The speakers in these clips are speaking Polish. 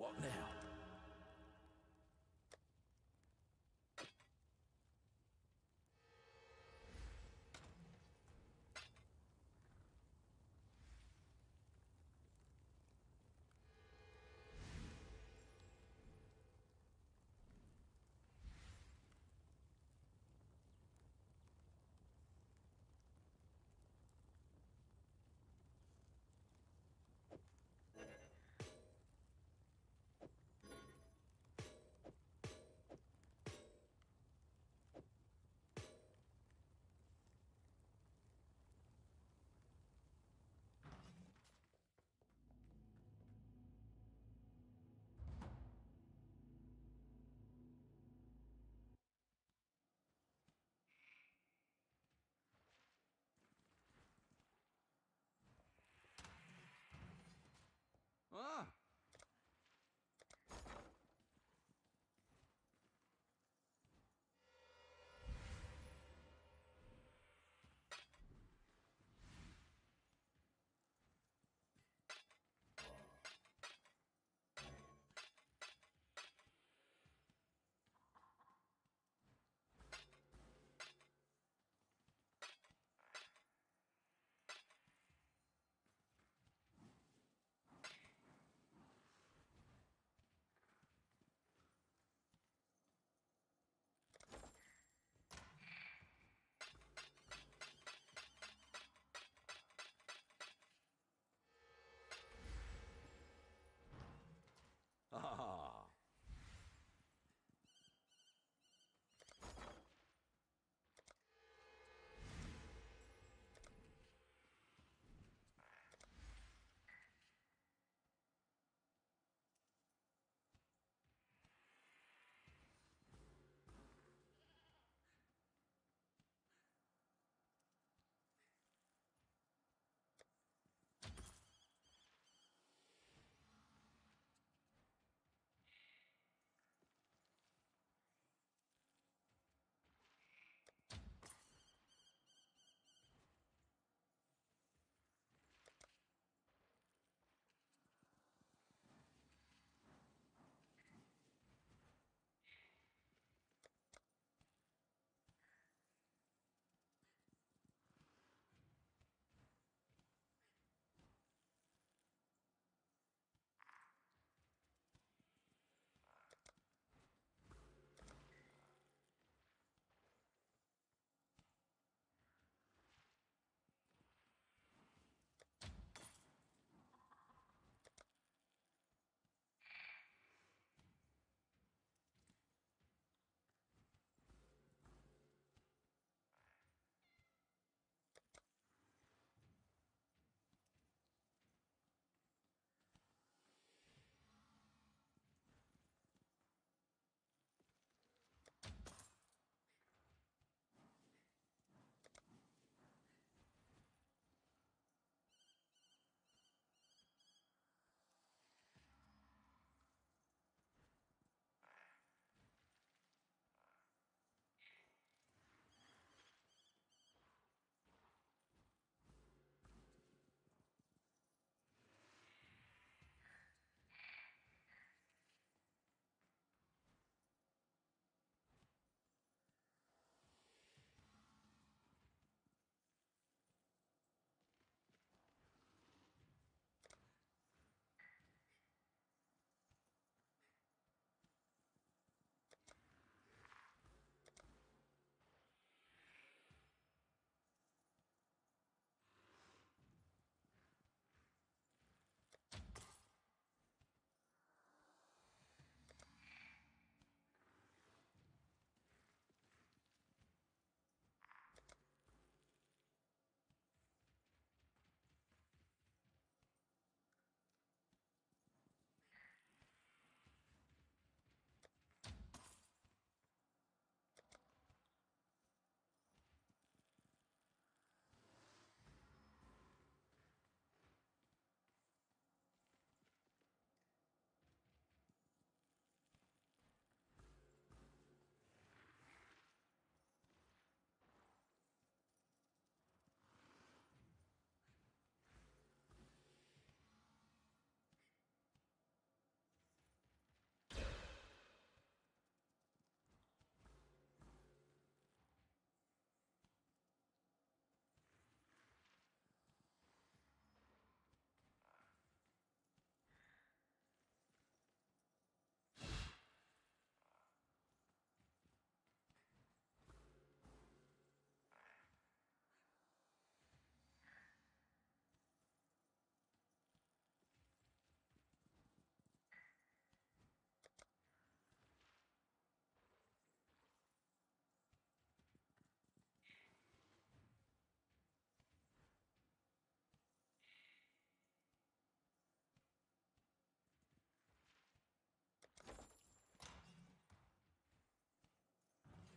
What now?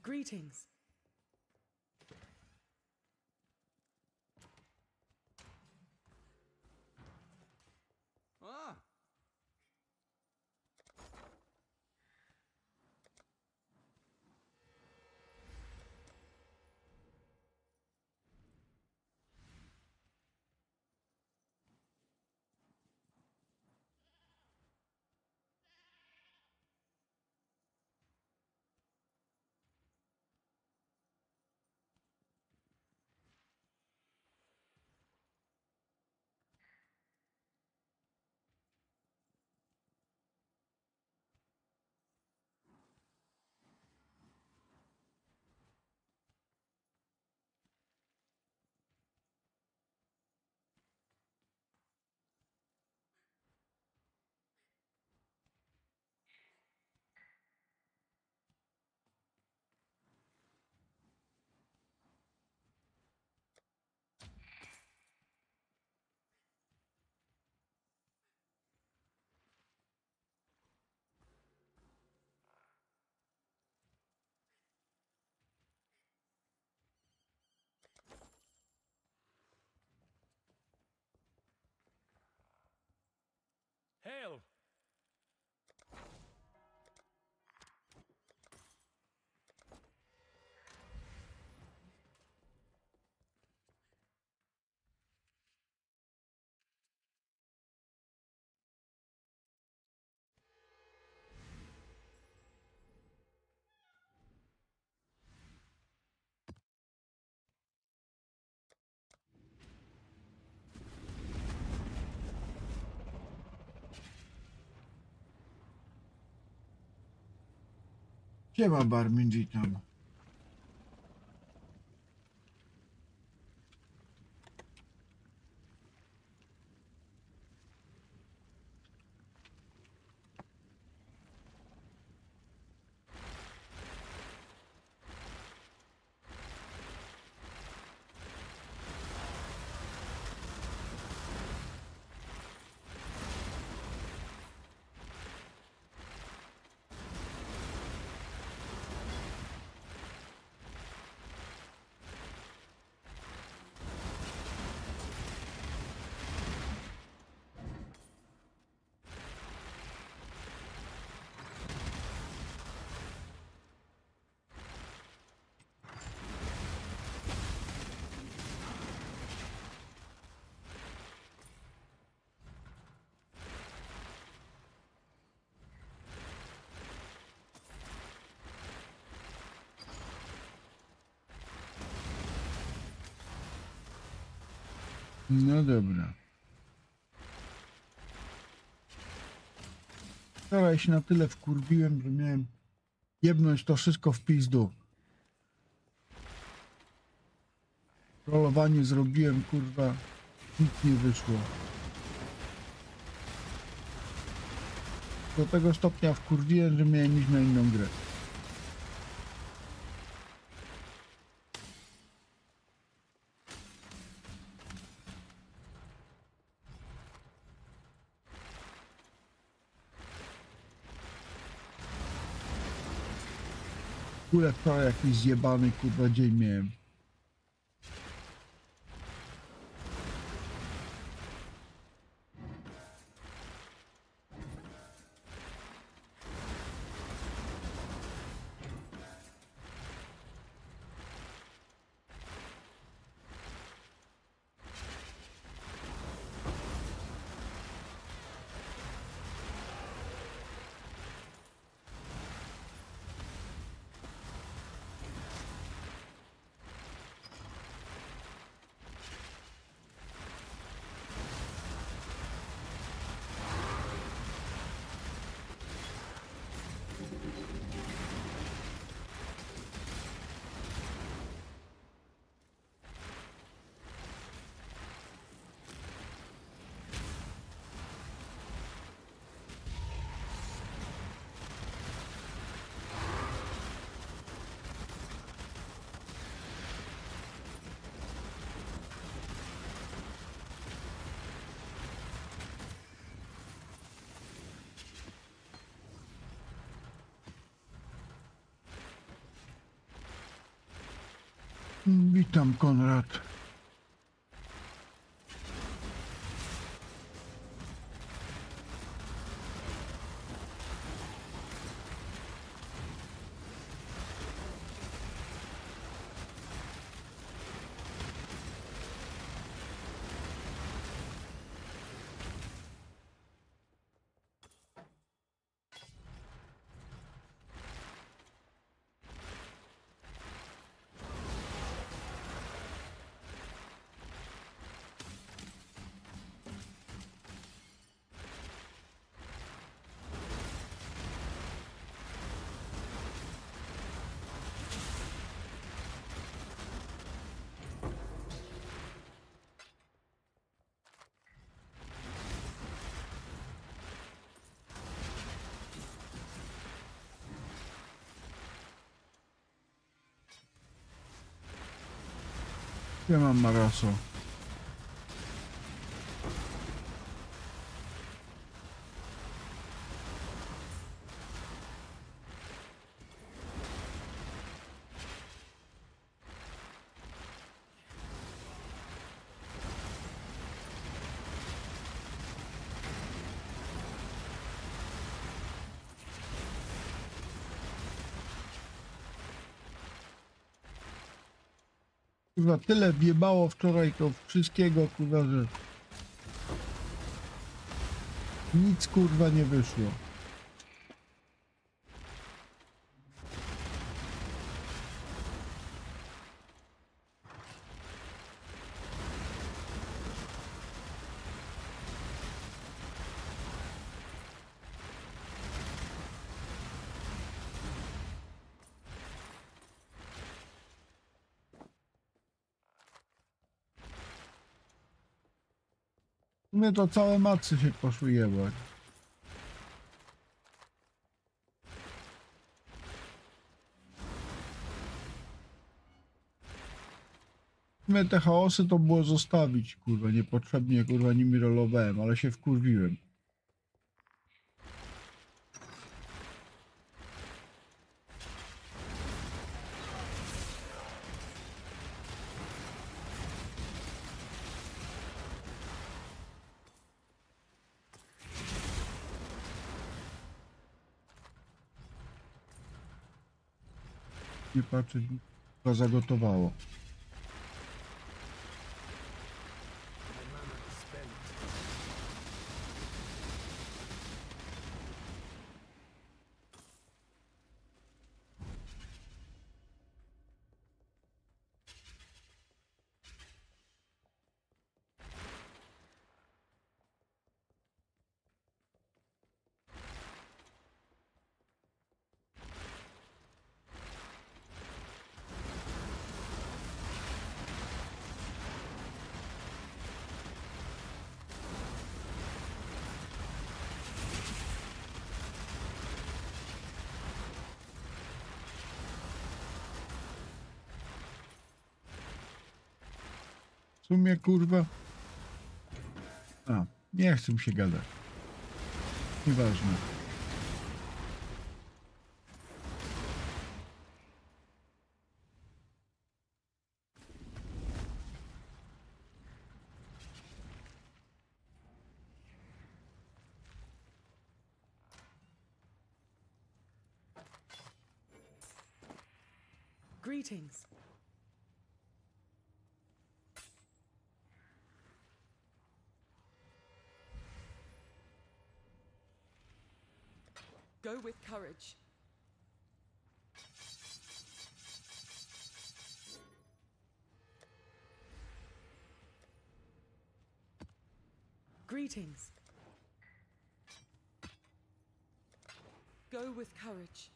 Greetings. Hail! Siema Barmindzi tam. No dobra. Wczoraj się na tyle wkurwiłem, że miałem jebnąć to wszystko w pizdu. Rolowanie zrobiłem, kurwa, nic nie wyszło. Do tego stopnia wkurwiłem, że miałem iść na inną grę. Kule to jakiś zjebany kurwa dzień miałem. Witam, Konrad. Ja mam Maraso. Kurwa, tyle wjebało wczoraj to wszystkiego, kurwa, że... Nic, kurwa, nie wyszło. Mnie to całe macy się poszły jebać. Mnie te chaosy to było zostawić, kurwa, niepotrzebnie, kurwa, nimi rolowałem, ale się wkurwiłem. Patrzeć, chyba zagotowało. W sumie, kurwa... A, nie chcę mi się gadać. Nieważne. Greetings. Courage. Greetings. Go with courage.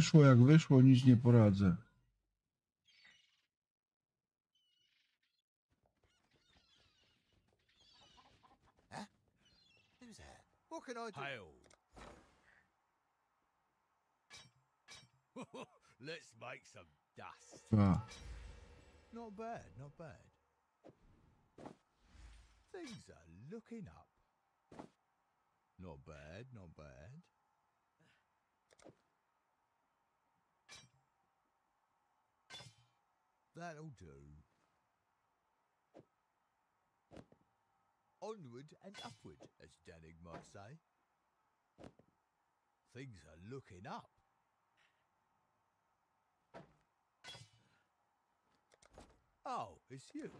Wyszło jak wyszło, nic nie poradzę. Let's make some dust. Not bad, not bad. Things are looking up. Not bad, not bad. That'll do. Onward and upward, as Danig might say. Things are looking up. Oh, it's you.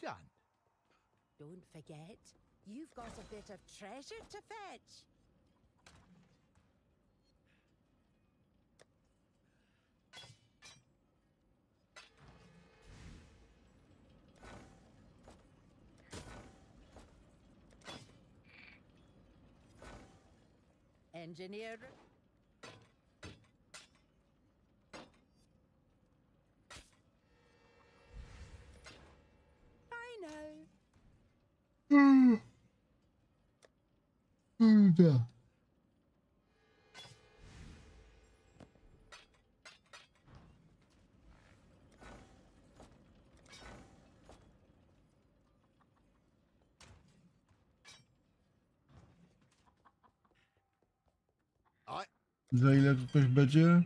Jan. Don't forget, you've got a bit of treasure to fetch. Engineer. I know. Kurde. I Za ile to coś będzie?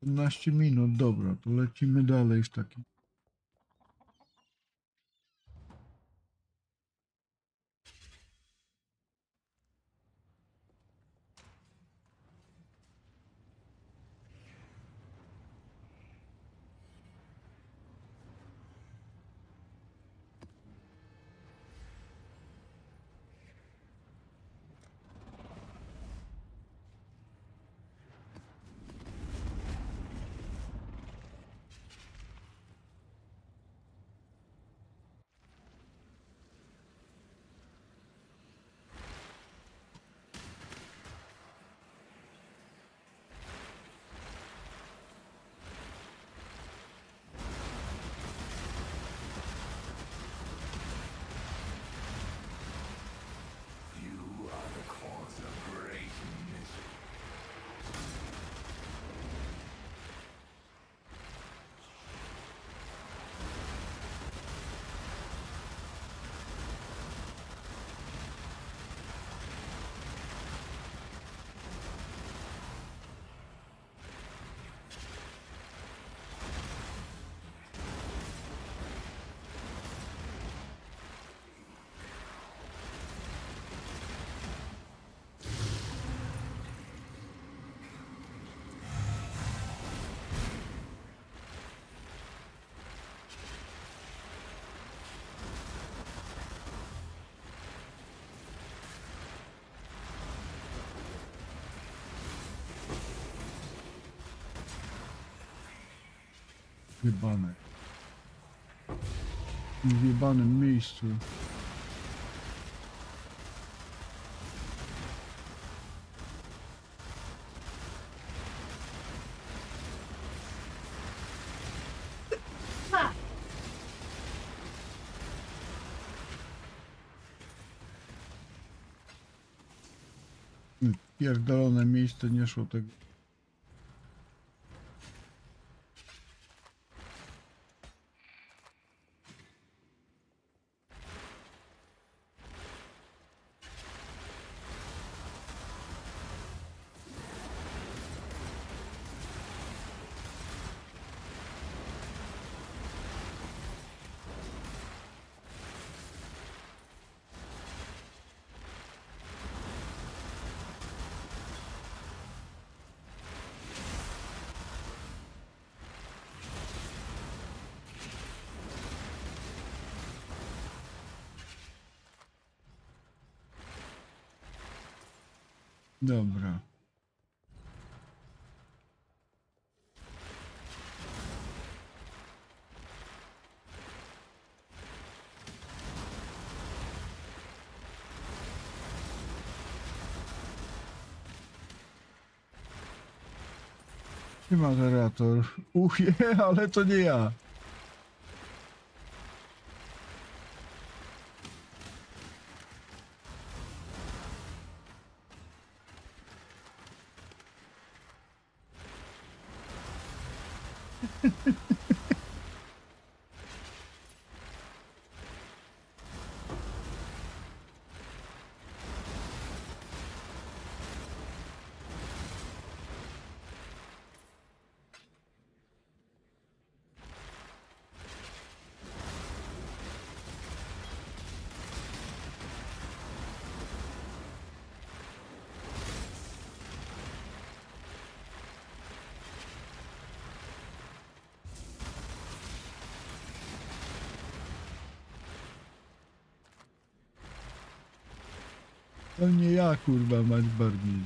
15 minut, dobra, to lecimy dalej w takim. W jebanym miejscu. Pierdolone miejsce nie szło tego. Dobra. Nie ma generator. Uchie, ale to nie ja. Ja kurwa mać bardziej.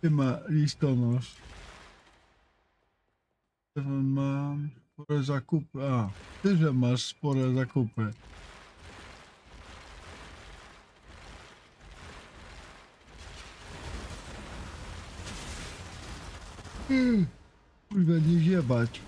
Ty ma. Zakupy. A, ty, że masz spore zakupy. Hmm, Kurwa, nie ziebać.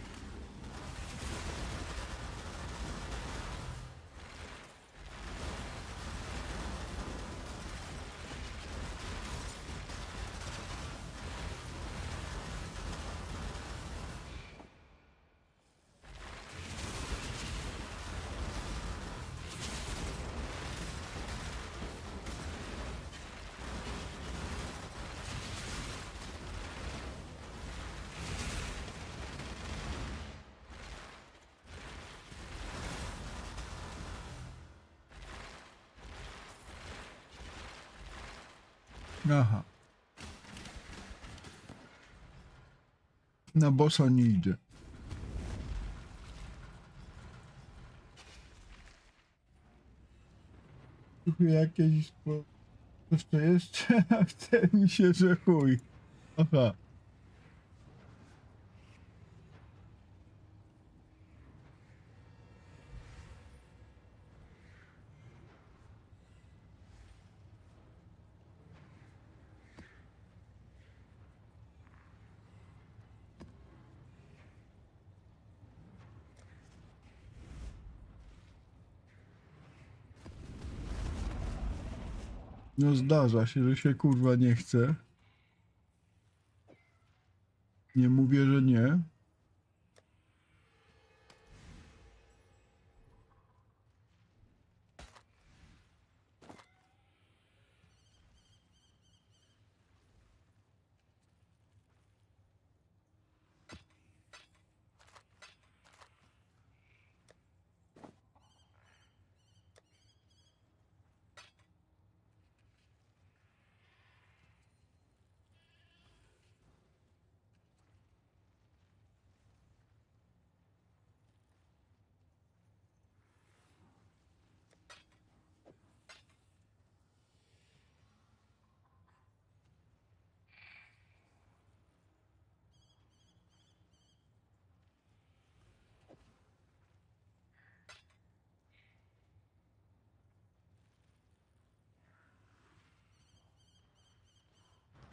Aha. Na bossa nie. Tu jakieś... Coś to jeszcze? Chce mi się, że chuj. Aha. No zdarza się, że się kurwa nie chce. Nie mówię, że nie.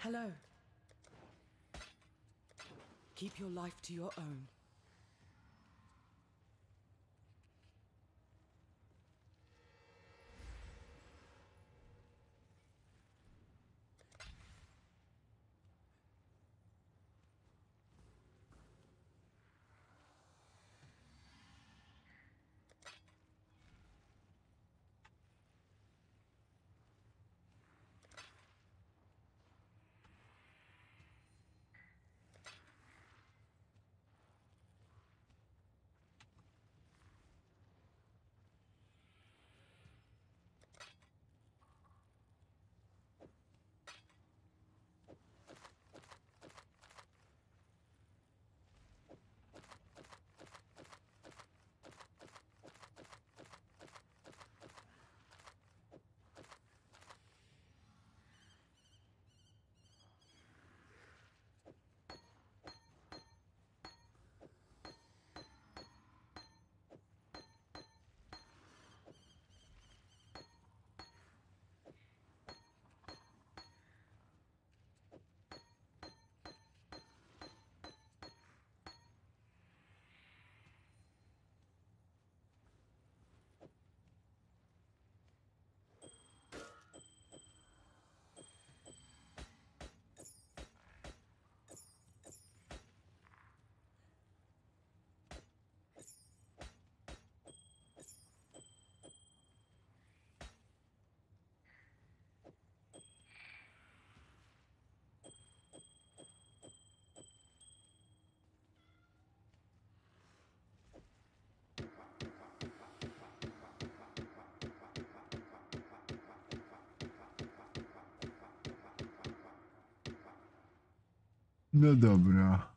Hello. Keep your life to your own. No dobra.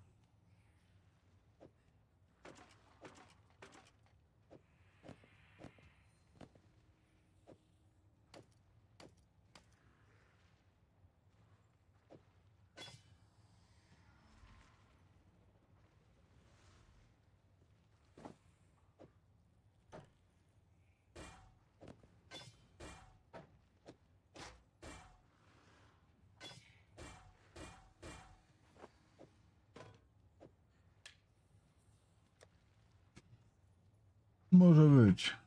Może być.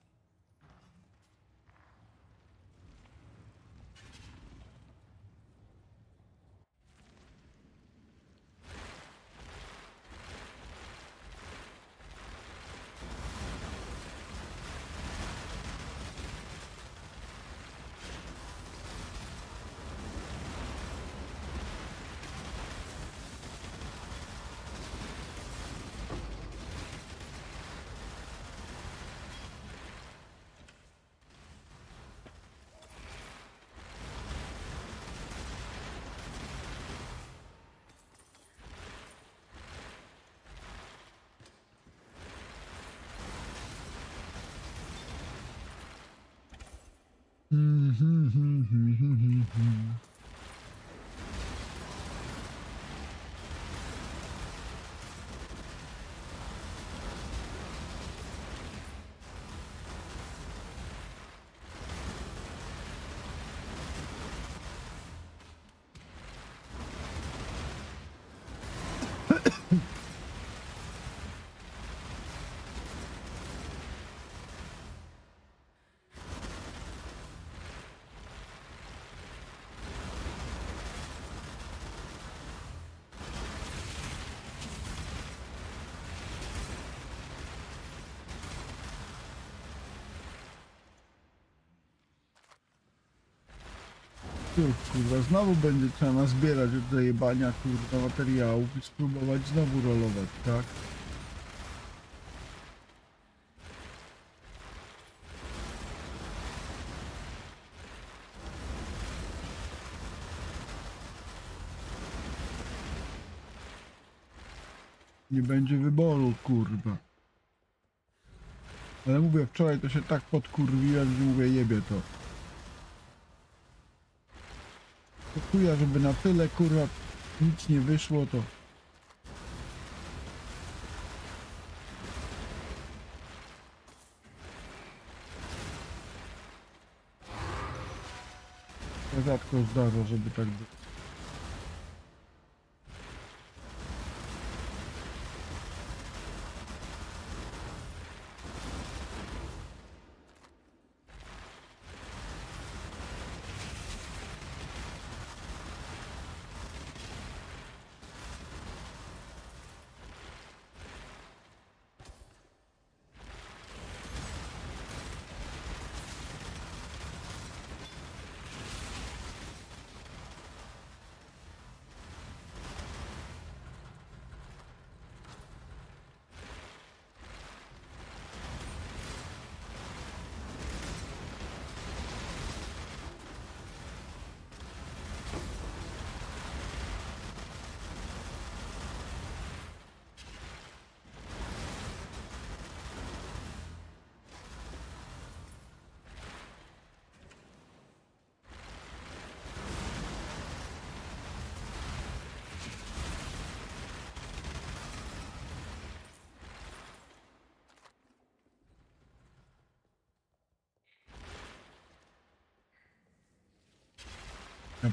嗯哼哼哼哼哼哼。Kurwa, znowu będzie trzeba nazbierać od zajebania, kurwa, materiałów i spróbować znowu rolować, tak? Nie będzie wyboru, kurwa. Ale mówię, wczoraj to się tak podkurwiłem, że mówię, jebie to. To chuja, żeby na tyle kurwa nic nie wyszło, to rzadko zdarza, żeby tak było.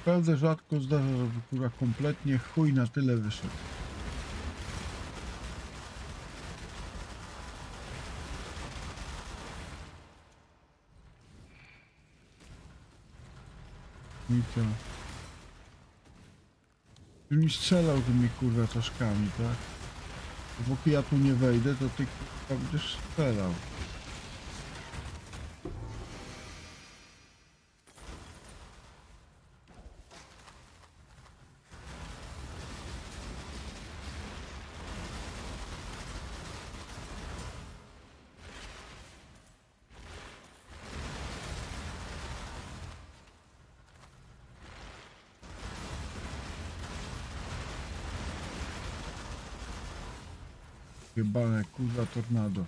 Naprawdę rzadko zdarza, żeby kurwa kompletnie chuj na tyle wyszedł. Co? Już mi strzelał tymi kurwa czaszkami, tak? Dopóki ja tu nie wejdę, to ty kurwa będziesz strzelał. Jebane kurwa tornado.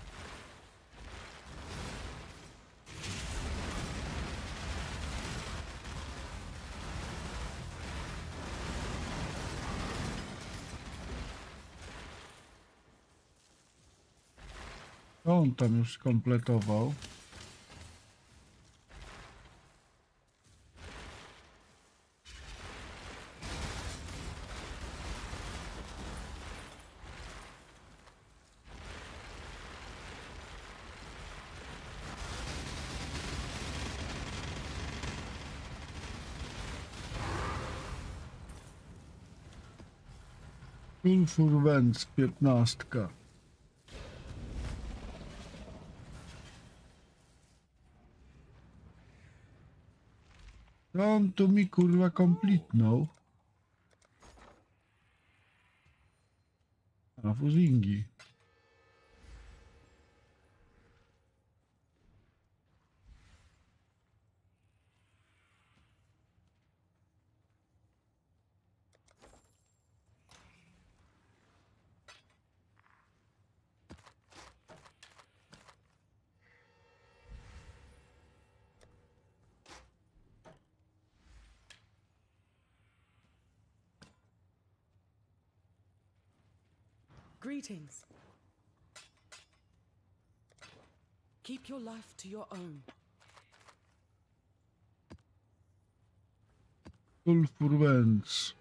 On tam już skompletował. 15. No on tu mi kurwa komplitnął. Greetings. Keep your life to your own. Sulfur Vents.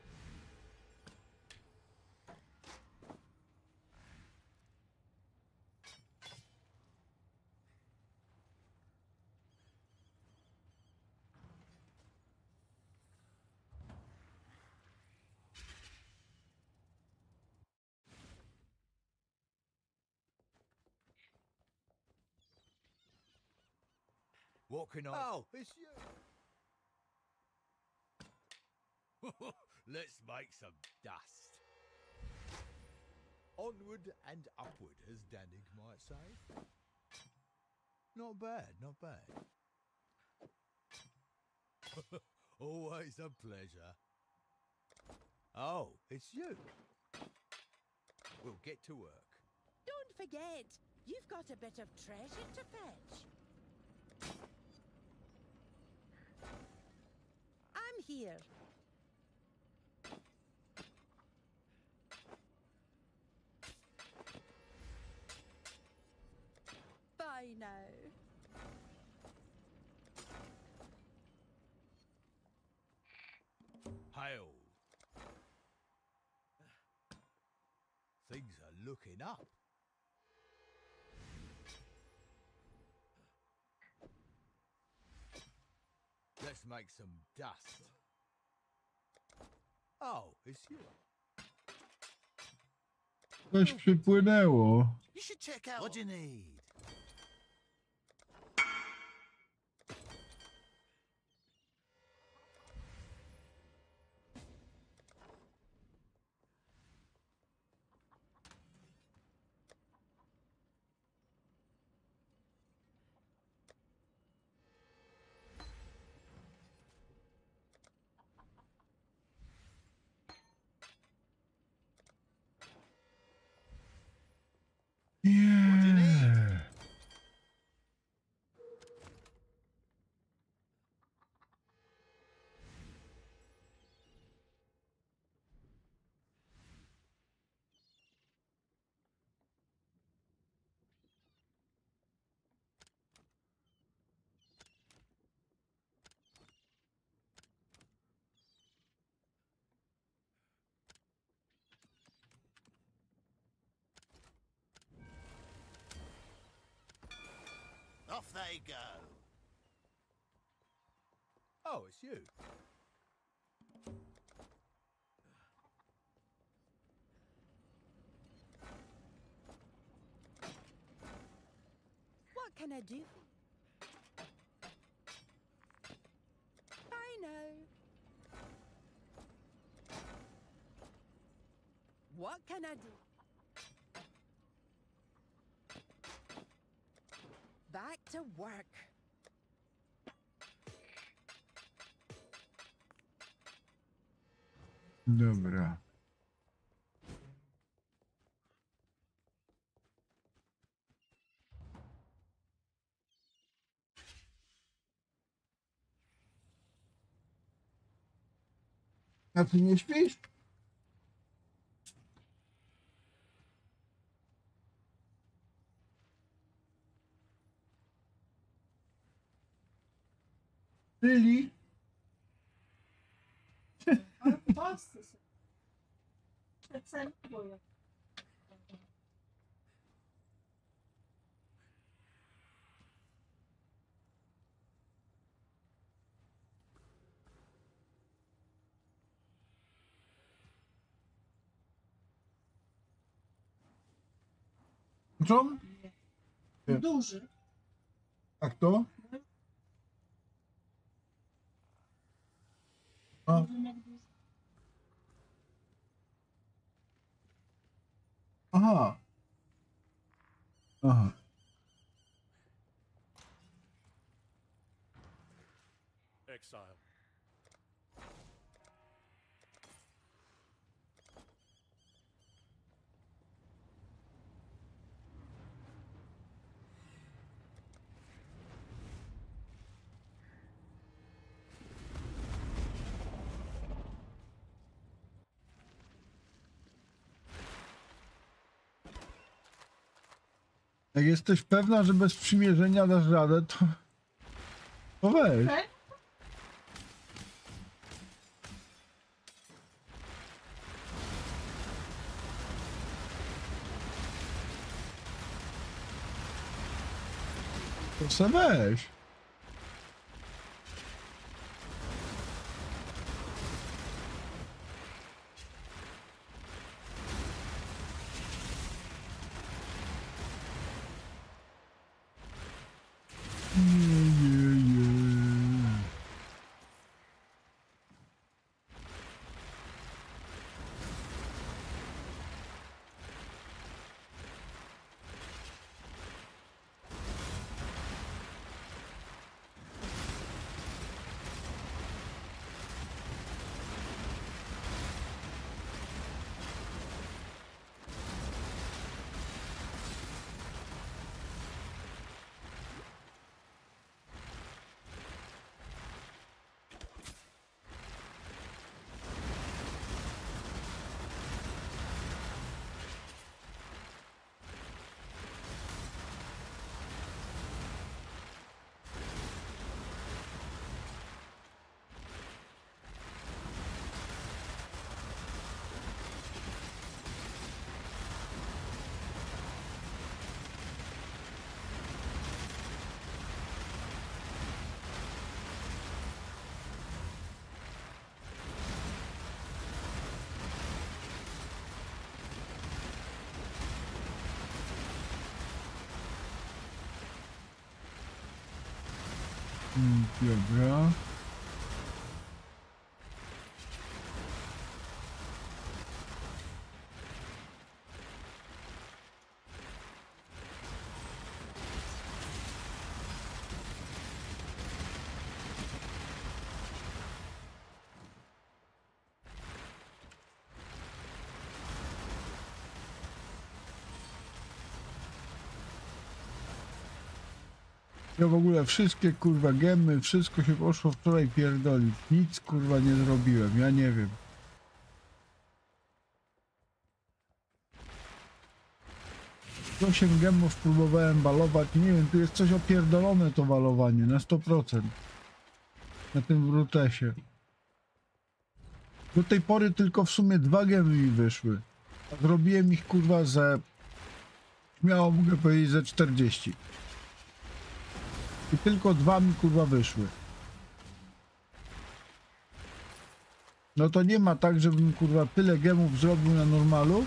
What can I? Oh, it's you. Let's make some dust. Onward and upward, as Danig might say. Not bad, not bad. Always a pleasure. Oh, it's you. We'll get to work. Don't forget, you've got a bit of treasure to fetch. I'm here. Bye now. Hail. Things are looking up. Let's make some dust. Oh, it's you. Coś przypłynęło. You should check out. What do you need? Off they go. Oh, it's you. What can I do? Bye now. What can I do? to work. Dobra. A ty nie śpisz? Byli? Ale w Polsce są. Te ceny boją. John? Nie. Duży. A kto? A, aha. Aha. Jak jesteś pewna, że bez przymierzenia dasz radę, to... To weź. To se weź. Ja w ogóle wszystkie kurwa gemy, wszystko się poszło wczoraj pierdolić. Nic kurwa nie zrobiłem, ja nie wiem. 8 gemów próbowałem balować, nie wiem, tu jest coś opierdolone to balowanie na 100%. Na tym brutesie. Do tej pory tylko w sumie dwa gemy mi wyszły. A zrobiłem ich kurwa ze... Śmiało mogę powiedzieć ze 40. I tylko dwa mi kurwa wyszły. No to nie ma tak, żebym kurwa tyle gemów zrobił na normalu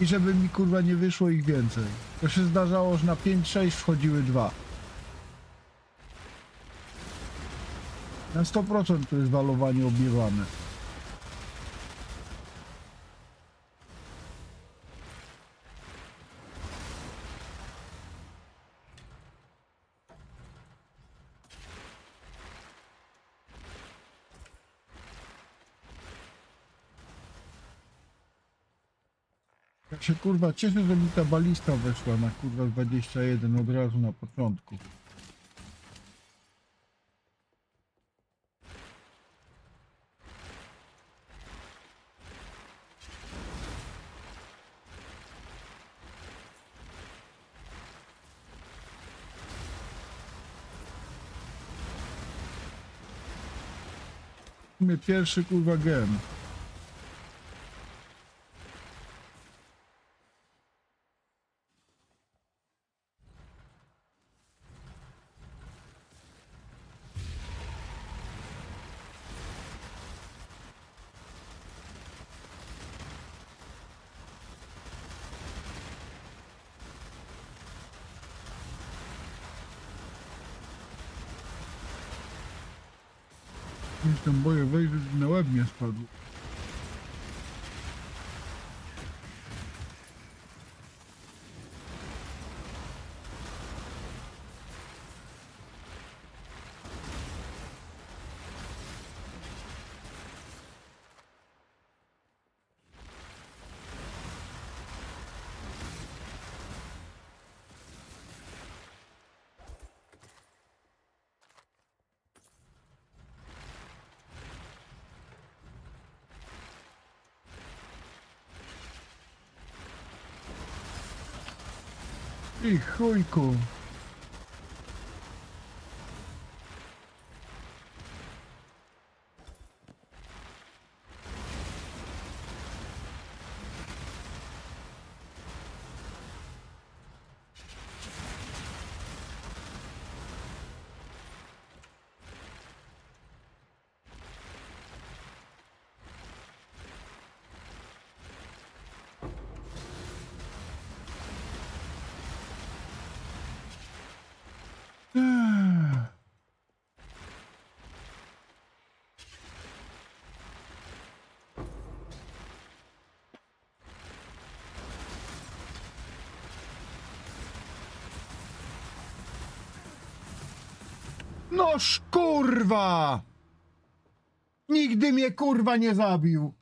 i żeby mi kurwa nie wyszło ich więcej. To się zdarzało, że na 5-6 wchodziły dwa. Na 100% to jest walowanie obiewane. się kurwa cieszę, że mi ta balista weszła na kurwa 21 od razu na początku. Mnie pierwszy kurwa gen. Jestem boję wejść, żeby na łeb mnie spadł. I chujku. Ech. Noż kurwa! Nigdy mnie kurwa nie zabił.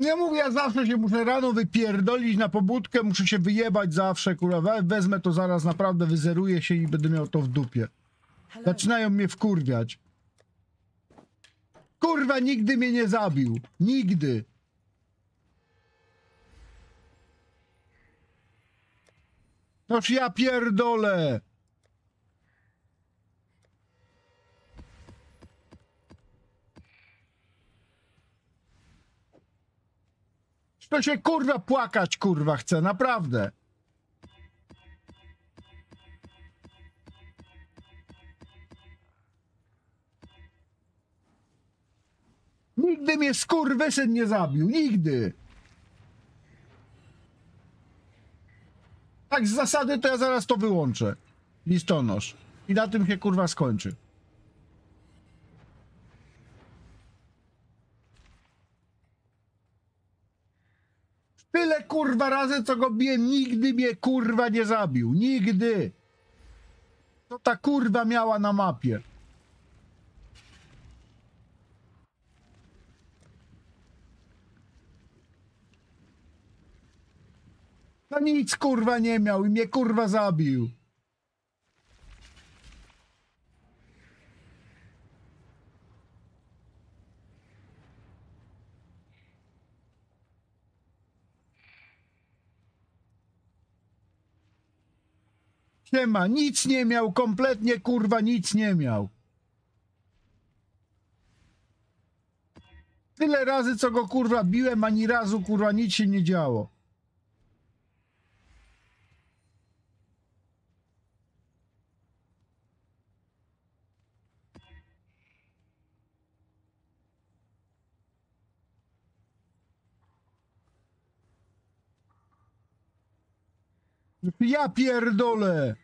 Nie mówię, ja zawsze się muszę rano wypierdolić na pobudkę, muszę się wyjebać zawsze, kurwa, we- wezmę to zaraz, naprawdę wyzeruję się i będę miał to w dupie. Zaczynają mnie wkurwiać. Kurwa, nigdy mnie nie zabił. Nigdy. Noż ja pierdolę. To się kurwa płakać kurwa chce, naprawdę. Nigdy mnie skurwysyn nie zabił, nigdy. Tak z zasady to ja zaraz to wyłączę. Listonosz. I na tym się kurwa skończy. Tyle kurwa razy, co go biłem, nigdy mnie kurwa nie zabił. Nigdy. Co ta kurwa miała na mapie? No nic kurwa nie miał i mnie kurwa zabił. Siema, nic nie miał, kompletnie kurwa nic nie miał. Tyle razy co go kurwa biłem, ani razu kurwa nic się nie działo. Ja pierdolę!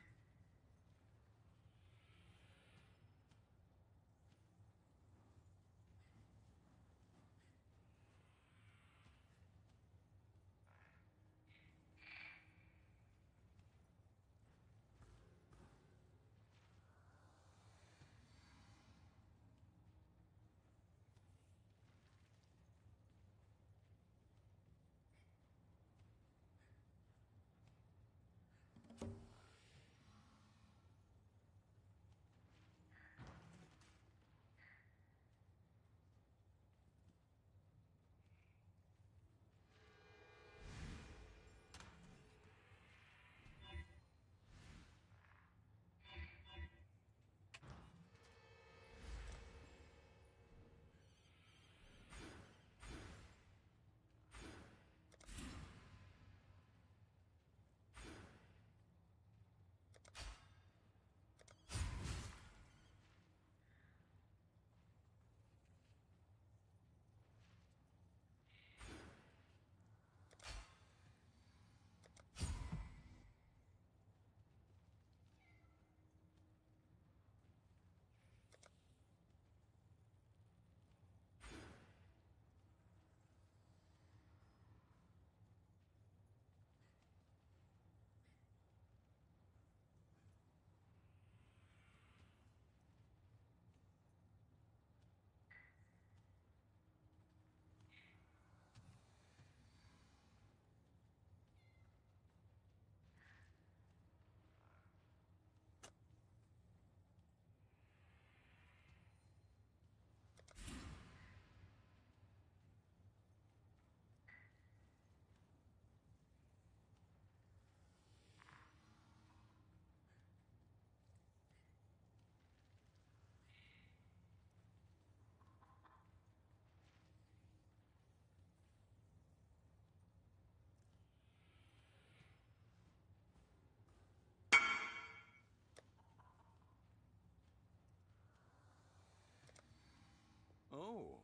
Oh.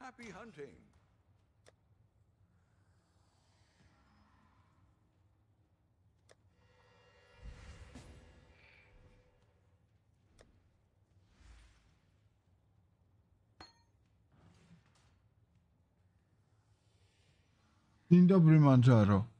Happy hunting. Dzień dobry, Manjaro.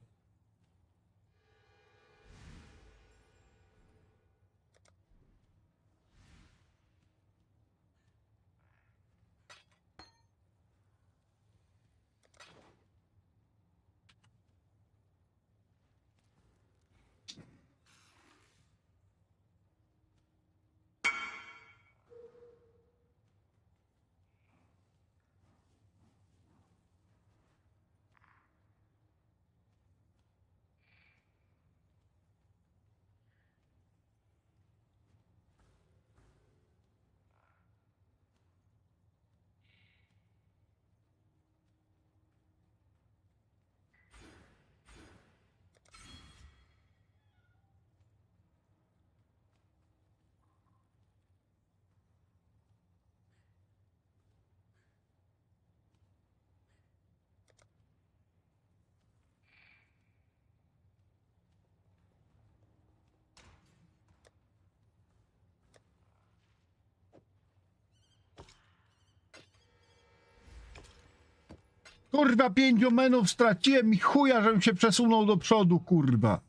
Kurwa, pięć omenów straciłem i chuja, żebym się przesunął do przodu, kurwa.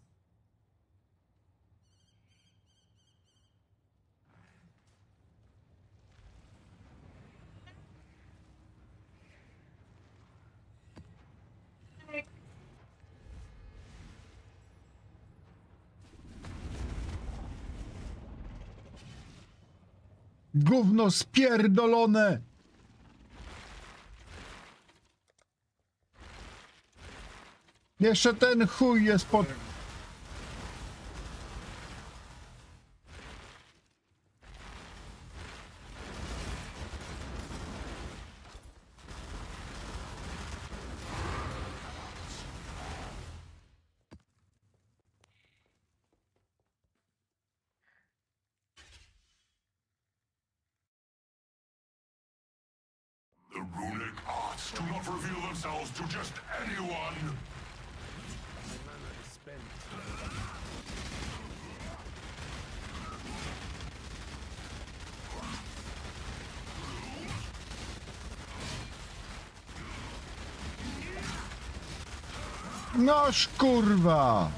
Gówno spierdolone! Jeszcze ten chuj jest pod... Noż kurwa!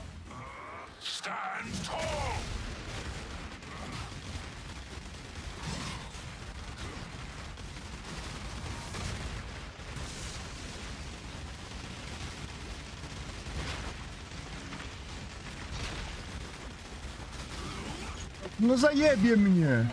No zajebie mnie!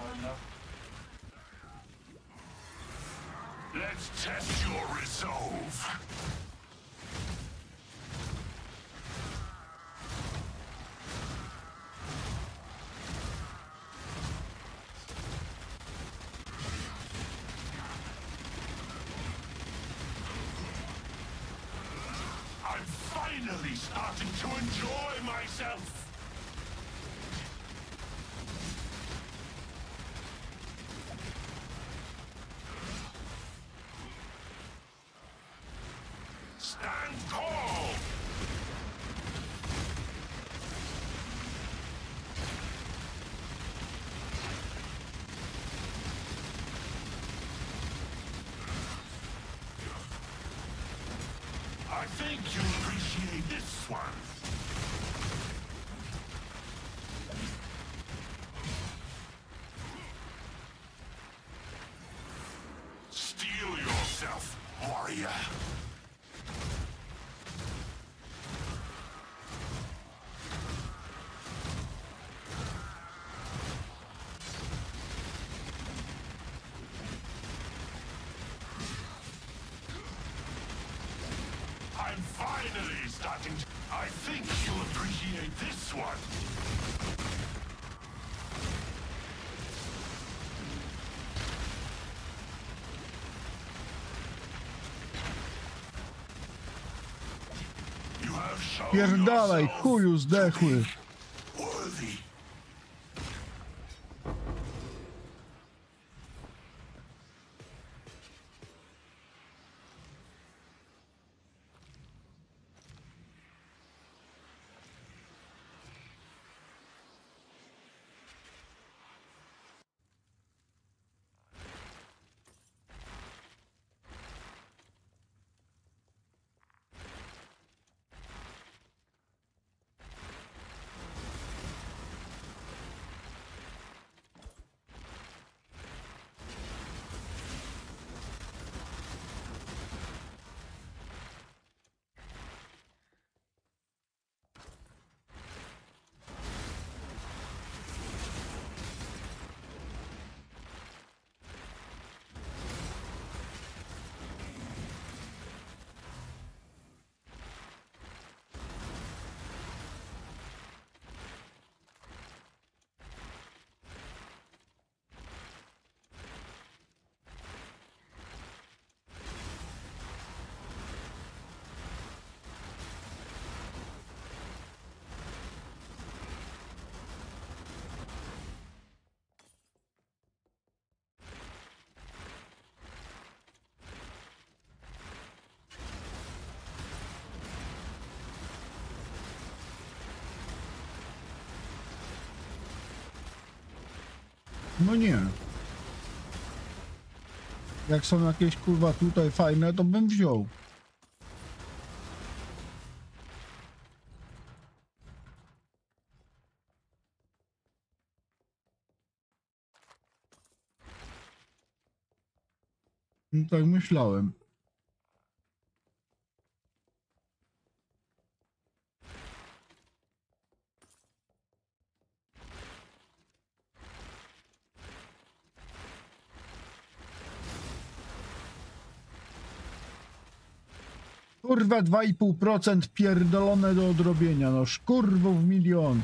Pierdalaj, chuju zdechły. No nie. Jak są jakieś kurwa tutaj fajne, to bym wziął. No tak myślałem. Kurwa 2,5% pierdolone do odrobienia, no szkurwów milion.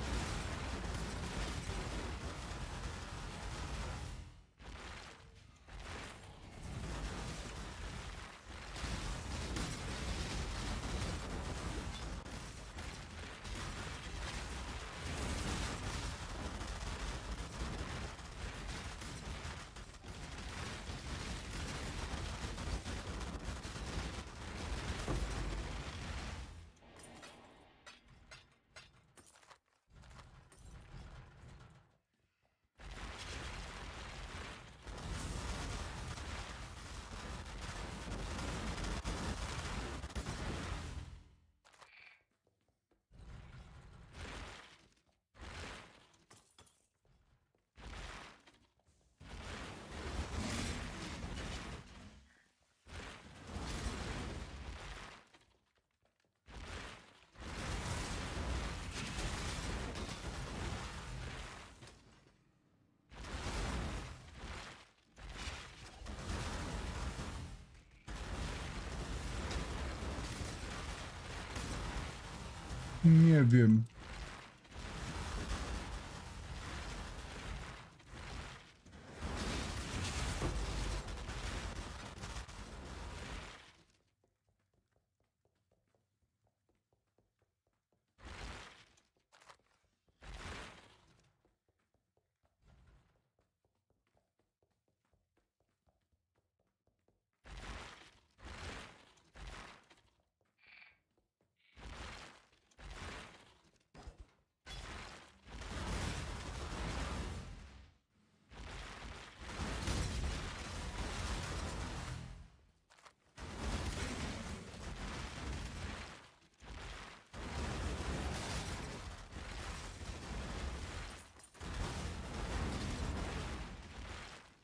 Nie wiem.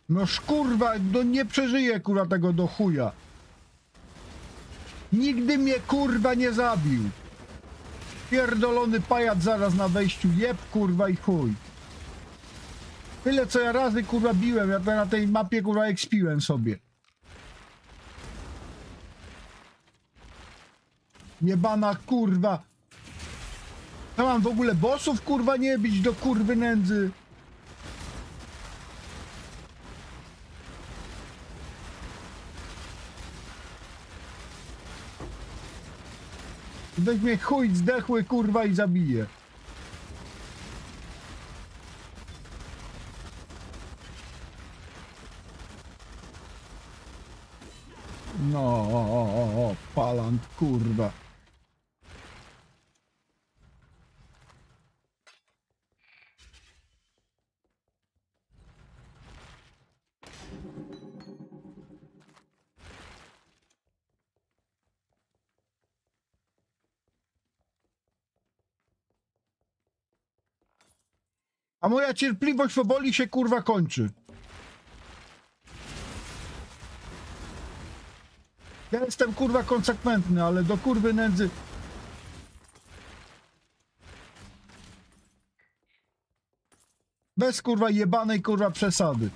No szkurwa, no nie przeżyję kurwa tego do chuja. Nigdy mnie kurwa nie zabił. Pierdolony pajac zaraz na wejściu, jeb kurwa i chuj. Tyle co ja razy kurwa biłem, ja na tej mapie kurwa ekspiłem sobie. Jebana kurwa. Ja mam w ogóle bossów kurwa nie bić do kurwy nędzy. Weźmie chuj zdechły kurwa i zabije. No, o, o, o, palant kurwa. A moja cierpliwość powoli się kurwa kończy. Ja jestem kurwa konsekwentny, ale do kurwy nędzy. Bez kurwa jebanej kurwa przesady.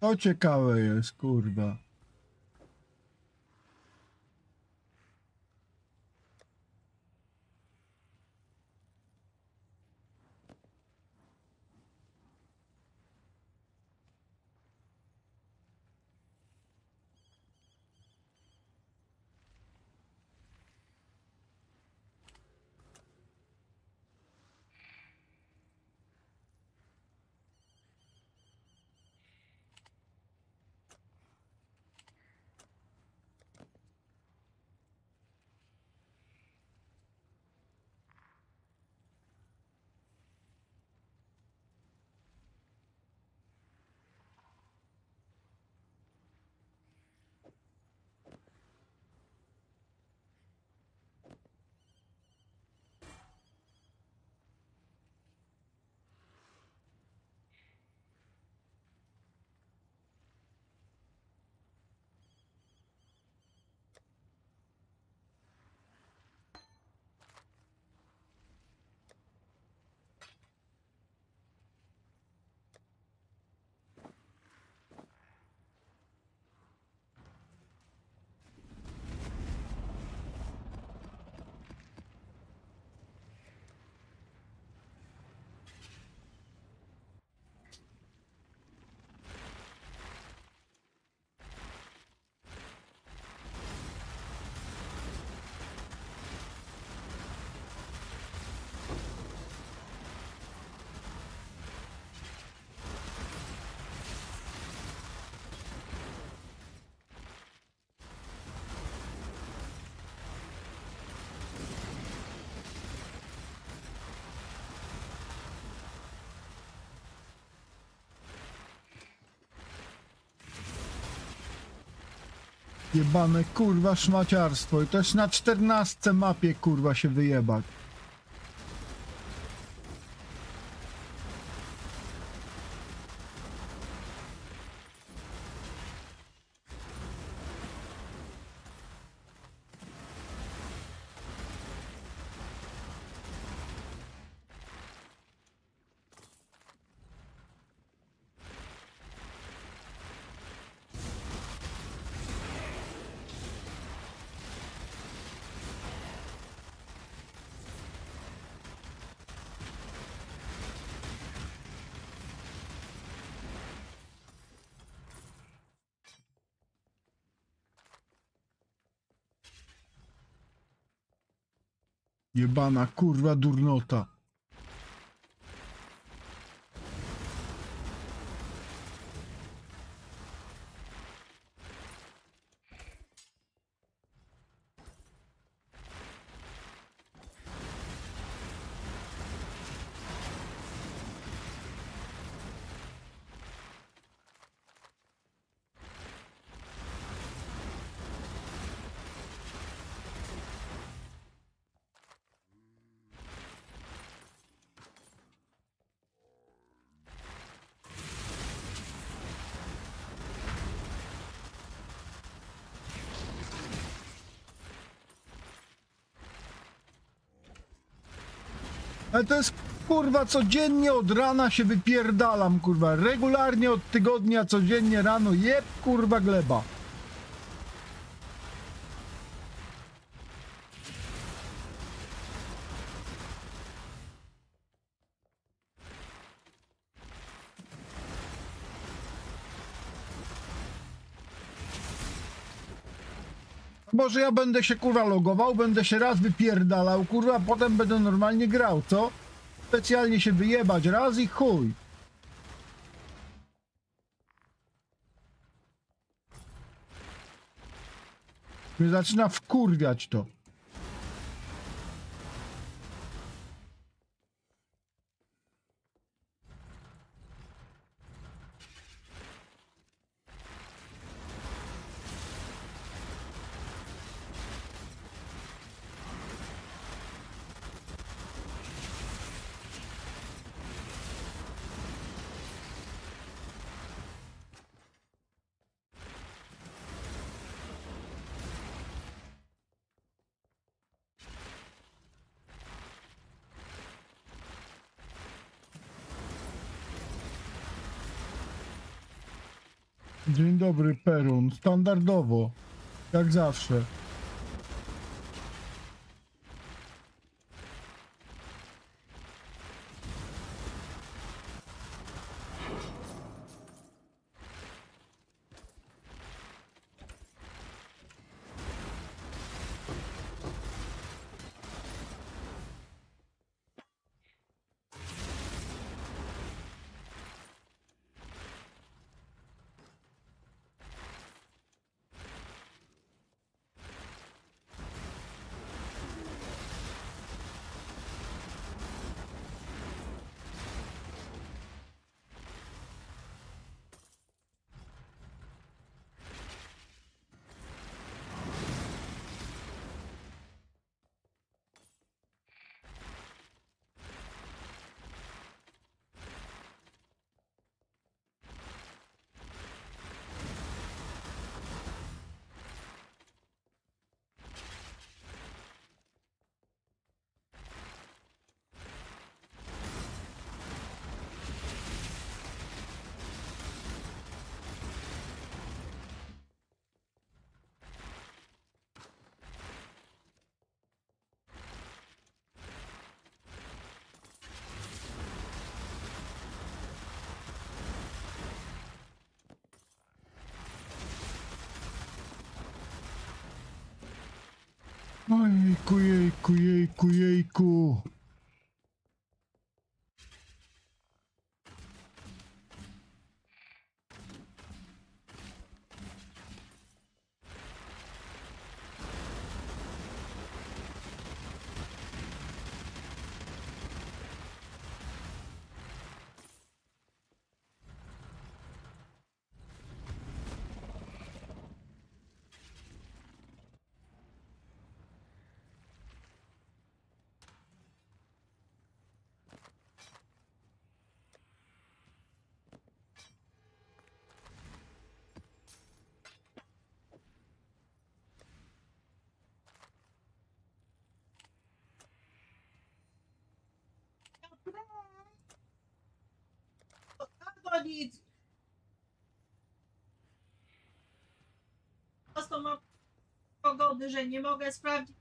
To ciekawe jest, kurwa. Jebane kurwa szmaciarstwo i też na czternastce mapie kurwa się wyjebać. Jebana kurwa durnota. Ale to jest kurwa codziennie od rana się wypierdalam kurwa. Regularnie od tygodnia codziennie rano jeb kurwa gleba. Może ja będę się kurwa logował, będę się raz wypierdalał, kurwa, a potem będę normalnie grał, co? Specjalnie się wyjebać raz i chuj. Mnie zaczyna wkurwiać to. Dobry, Perun. Standardowo. Jak zawsze. Ojejku, jejku, jejku, jejku. Albo nic. Prosto mam pogody, że nie mogę sprawdzić.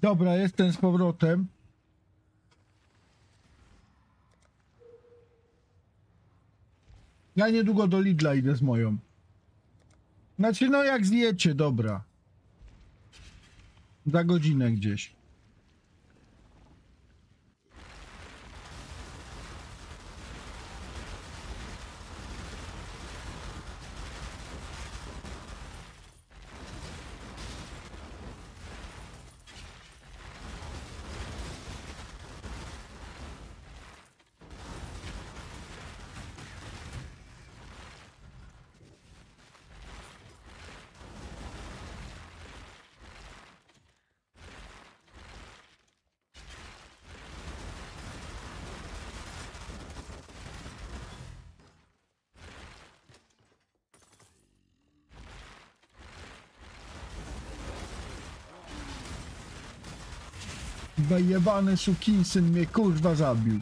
Dobra, jestem z powrotem. Ja niedługo do Lidla idę z moją. Znaczy, no jak zjecie, dobra. Za godzinę gdzieś. Chyba jebany sukinsyn mnie kurwa zabił.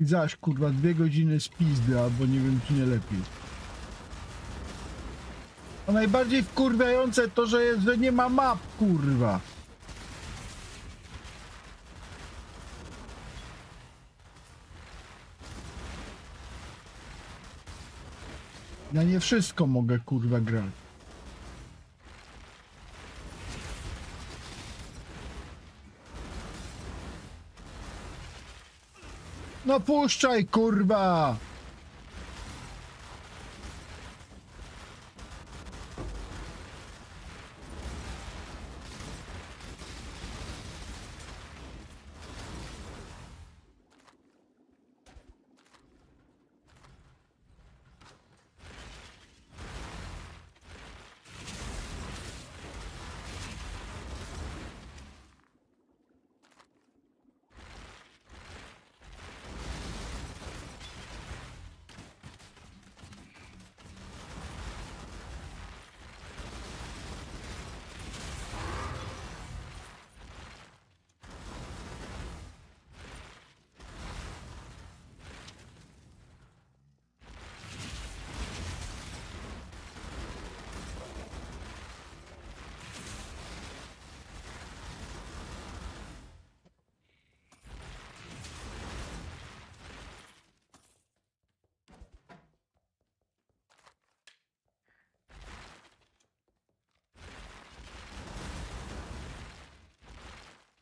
I zaś kurwa dwie godziny z pizdy, albo nie wiem czy nie lepiej. A najbardziej wkurwiające to, że, jest, że nie ma map, kurwa. Ja nie wszystko mogę, kurwa, grać. No puszczaj, kurwa!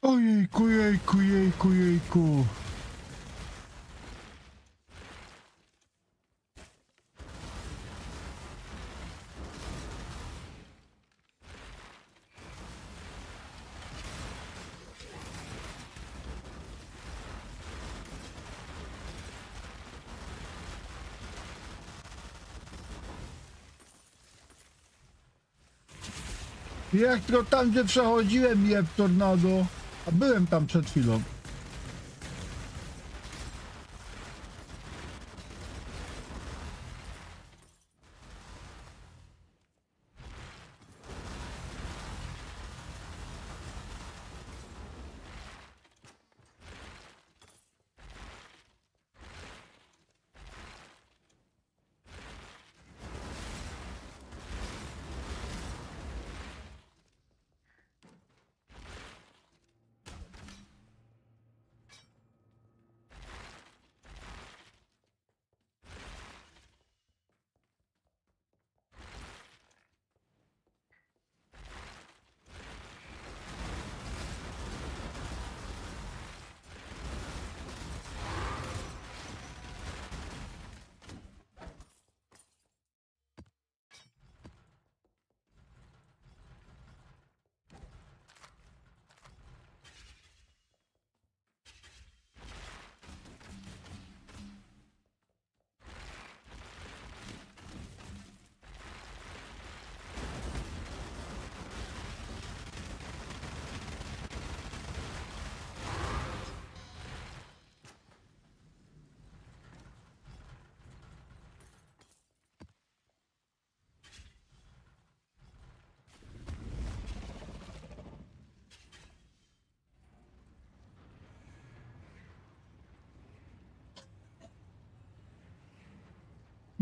Ojejku, jejku, jejku, jejku. Jak tylko tam, gdzie przechodziłem, jeb tornado. A byłem tam przed chwilą.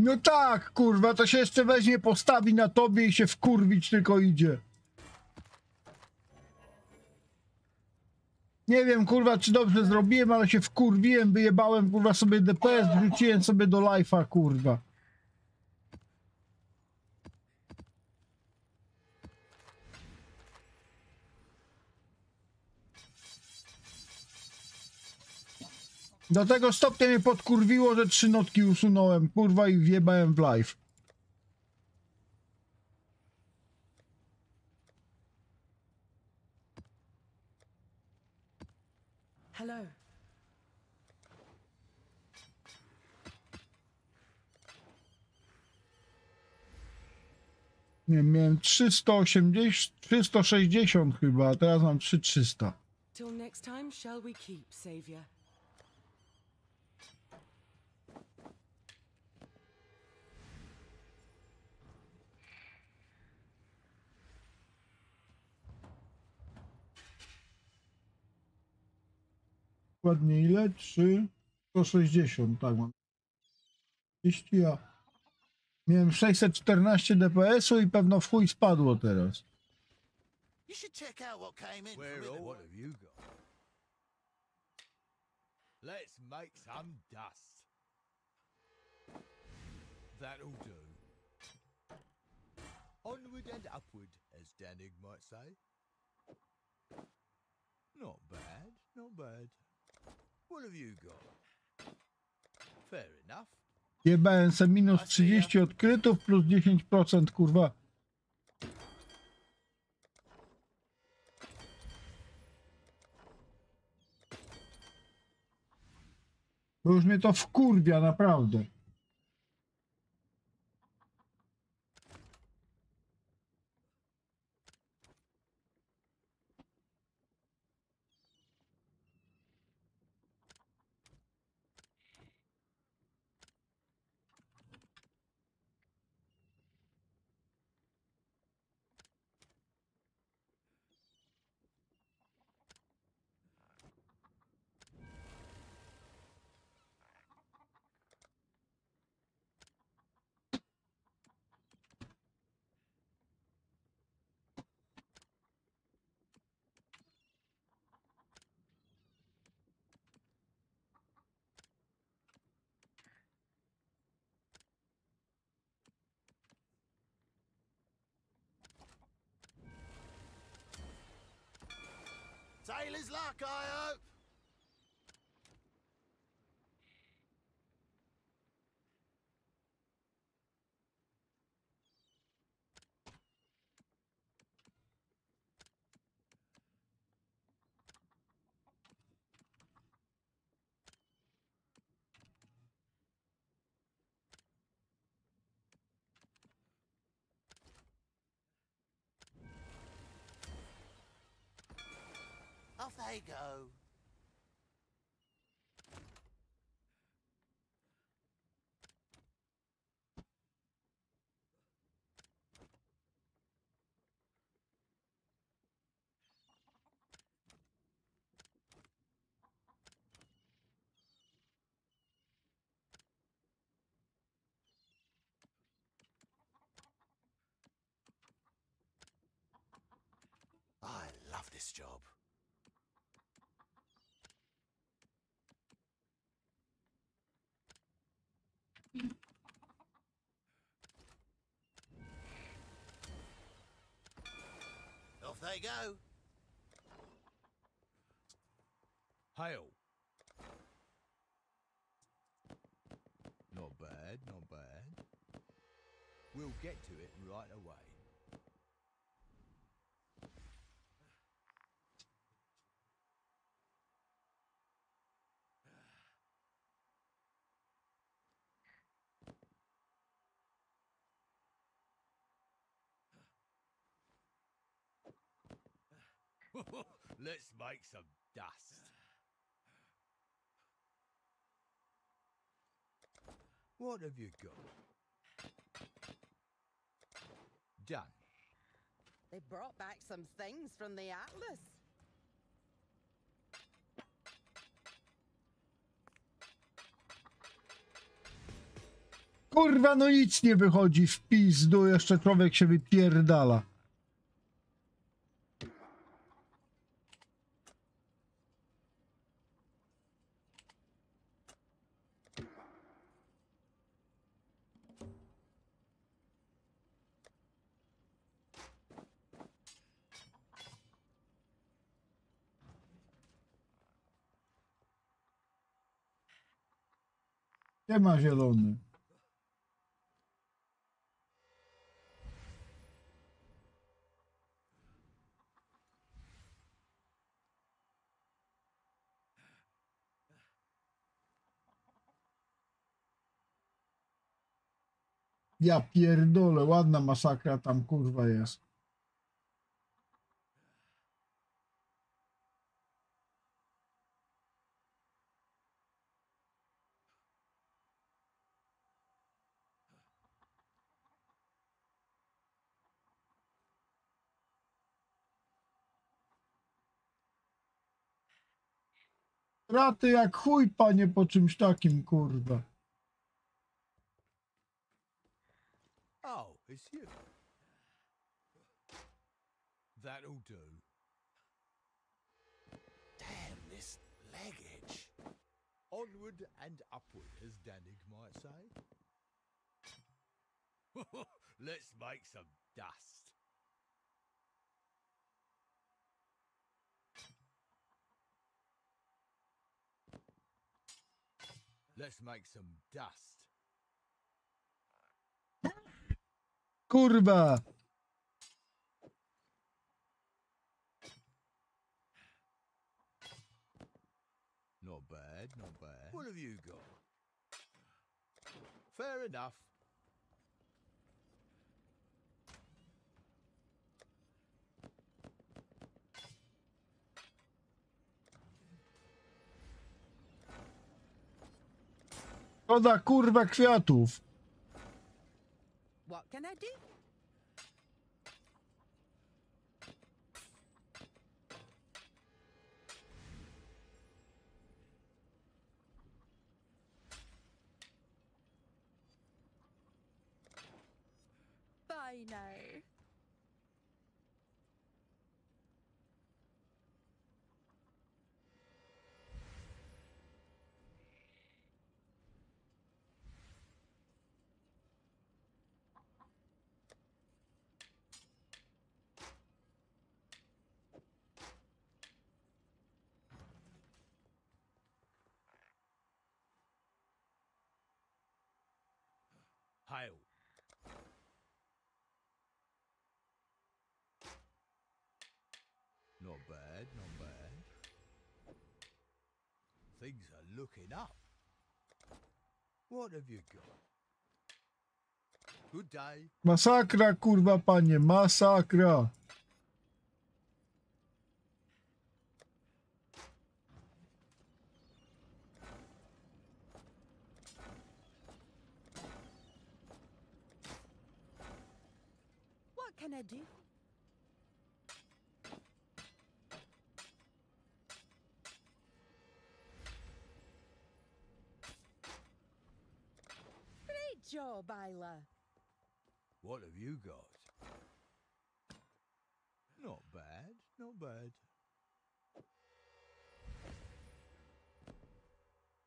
No tak, kurwa, to się jeszcze weźmie, postawi na tobie i się wkurwić tylko idzie. Nie wiem, kurwa, czy dobrze zrobiłem, ale się wkurwiłem, wyjebałem, kurwa, sobie DPS, wrzuciłem sobie do live'a, kurwa. Do tego stopnia mnie podkurwiło, że trzy notki usunąłem, kurwa, i wjebałem w live. Hello. Nie, miałem 380, 360 chyba, a teraz mam 3300. Till next time, shall we keep, Saviour? Dokładnie ile? 3, 160, tak mam. 30, a miałem 614 DPS-u i pewno w chuj spadło teraz. You should check out what came in Where it. What have you got? Let's make some dust. That'll do. Onward and upward, as Danig might say. Not bad, not bad. Jebałem se minus 30 odkrytów plus 10% kurwa. Bo już mnie to wkurwia naprawdę. Kyle! Go. I love this job. Off they go. Hail. Not bad, not bad. We'll get to it right away. Let's make some dust. What have you got? Done. They brought back some things from the Atlas. Kurwa, no nic nie wychodzi w pizdu, jeszcze człowiek się wypierdala. Nie ma zielony. Ja pierdolę, ładna masakra tam kurwa jest. Straty jak chuj, panie, po czymś takim, kurwa. Oh, it's you. That'll do. Damn this leggage. Onward and upward, as Danig might say. Let's make some dust. Let's make some dust. Kurwa! Not bad, not bad. What have you got? Fair enough. Szkoda kurwa kwiatów. What can I do? Bye now. Not bad, not bad. Things are looking up. What have you got? Good day. Masakra kurwa panie, masakra. What can I do? Great job, What have you got? Not bad, not bad.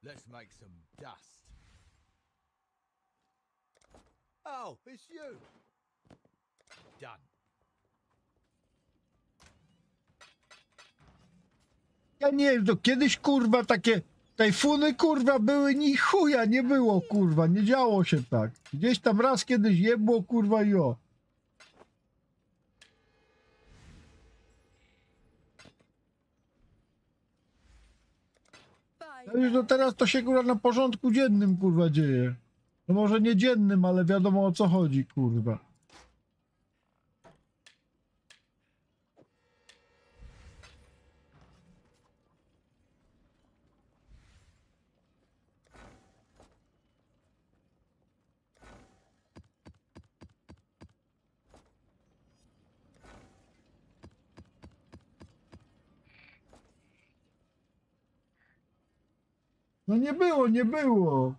Let's make some dust. Oh, it's you. Done. Ja nie wiem, to kiedyś kurwa takie tajfuny kurwa były, ni chuja nie było kurwa, nie działo się tak. Gdzieś tam raz kiedyś je było kurwa i o. Bye. No już do teraz to się kurwa na porządku dziennym kurwa dzieje. No może nie dziennym, ale wiadomo o co chodzi kurwa. No nie było, nie było.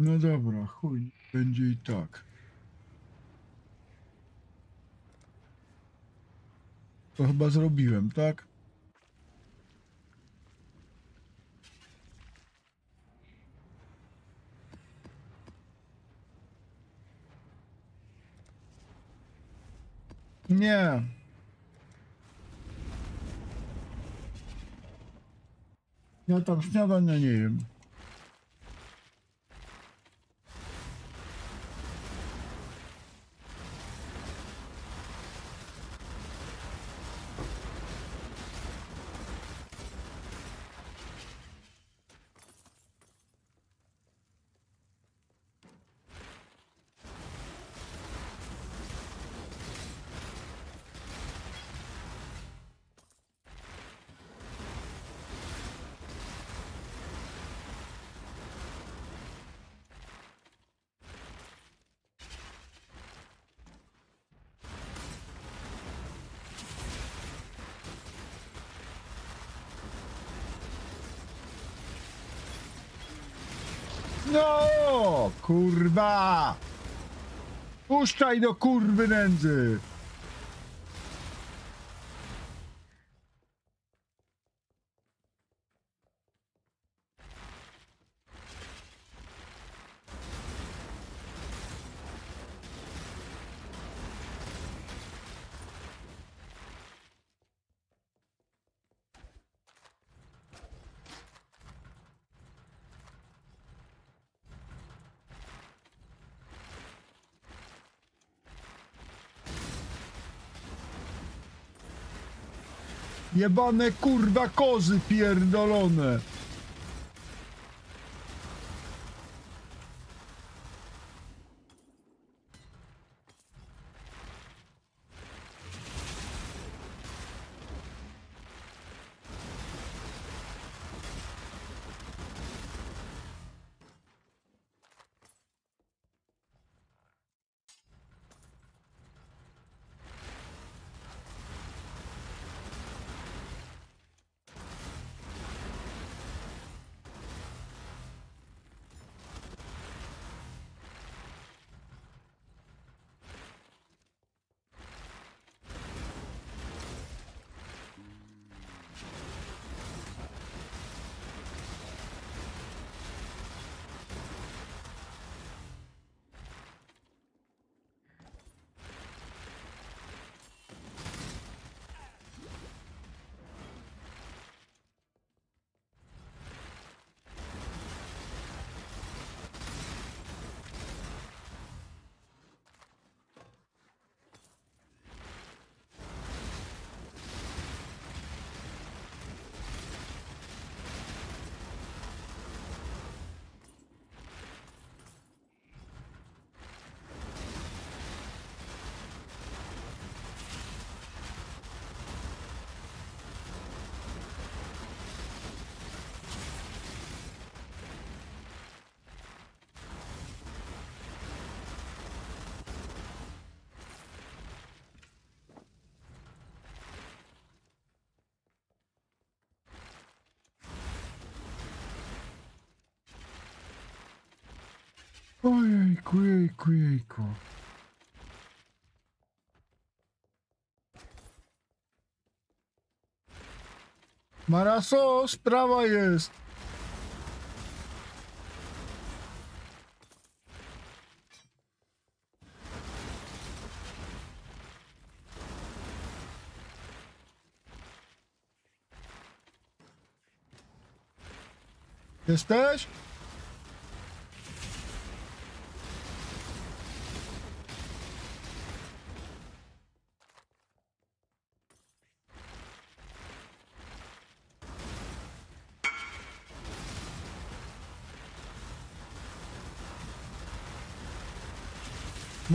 No dobra, chuj, będzie i tak. To chyba zrobiłem, tak? Nie. Ja tam śniadania nie jem. No, kurwa! Puszczaj do kurwy nędzy! Jebane kurwa kozy pierdolone! Ojejku, jejku, jejku. Maraso, sprawa jest. Jesteś?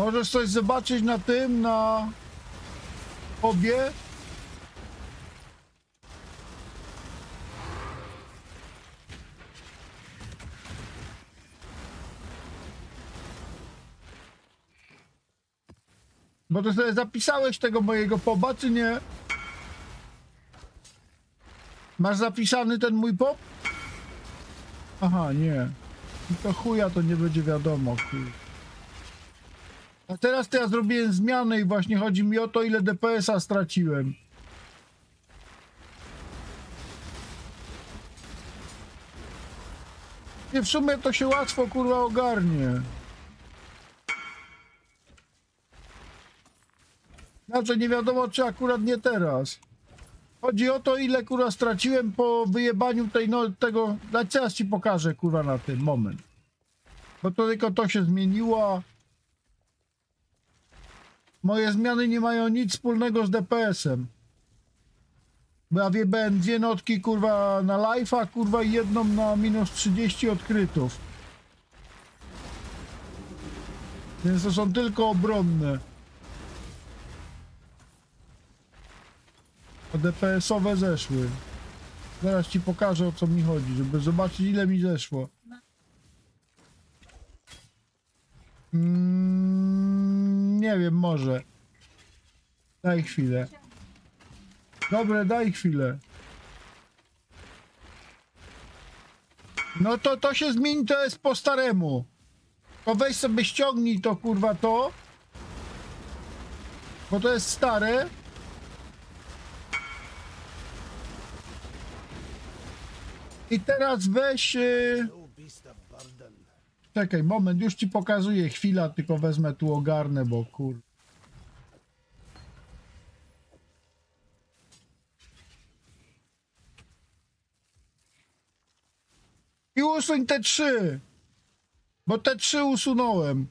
Możesz coś zobaczyć na tym, na obie? Bo ty sobie zapisałeś tego mojego poba, czy nie? Masz zapisany ten mój pop? Aha, nie. I to chuja to nie będzie wiadomo, chuj. A teraz to ja zrobiłem zmianę i właśnie chodzi mi o to, ile DPS-a straciłem. I w sumie to się łatwo kurwa ogarnie. Znaczy nie wiadomo czy akurat nie teraz. Chodzi o to ile kurwa straciłem po wyjebaniu tej no tego. Dać teraz ci pokażę kurwa na ten moment. Bo to tylko to się zmieniło. Moje zmiany nie mają nic wspólnego z DPS-em. Bo ja wjebałem dwie notki kurwa na live'a, kurwa jedną na minus 30 odkrytów. Więc to są tylko obronne. A DPS-owe zeszły. Zaraz ci pokażę o co mi chodzi, żeby zobaczyć ile mi zeszło. Mm, nie wiem, może. Daj chwilę. Dobre, daj chwilę. No to to się zmieni, to jest po staremu. To weź sobie ściągnij to kurwa to. Bo to jest stare. I teraz weź. Yy... No beast of burden. Czekaj, moment, już ci pokazuję. Chwila, tylko wezmę tu ogarnę, bo kur. I usuń te trzy! Bo te trzy usunąłem.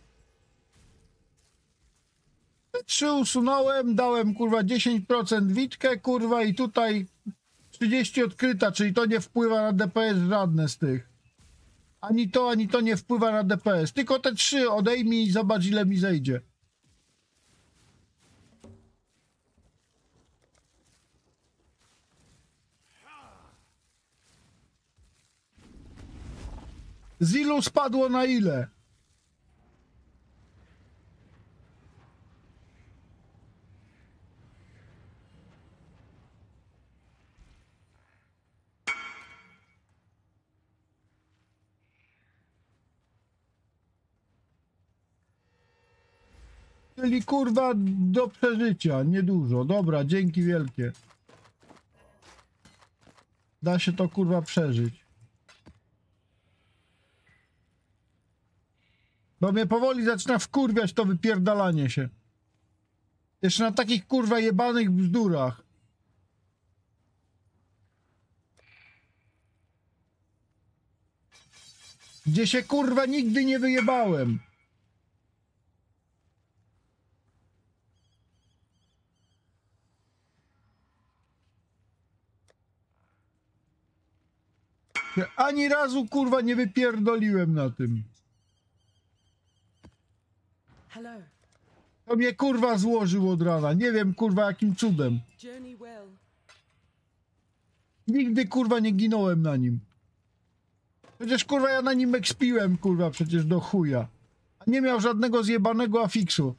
Te trzy usunąłem, dałem kurwa 10% witkę, kurwa i tutaj 30 odkryta, czyli to nie wpływa na DPS żadne z tych. Ani to, ani to nie wpływa na DPS. Tylko te trzy odejmij i zobacz ile mi zejdzie. Z ilu spadło na ile? Czyli kurwa do przeżycia, niedużo. Dobra, dzięki wielkie. Da się to kurwa przeżyć. Bo mnie powoli zaczyna wkurwiać to wypierdalanie się. Jeszcze na takich kurwa jebanych bzdurach. Gdzie się kurwa nigdy nie wyjebałem. Ani razu kurwa nie wypierdoliłem na tym. To mnie kurwa złożył od rana. Nie wiem kurwa jakim cudem. Nigdy kurwa nie ginąłem na nim. Przecież kurwa ja na nim ekspiłem kurwa przecież do chuja. A nie miał żadnego zjebanego afiksu.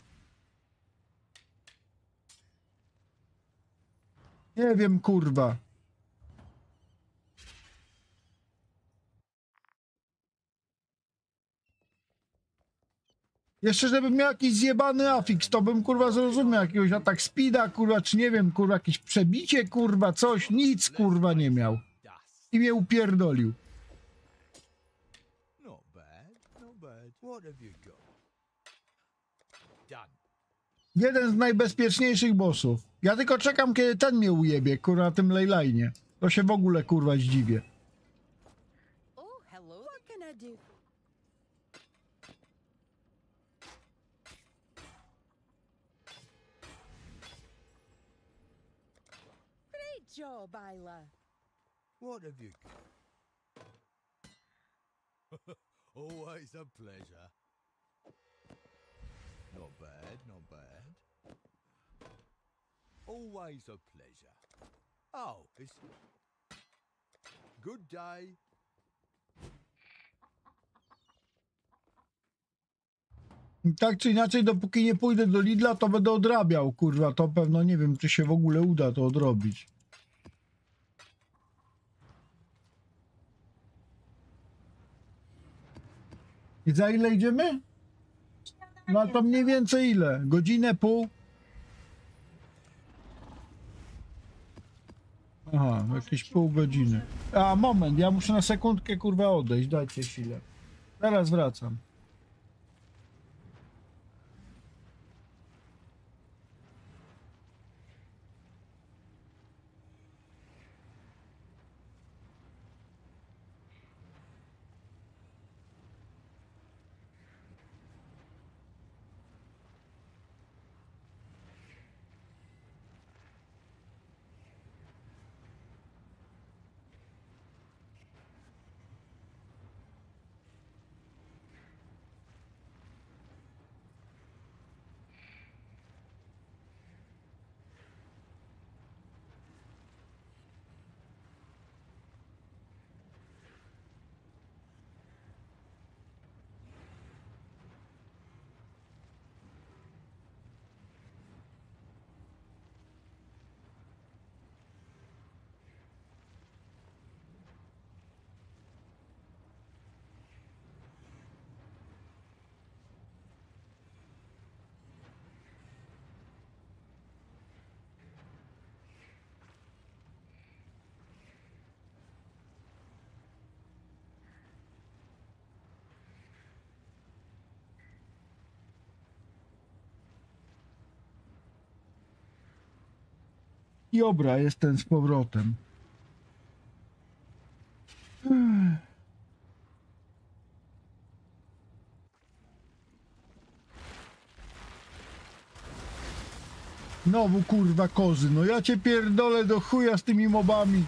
Nie wiem kurwa. Jeszcze żebym miał jakiś zjebany afiks, to bym kurwa zrozumiał jakiegoś atak speeda, kurwa, czy nie wiem, kurwa, jakieś przebicie, kurwa, coś, nic kurwa nie miał. I mnie upierdolił. Got? Done. Jeden z najbezpieczniejszych bossów. Ja tylko czekam, kiedy ten mnie ujebie, kurwa, na tym lejlajnie. To się w ogóle kurwa zdziwię. Oh, hello. What can I do? Great job, Isla. What have you got? Always a pleasure. Not bad, not bad. Always a pleasure. Oh, it's. Good day. Tak czy inaczej, dopóki nie pójdę do Lidla, to będę odrabiał, kurwa. To pewno nie wiem, czy się w ogóle uda to odrobić. I za ile idziemy? No to mniej więcej ile? Godzinę, pół? Aha, jakieś pół godziny. A, moment, ja muszę na sekundkę kurwa odejść, dajcie chwilę. Zaraz wracam. I obra, jestem z powrotem. Znowu kurwa kozy, no ja cię pierdolę do chuja z tymi mobami.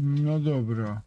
No dobra.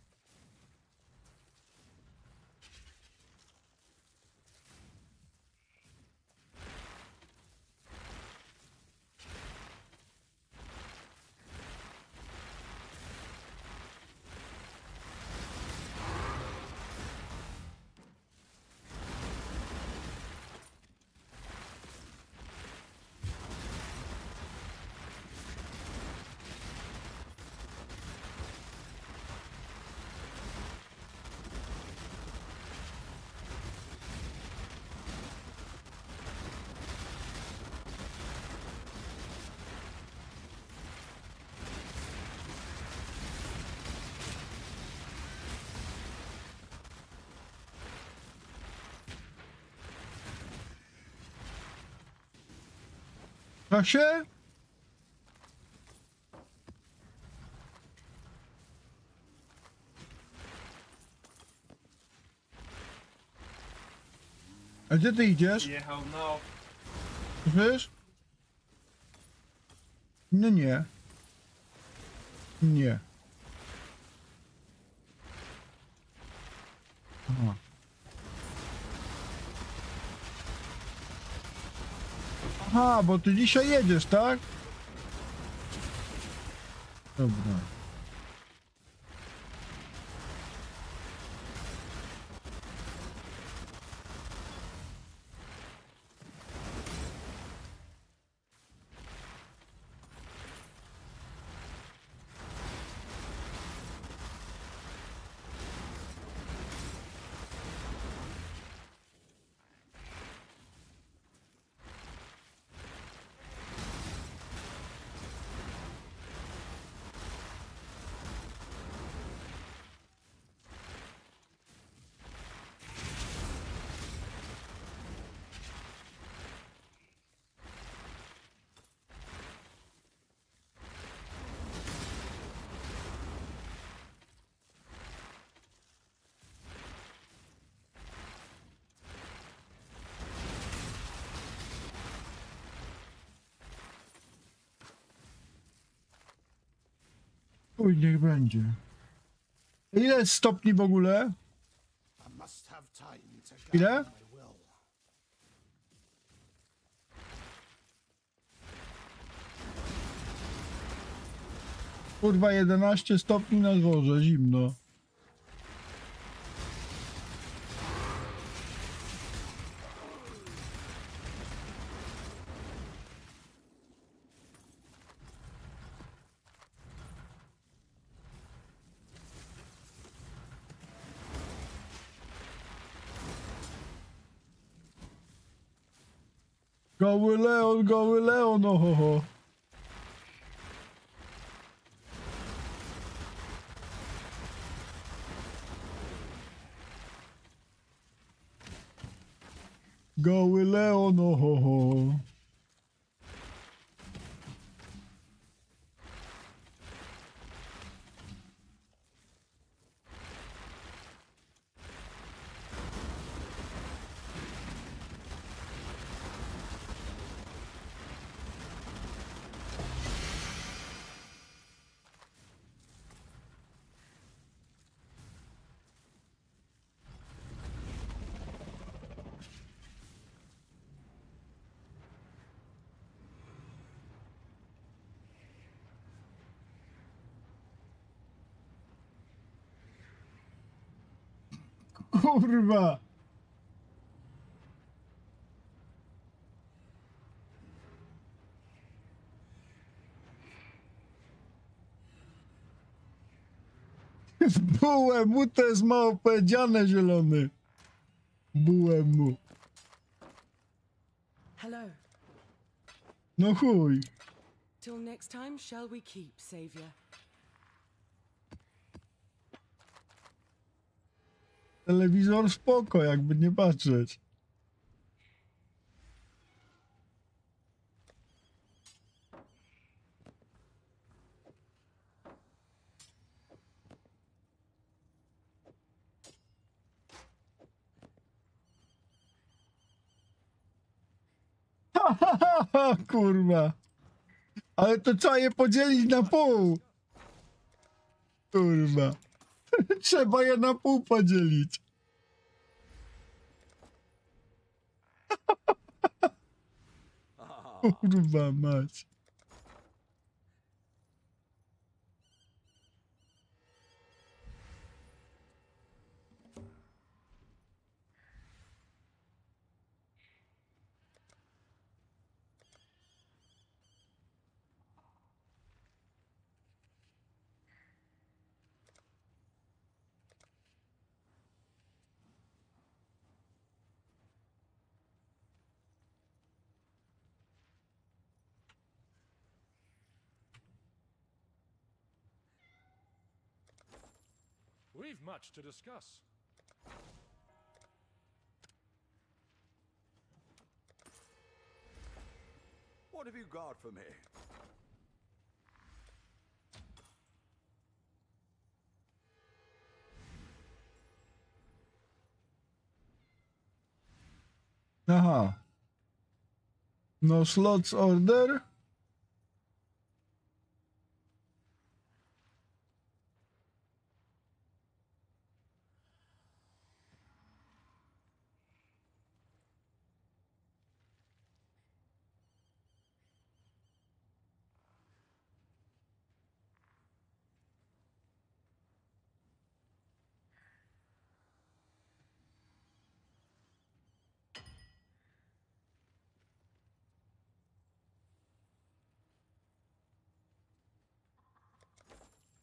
Da się? A gdzie ty idziesz? Jechał no. Wiesz? No nie. Nie. Aha. Aha, bo ty dzisiaj jedziesz, tak? Dobra. Uj, niech będzie. Ile jest stopni w ogóle? Ile? Kurwa 11 stopni na dworze, zimno. Galileo, Galileo, no ho ho. Kurwa. Bułem mu to jest mało powiedziane, zielony. Bułem mu. Hello. No chuj. Till next time, shall we keep, Savior? Telewizor spoko, jakby nie patrzeć. Kurwa. Ale to trzeba je podzielić na pół. Kurwa. Trzeba je na pół podzielić. Kurwa mać. We've much to discuss. What have you got for me? Aha. No slots order?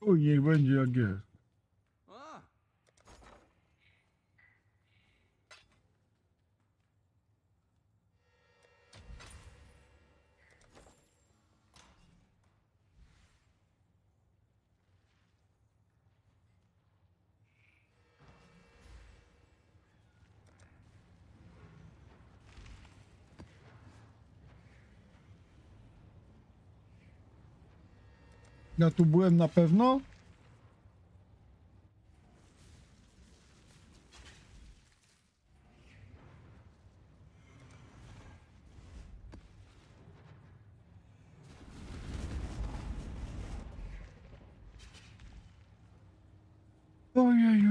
Uj, niech będzie jak jest. Ja tu byłem na pewno? Ojejujeju.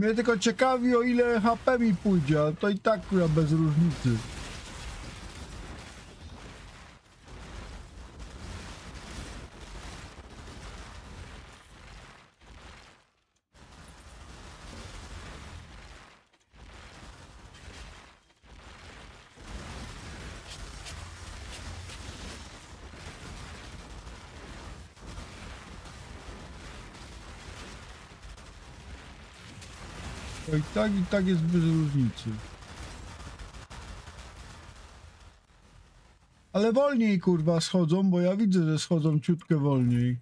Mnie tylko ciekawi o ile HP mi pójdzie, ale to i tak kurwa bez różnicy. I tak i tak jest bez różnicy. Ale wolniej kurwa schodzą, bo ja widzę, że schodzą ciutkę wolniej.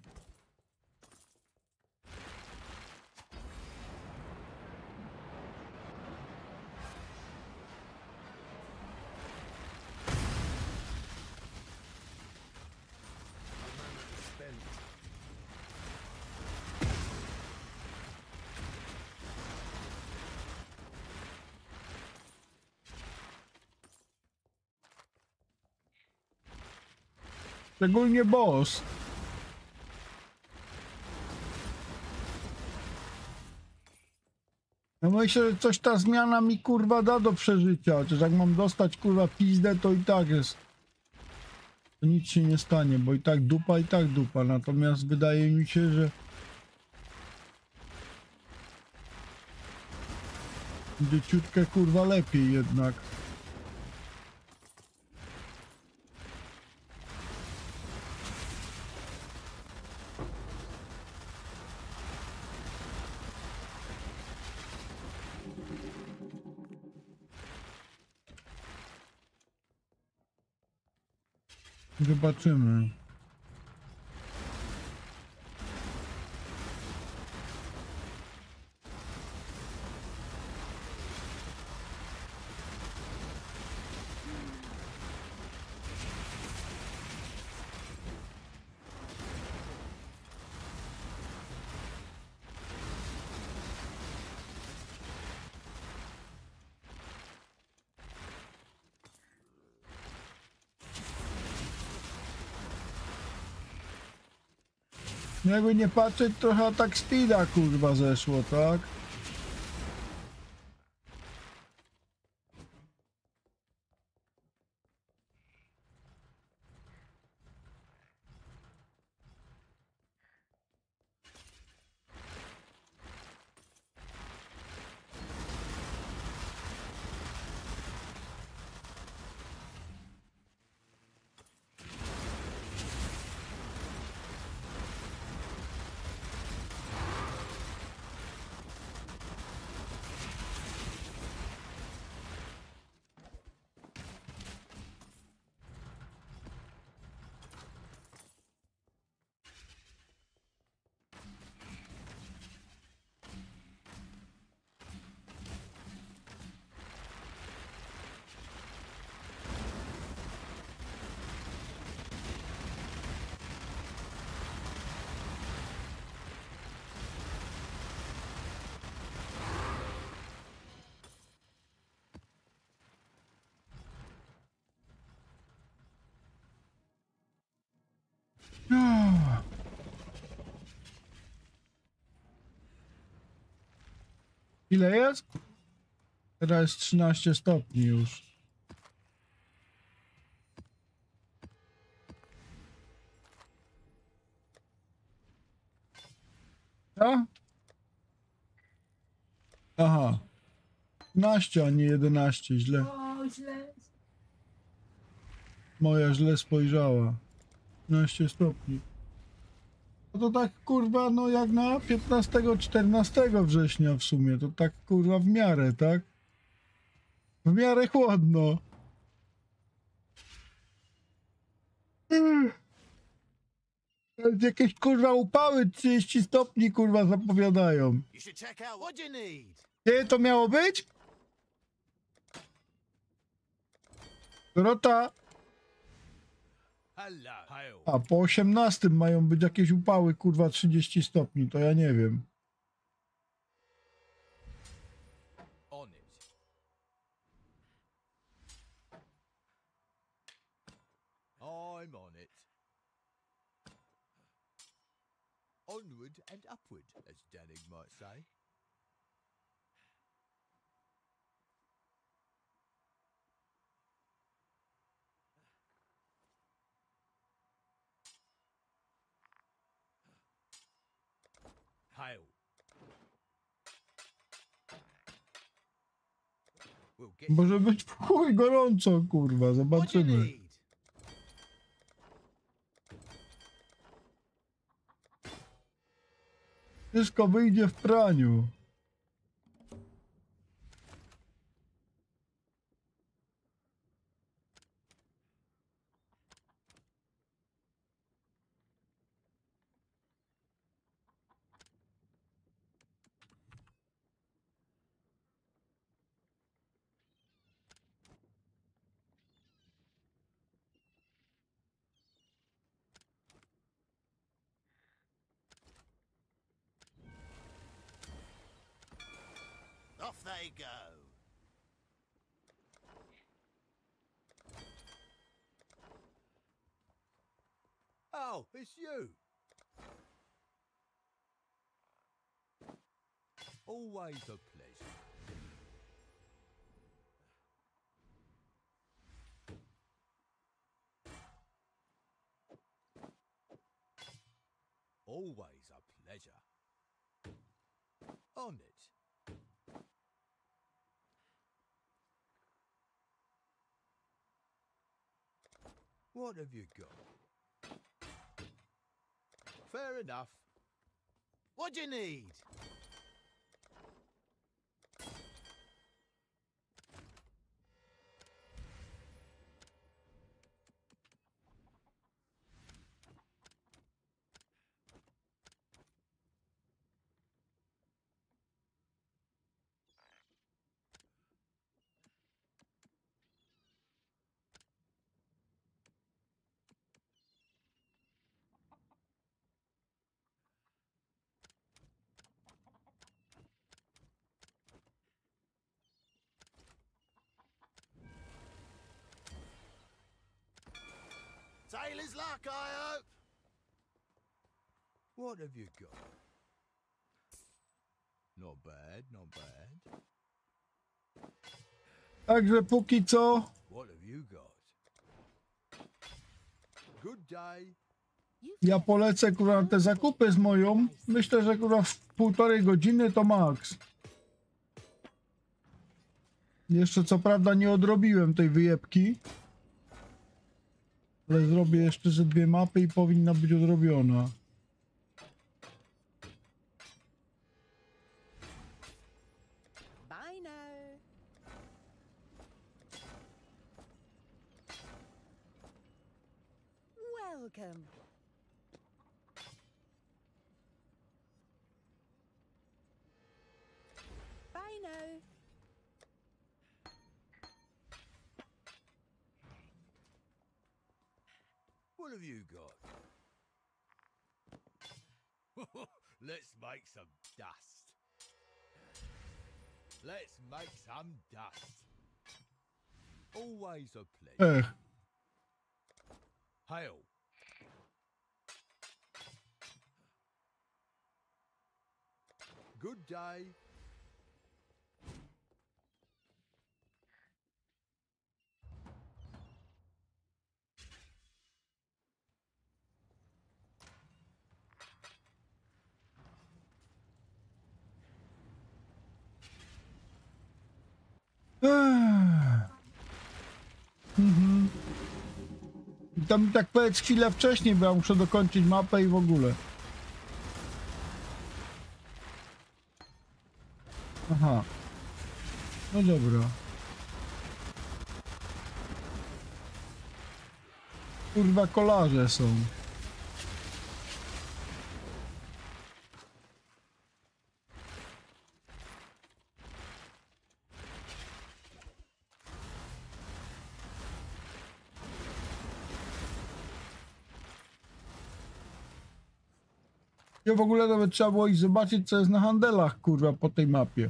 Szczególnie boss. Ja myślę, że coś ta zmiana mi kurwa da do przeżycia. Chociaż jak mam dostać kurwa pizdę, to i tak jest. To nic się nie stanie, bo i tak dupa, i tak dupa. Natomiast wydaje mi się, że będzie kurwa lepiej jednak. Zobaczymy. Jakby nie patrzeć, trochę atak speeda kurwa zeszło, tak? Ile jest? Teraz jest 13 stopni już. Co? Aha. 15, a nie 11, źle. O, źle. Moja źle spojrzała. 15 stopni. To tak kurwa, no jak na 15-14 września w sumie, to tak kurwa w miarę, tak? W miarę chłodno. Jakieś kurwa upały 30 stopni kurwa zapowiadają. Gdzie to miało być? Dorota. A po 18 mają być jakieś upały kurwa 30 stopni, to ja nie wiem. Onward and upward, as Danig might say. Hail. We'll get Może być w chuj gorąco, kurwa, zobaczymy. Wszystko wyjdzie w praniu. It's you. Always a pleasure. Always a pleasure. On it. What have you got? Fair enough. What do you need? Sailor's luck, I hope. What have you got? Not bad, not bad. Także póki co What have you got? Good day. Ja polecę kurwa te zakupy z moją. Myślę, że kurwa w półtorej godziny to max. Jeszcze co prawda nie odrobiłem tej wyjebki. Ale zrobię jeszcze ze dwie mapy i powinna być odrobiona. Welcome. What have you got? Let's make some dust. Let's make some dust. Always a pleasure. Ech, Hail. Good day. Mhm. I To mi tak powiedz chwilę wcześniej, bo ja muszę dokończyć mapę i w ogóle. Aha. No dobra. Kurwa kolarze są. Ja w ogóle nawet trzeba było iść zobaczyć, co jest na handelach, kurwa, po tej mapie.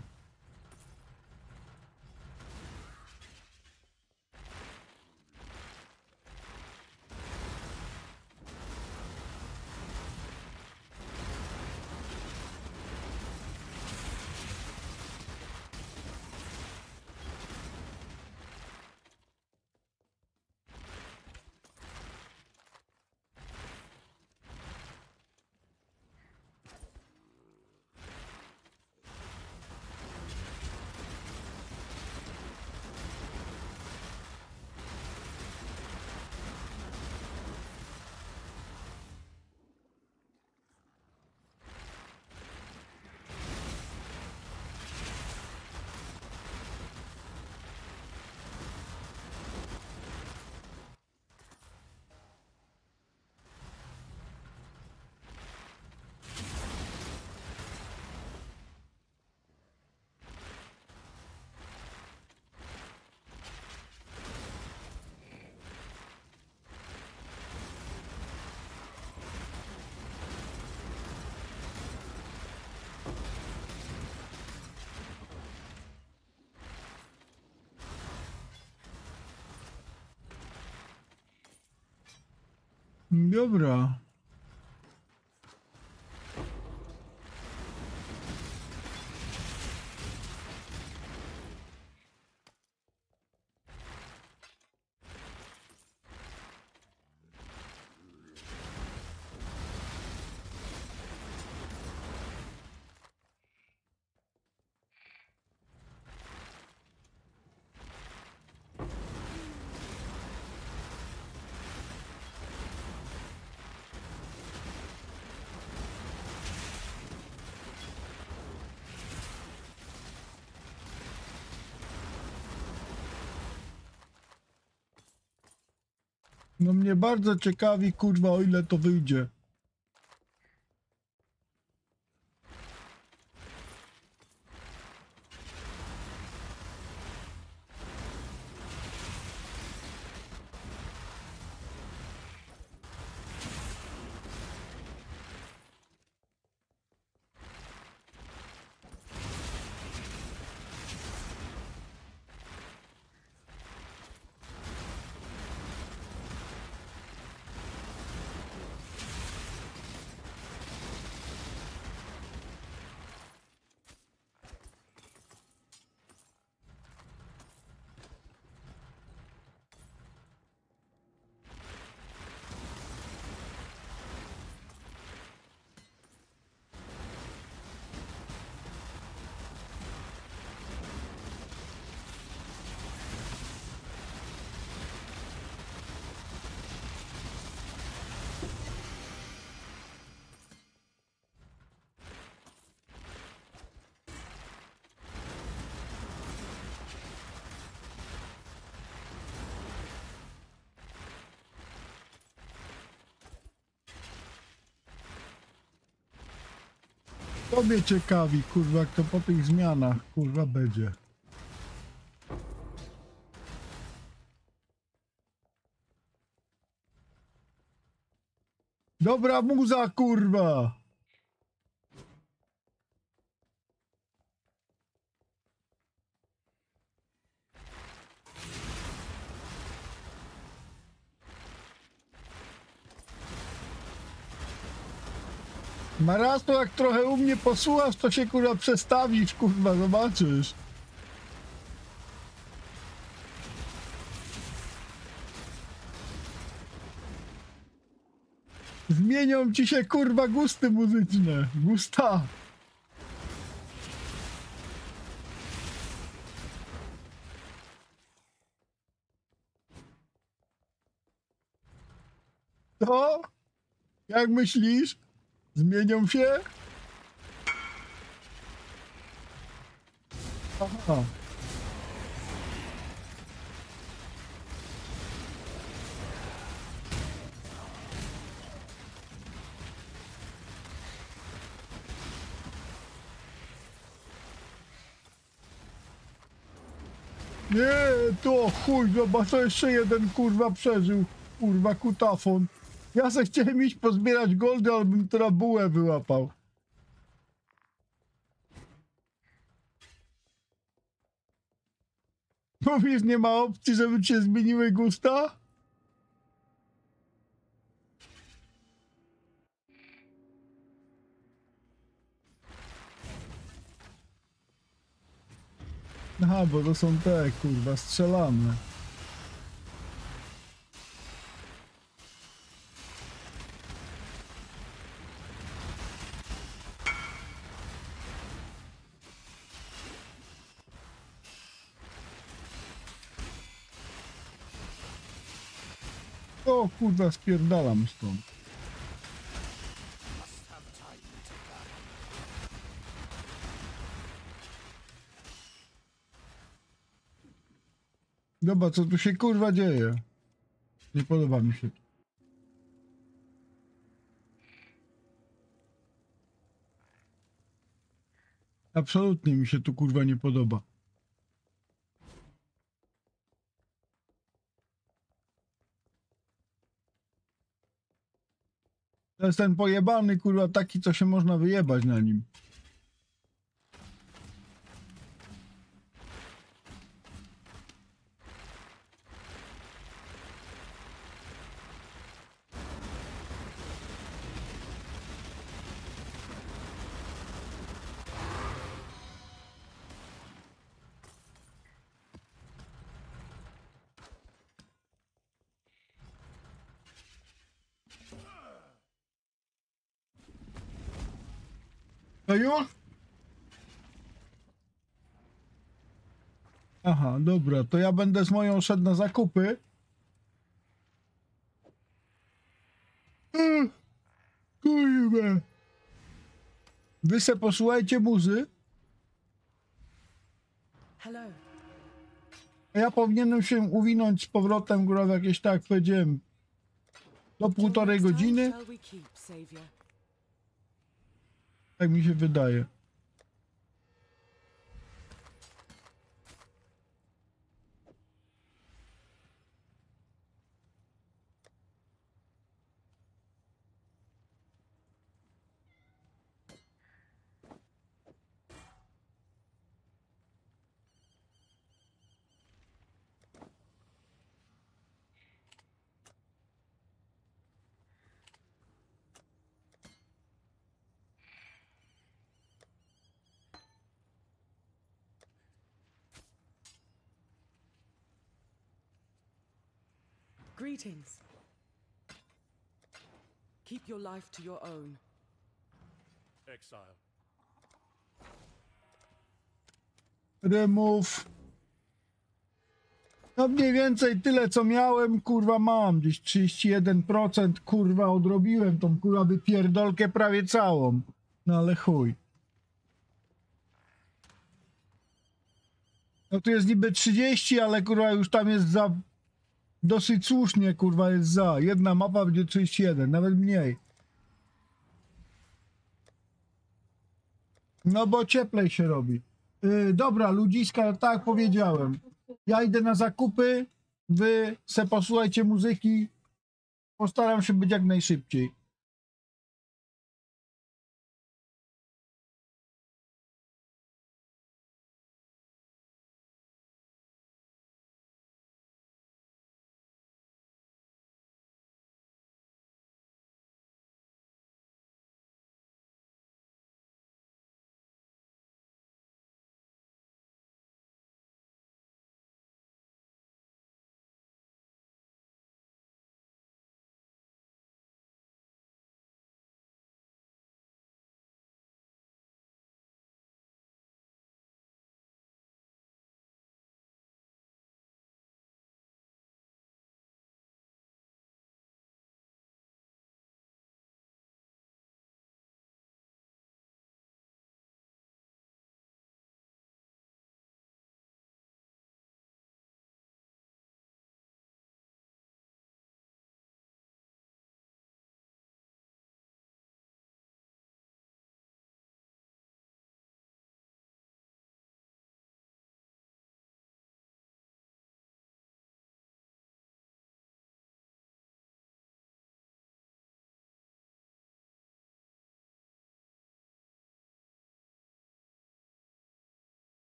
Dobra. No mnie bardzo ciekawi, kurwa, o ile to wyjdzie. To ciekawi, kurwa, kto po tych zmianach, kurwa, będzie. Dobra muza, kurwa! Maraz to jak trochę u mnie posłuchasz, to się kurwa przestawisz, kurwa, zobaczysz. Zmienią ci się kurwa gusty muzyczne. Gusta. To? Jak myślisz? Zmienią się? Aha. Nie, to chuj, zobacz, jeszcze jeden kurwa przeżył. Kurwa kutafon. Ja se chciałem iść pozbierać goldy, ale bym teraz bułę wyłapał. Mówisz, nie ma opcji, żeby cię zmieniły gusta? Aha, bo to są te, kurwa, strzelane. O kurwa, spierdalam stąd. Dobra, co tu się kurwa dzieje? Nie podoba mi się. Absolutnie mi się tu kurwa nie podoba. To jest ten pojebany kurwa taki, co się można wyjebać na nim. To już? Aha, dobra, to ja będę z moją szedł na zakupy. Mm, Kurwa. Wy se posłuchajcie muzy, Hello. ja powinienem się uwinąć z powrotem, góra, jakieś tak powiedziałem, do półtorej godziny, Shall we keep, Savior? Tak mi się wydaje. Greetings. Keep your life to your own. Exile. Remove. No mniej więcej tyle co miałem, kurwa mam. Gdzieś 31% kurwa odrobiłem tą kurwa wypierdolkę prawie całą. No ale chuj. No tu jest niby 30, ale kurwa już tam jest za... Dosyć słusznie kurwa jest za. Jedna mapa będzie 31, nawet mniej. No bo cieplej się robi. Yy, dobra, ludziska, tak powiedziałem. Ja idę na zakupy, wy se posłuchajcie muzyki. Postaram się być jak najszybciej.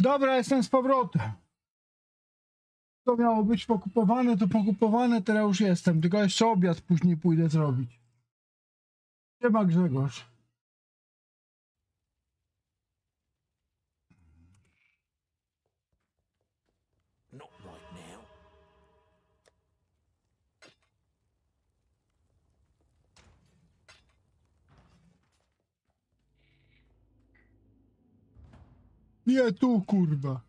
Dobra, jestem z powrotem. To miało być pokupowane, to pokupowane, teraz już jestem. Tylko jeszcze obiad później pójdę zrobić. Siema Grzegorz. Not right now. Nie tu, kurwa.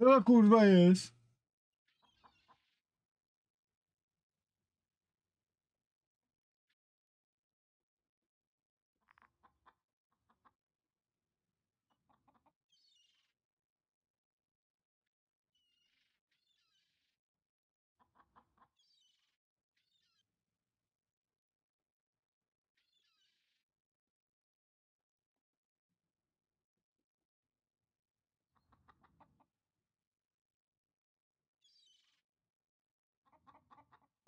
Co kurwa jest?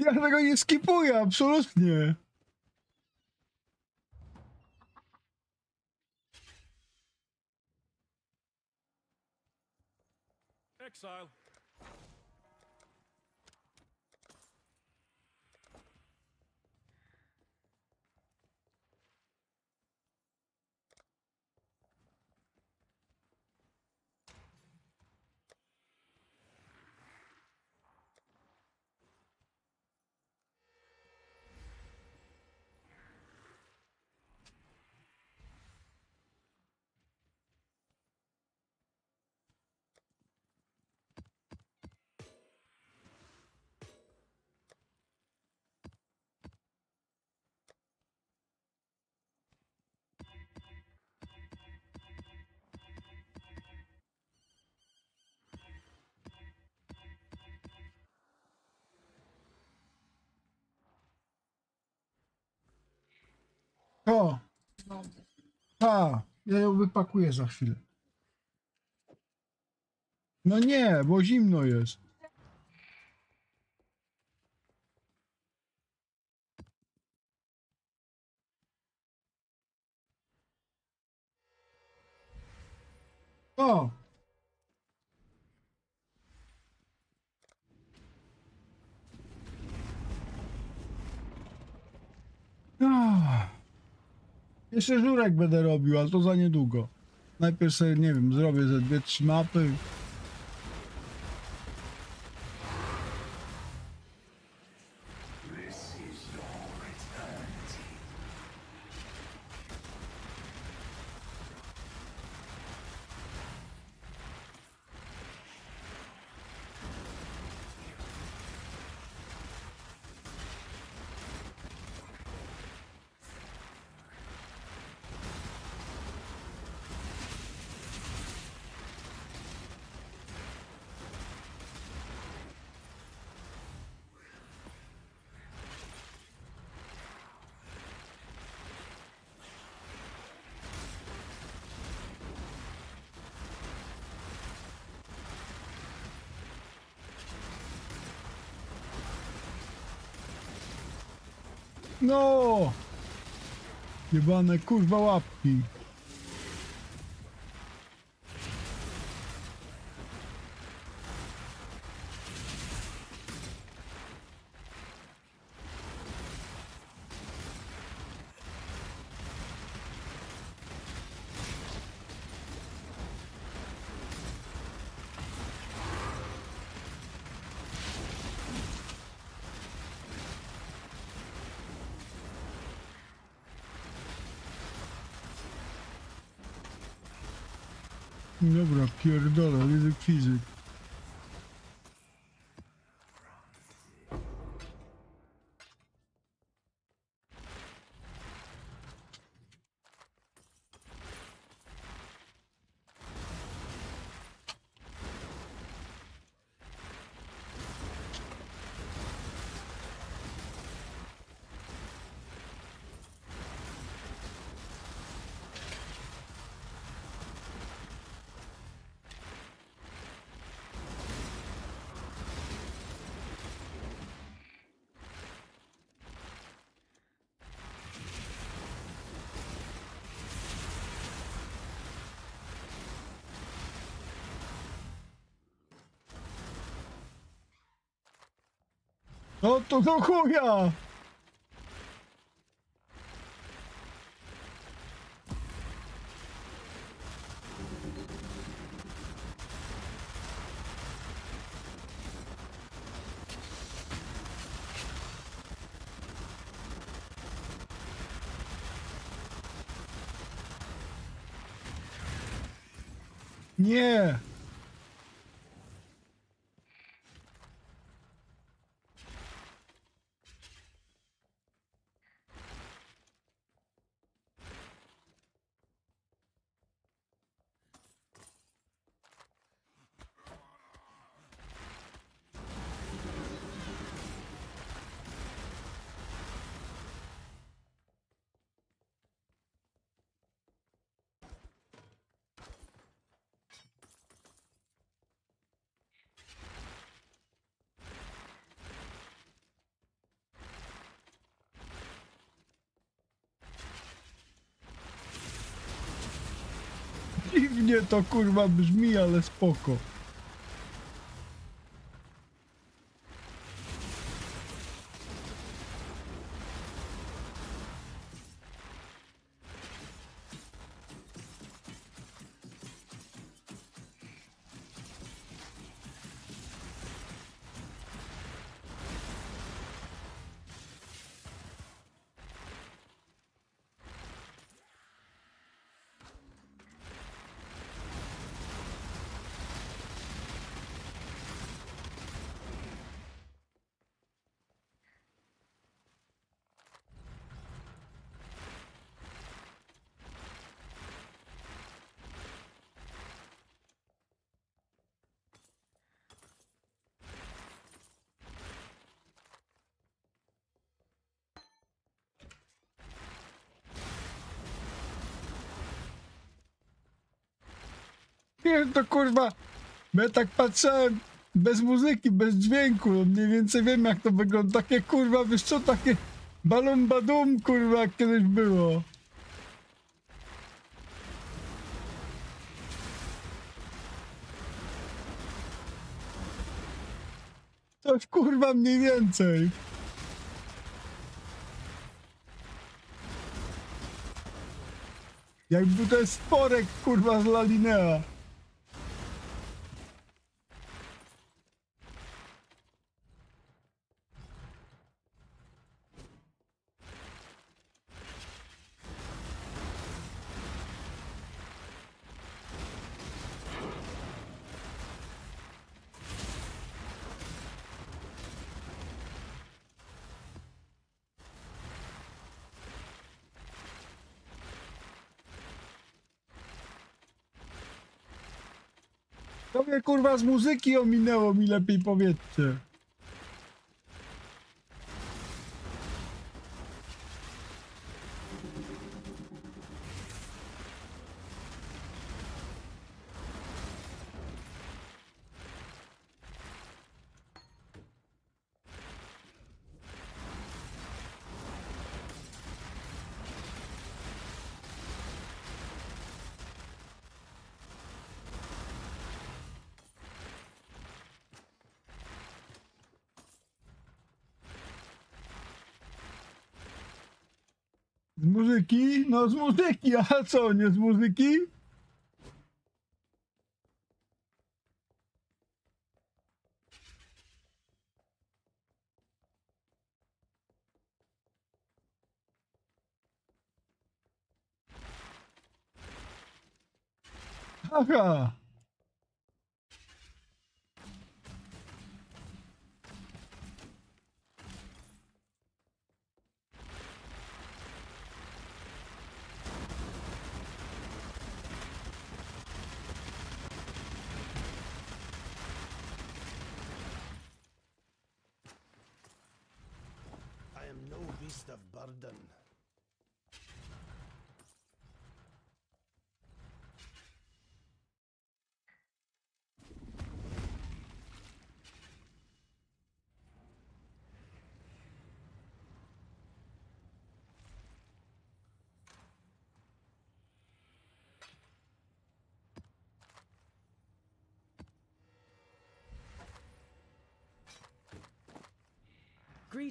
Ja tego nie skipuję, absolutnie. Exile. O, Wody. ta, ja ją wypakuję za chwilę. No nie, bo zimno jest. O! Ah. Jeszcze żurek będę robił, ale to za niedługo. Najpierw sobie, nie wiem, zrobię ze dwie, trzy mapy. No! Jebane kurwa łapki. Dobra, pierdolę, język fizyk. No to do chuja! Nie! To kurwa brzmi, ale spoko. To kurwa, bo ja tak patrzyłem bez muzyki, bez dźwięku, no mniej więcej wiem jak to wygląda, takie kurwa, wiesz co, takie balon badum, kurwa, jak kiedyś było. Coś kurwa mniej więcej. Jakby to jest sporek kurwa z Lalinea. Kurwa z muzyki ominęło mi lepiej powiedzcie. Z muzyki? No z muzyki, a co, nie z muzyki? Aha.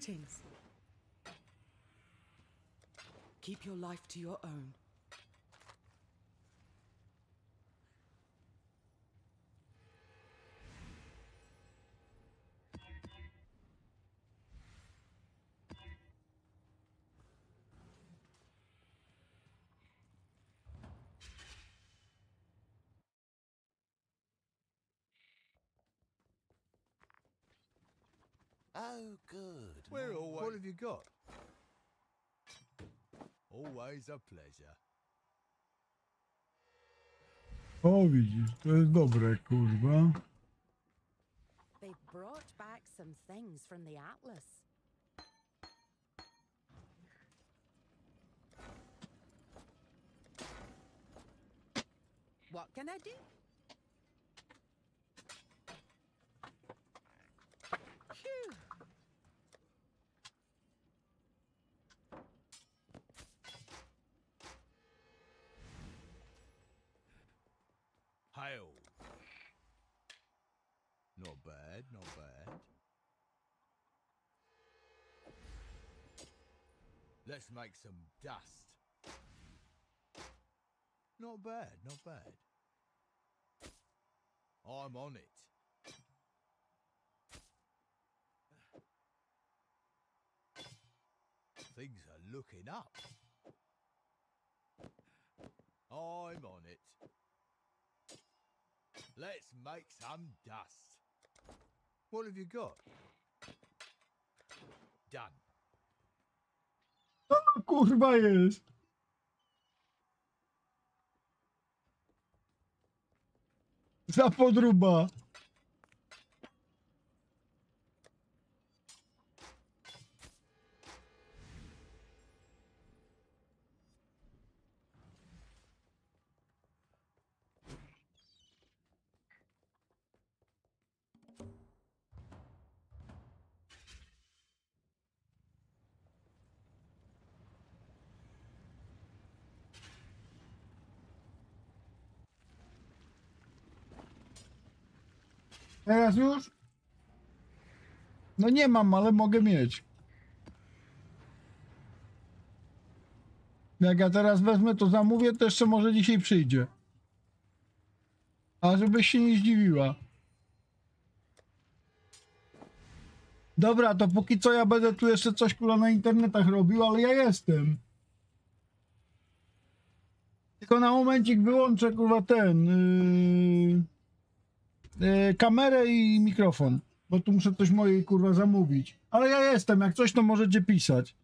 Greetings. Keep your life to your own. We're always. What have you got? Always a pleasure. Oh, o widzisz, to jest eh, dobre, kurwa. They brought back some things from the Atlas. What can I do? Hail. Not bad, not bad. Let's make some dust. Not bad, not bad. I'm on it. Things are looking up. I'm on it. Let's make some dust. What have you got? Done. Co kurwa jest? Za podruba. Teraz już? No nie mam, ale mogę mieć. Jak ja teraz wezmę, to zamówię, to jeszcze może dzisiaj przyjdzie. A żebyś się nie zdziwiła. Dobra, to póki co ja będę tu jeszcze coś kurwa na internetach robił, ale ja jestem. Tylko na momencik wyłączę kurwa ten. Yy... E, kamerę i mikrofon, bo tu muszę coś mojej kurwa zamówić. Ale ja jestem, jak coś to możecie pisać.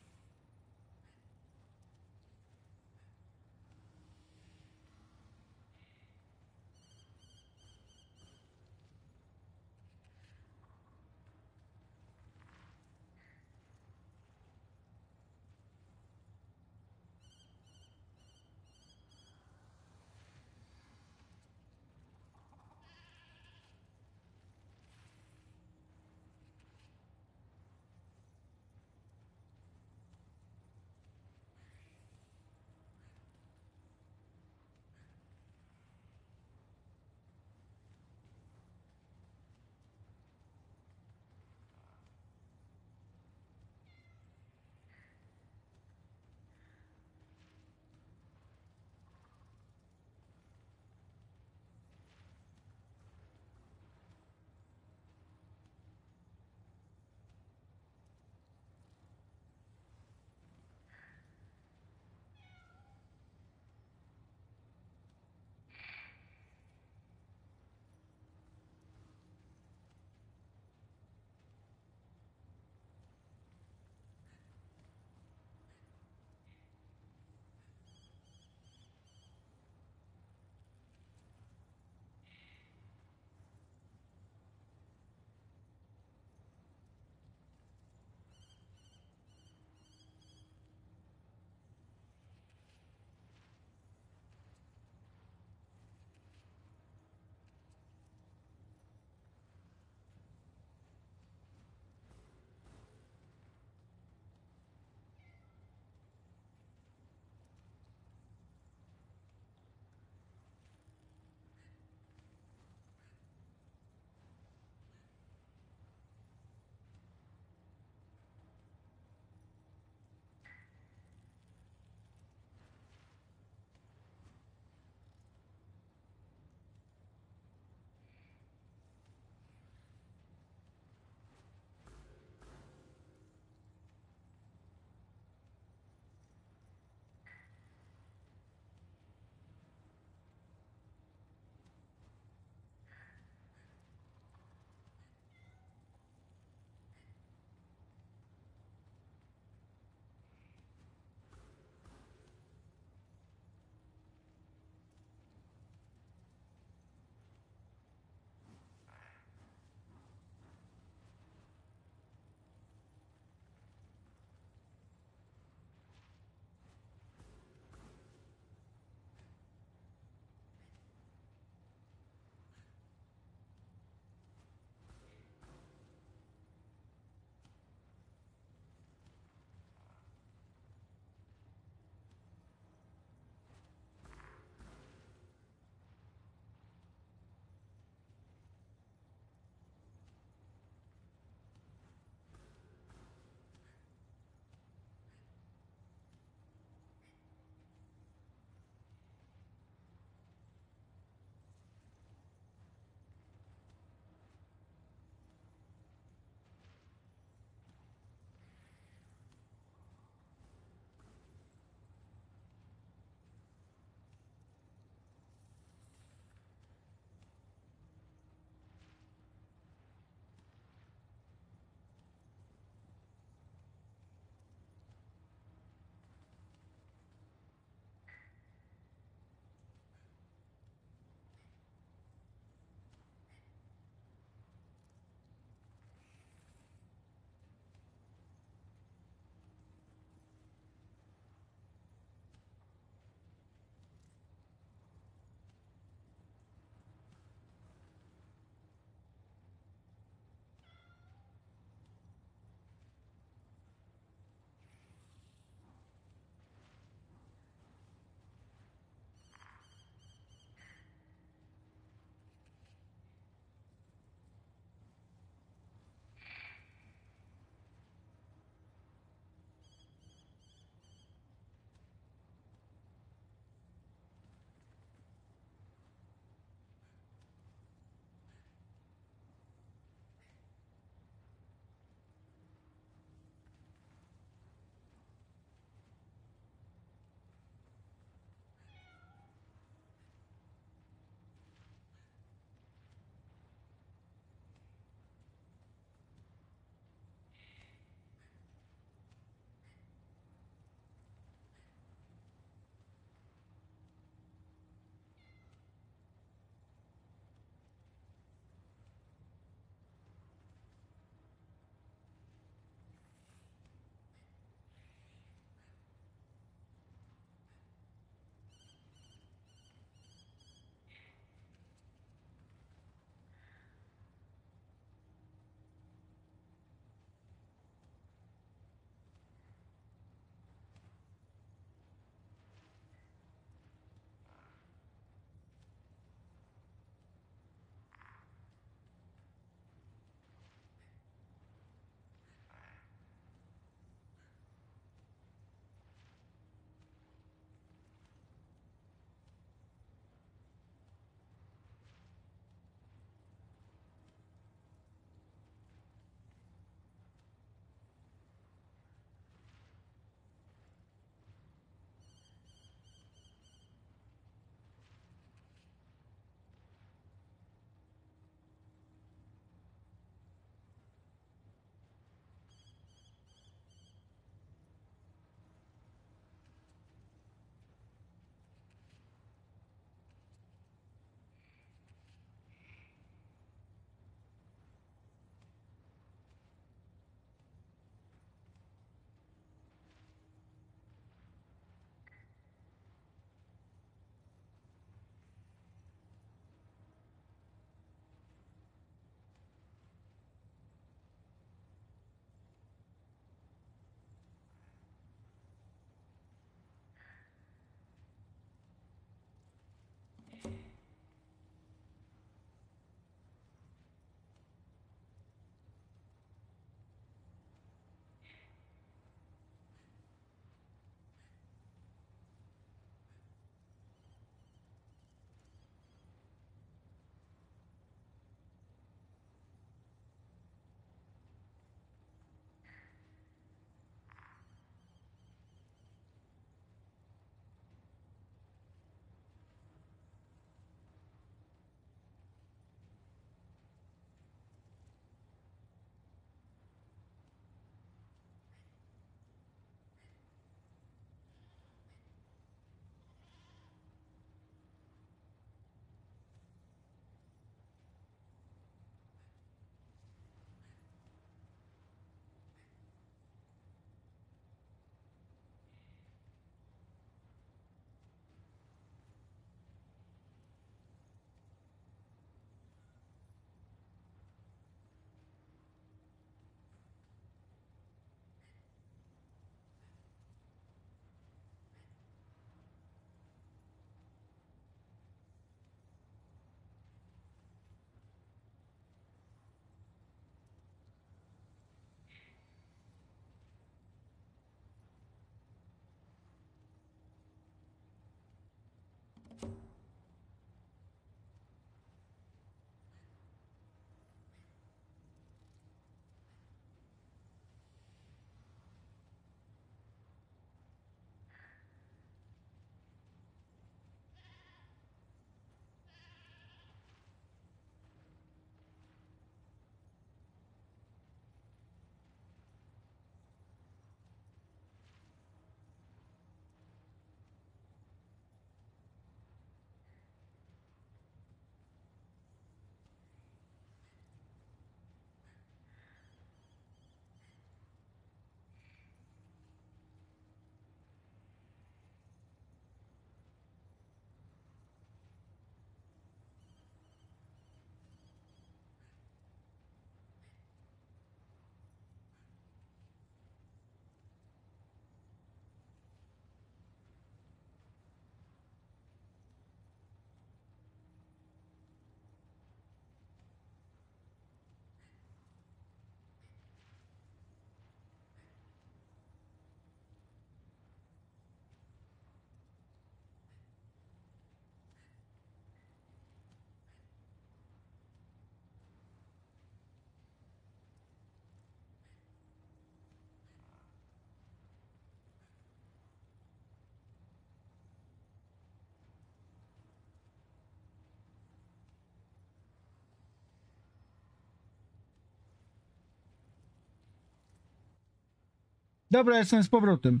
Dobra, jestem z powrotem.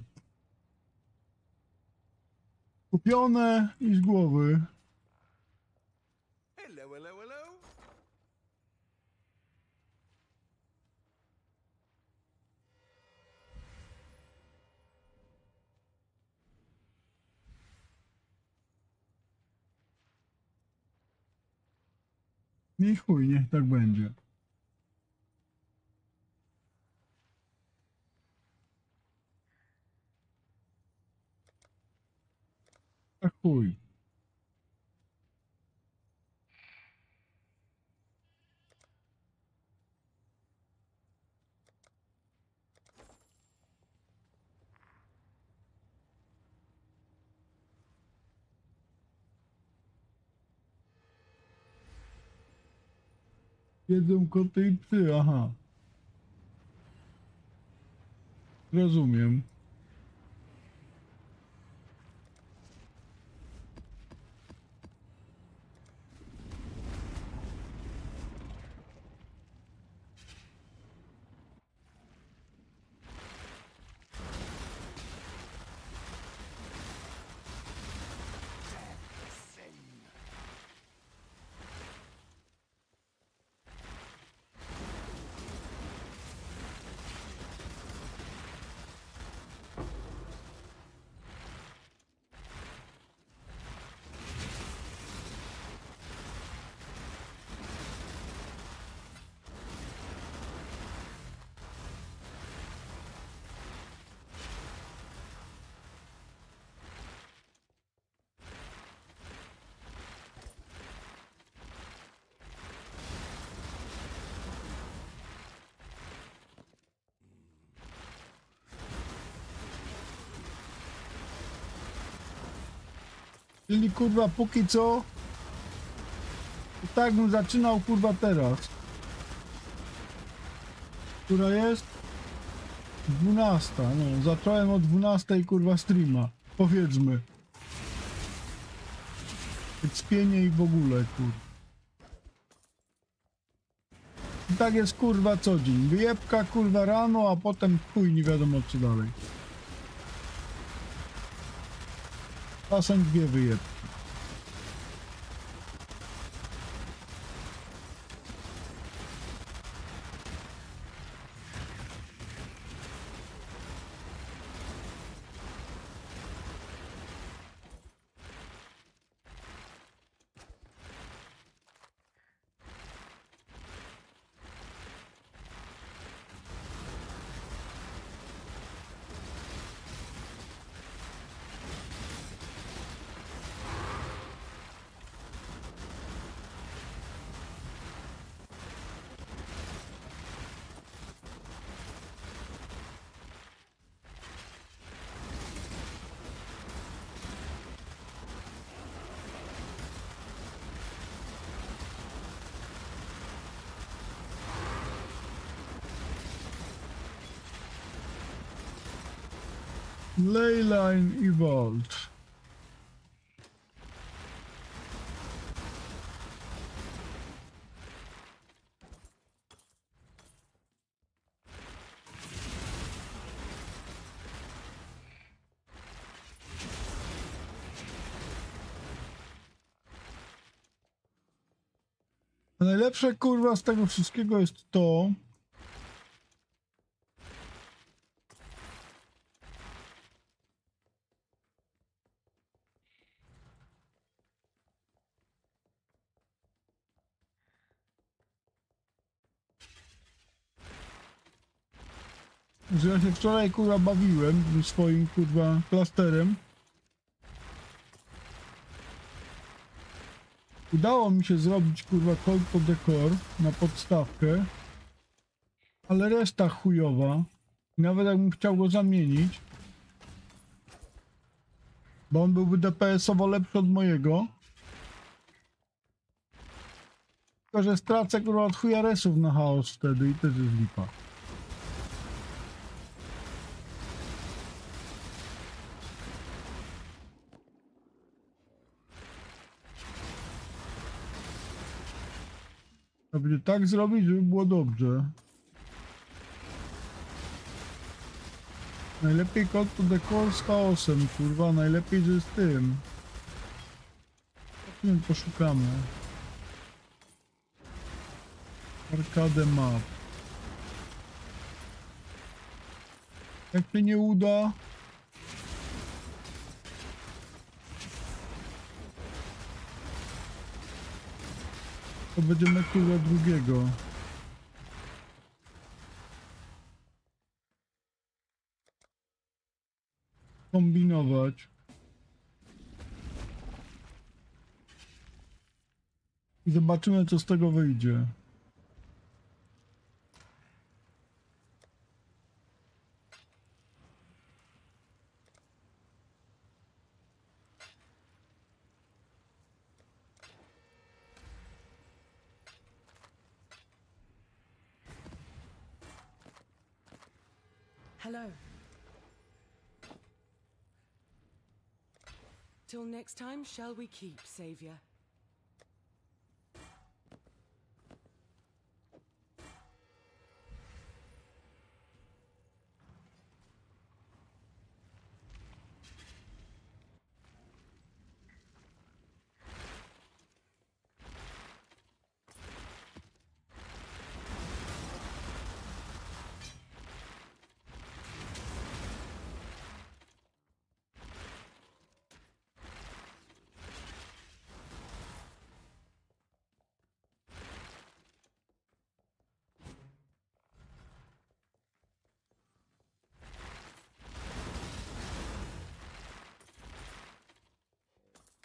Kupione i z głowy. Hello, hello, hello. I chuj, niech tak będzie. A chuj. Jedzą koty i psy, aha. Rozumiem. Czyli kurwa póki co to tak bym zaczynał kurwa teraz. Która jest? 12. No, zacząłem o 12 kurwa streama. Powiedzmy. Spienie i w ogóle kurwa. I tak jest kurwa co dzień. Wyjebka kurwa rano, a potem chuj nie wiadomo co dalej. Czasem dwie wyjebki. Leyline Evolved. A Najlepsze kurwa z tego wszystkiego jest to, że ja się wczoraj kurwa bawiłem swoim kurwa plasterem. Udało mi się zrobić kurwa kolko dekor na podstawkę, ale reszta chujowa. Nawet jakbym chciał go zamienić, bo on byłby DPS-owo lepszy od mojego. Tylko, że stracę kurwa od chuja resów na chaos wtedy i też jest lipa. Będzie tak zrobić, żeby było dobrze. Najlepiej kod to dekor z chaosem, kurwa, najlepiej, że z tym. Nie poszukamy. Arcade map. Jak się nie uda, to będziemy kurwa drugiego. Kombinować. I zobaczymy co z tego wyjdzie. Next time, shall we keep, Saviour?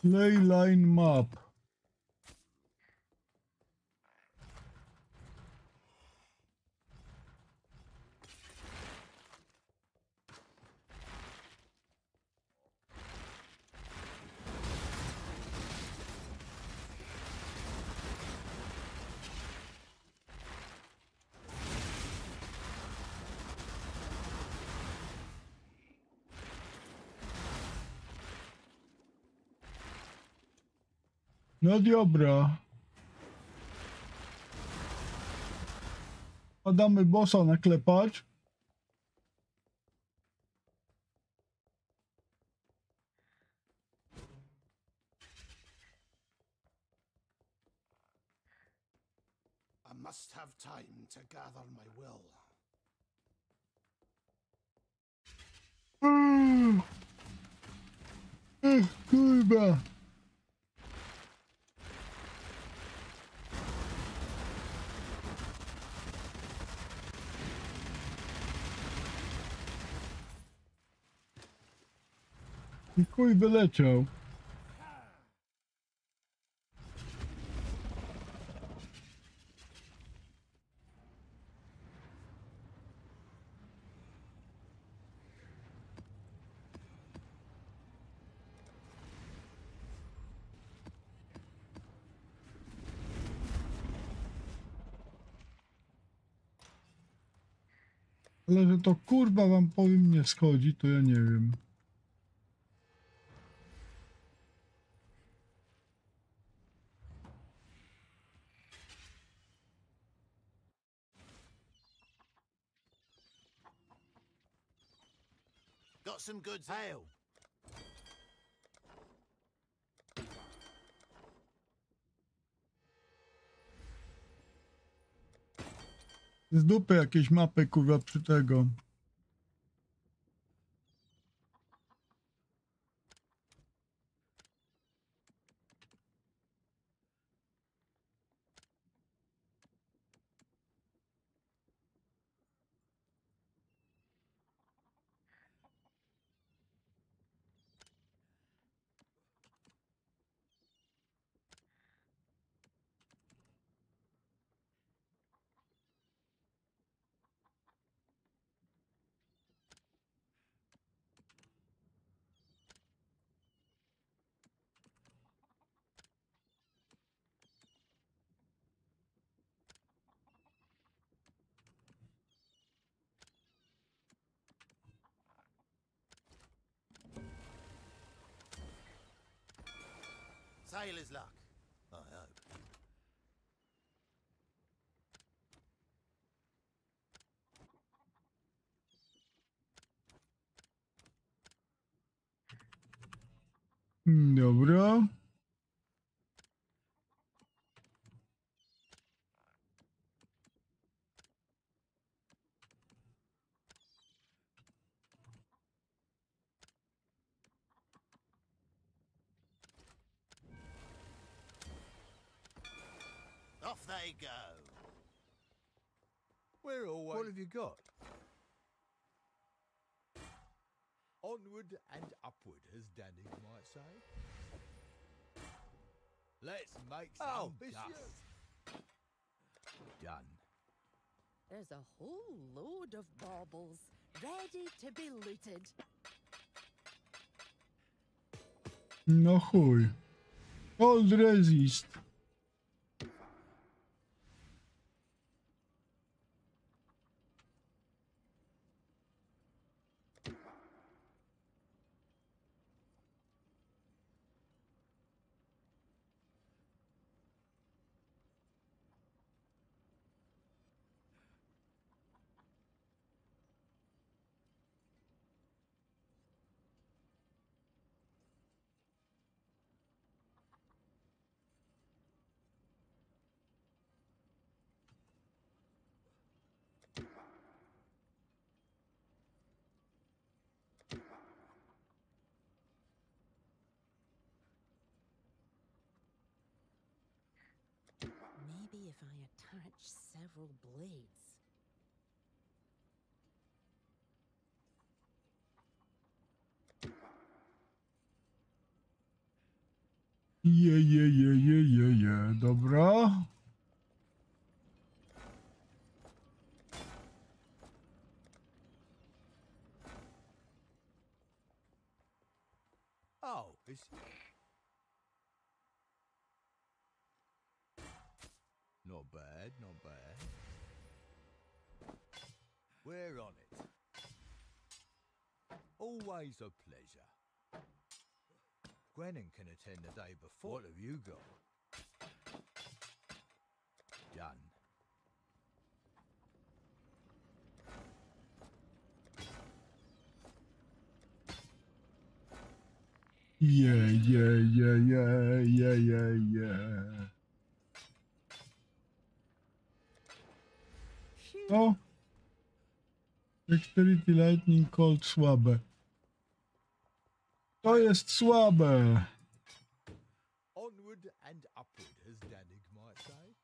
Leyline map. No dobra. Padamy bossa naklepać. I must have time to gather my will. Mm. Ech, kurwa. I chuj wyleciał. Ale że to kurwa wam powiem nie schodzi, to ja nie wiem. Some. Z dupy jakieś mapy kurwa przy tego. Sailor's luck. Got? Onward and upward, as Danny might say. Let's make some Oh, dust. Done. There's a whole load of baubles ready to be looted. No chuj. Old resist. Maybe if I attach several blades. Je, je, je, je, je, je. Dobra. Oh, it's. Not bad, not bad. We're on it. Always a pleasure. Gwennon can attend the day before. What have you got? Done. Je, je, je, je, je, je, je. O! Dexterity Lightning Cold słabe. To jest słabe. Onward and upward, as Danig might say.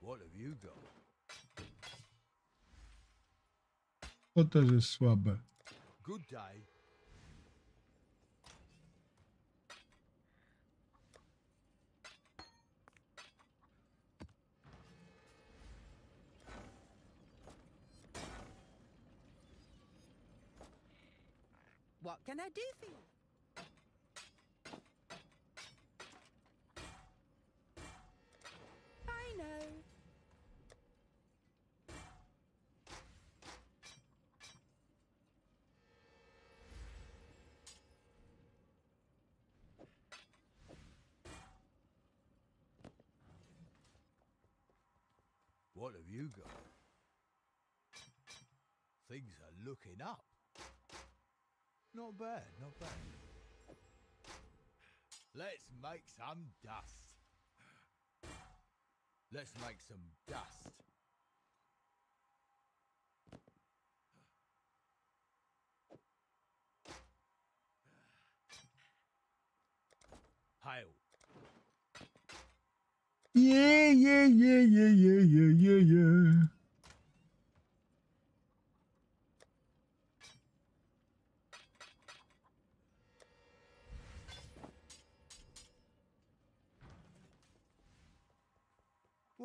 What have you got? To też jest słabe. Good day. What can I do for you? I know. What have you got? Things are looking up. Not bad, not bad. Let's make some dust. Let's make some dust. Hail. Je, je, je, je, je, je, je, je.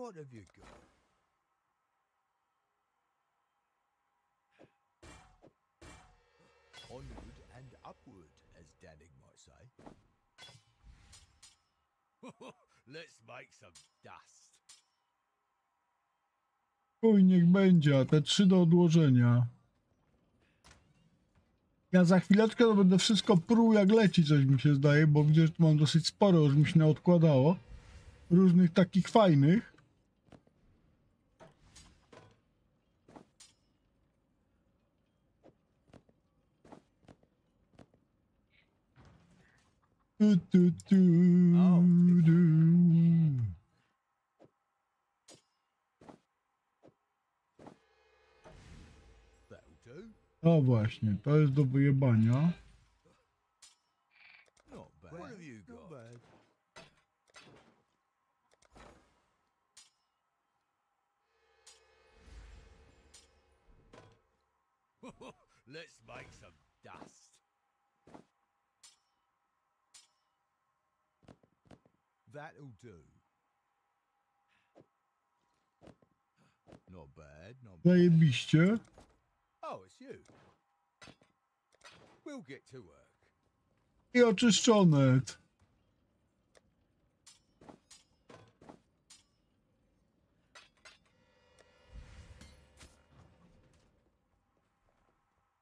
What have you got? Onward and upward, as Danig might say. Let's make some dust. Chuj, niech będzie, a te trzy do odłożenia. Ja za chwileczkę to będę wszystko pruł jak leci, coś mi się zdaje, bo widzę, że tu mam dosyć sporo, już mi się naodkładało. Różnych takich fajnych. Du. O właśnie, to jest do wyjebania. Let's make some dust. That'll do. Not bad, not bad. Zajebiście. Oh, it's you. We'll get to work. I oczyszczone.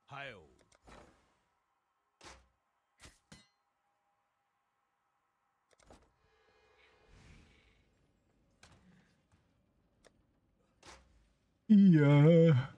Hail. Ja.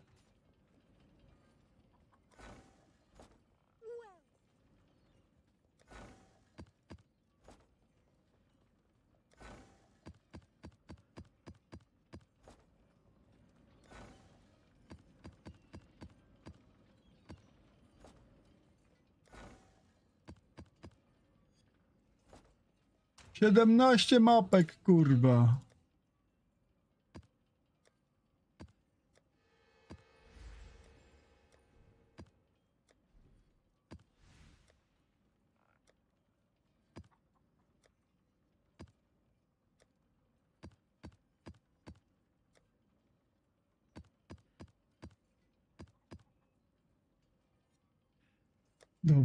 Siedemnaście mapek, kurwa.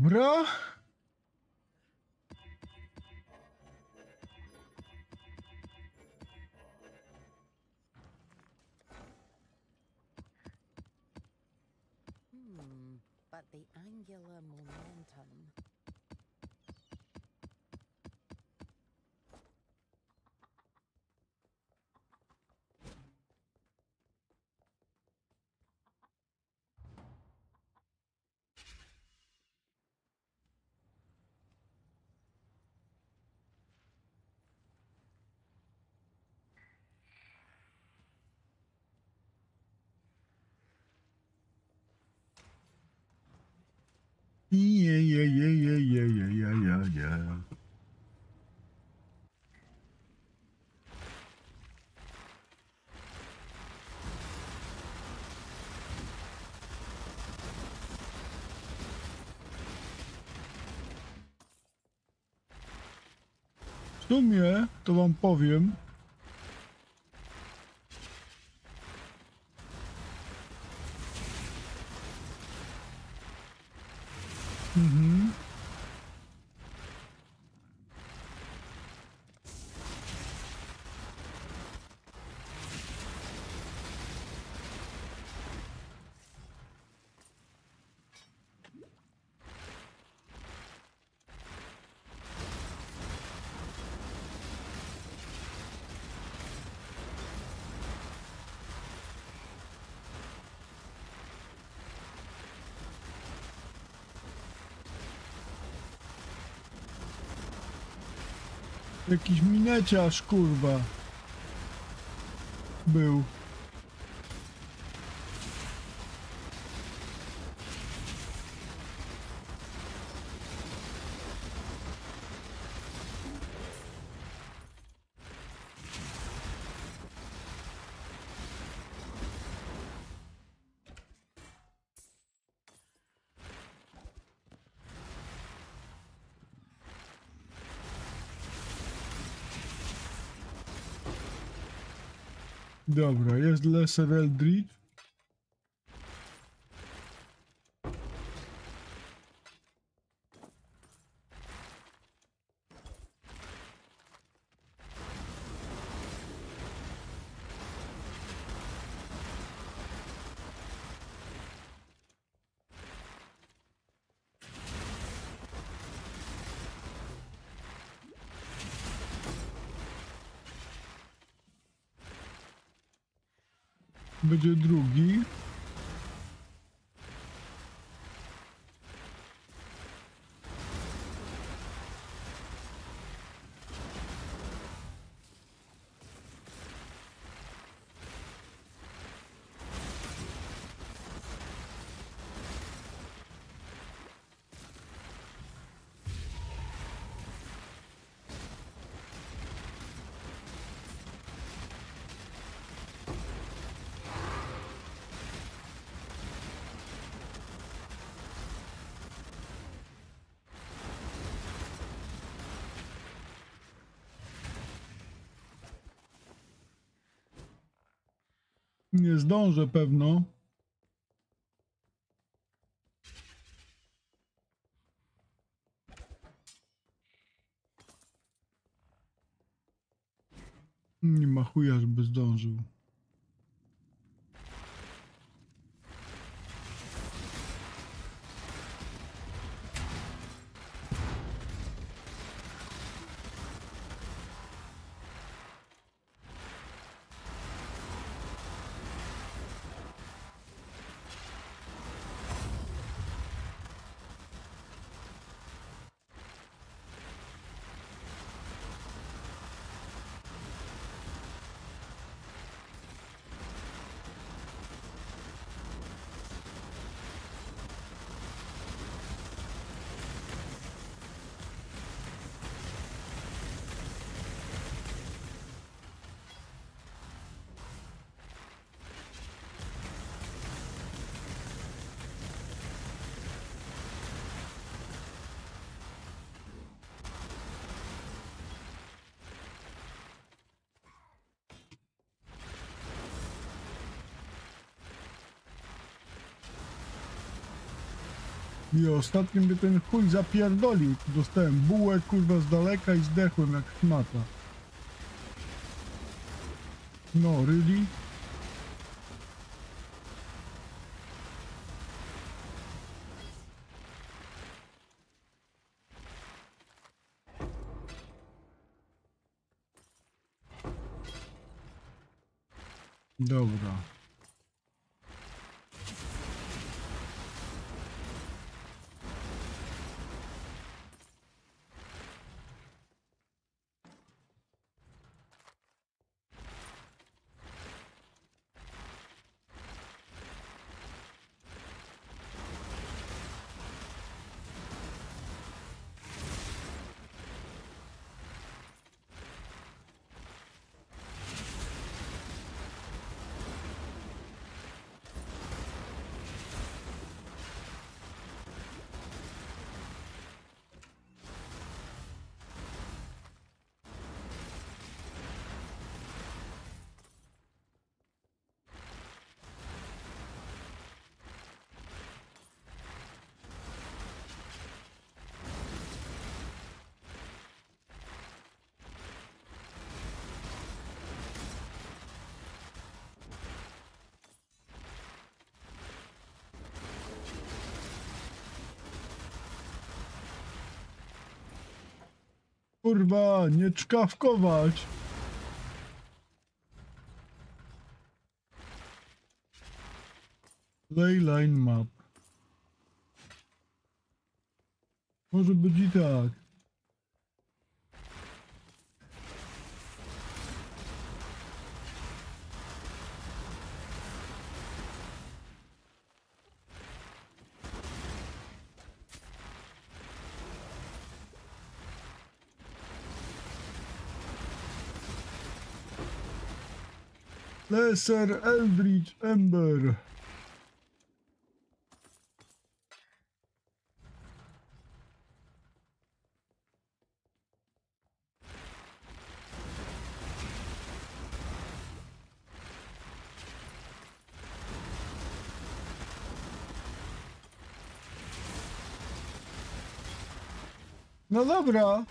Dobra. Hmm, but the angular momentum. Yeah, yeah, yeah, yeah, yeah, yeah, yeah, yeah. W sumie to wam powiem, Jakiś mineciarz, kurwa. Był. Dobra, jest Les Eldridge. Będzie drugi. Nie zdążę pewno. Nie ma chuja, żeby zdążył. I ostatnio mnie ten chuj zapierdolił. Dostałem bułę kurwa z daleka i zdechłem jak szmata. No, really? Dobra. Kurwa, nie czkawkować. Leyline map. Może być i tak. Lesser Eldritch Ember. No dobra.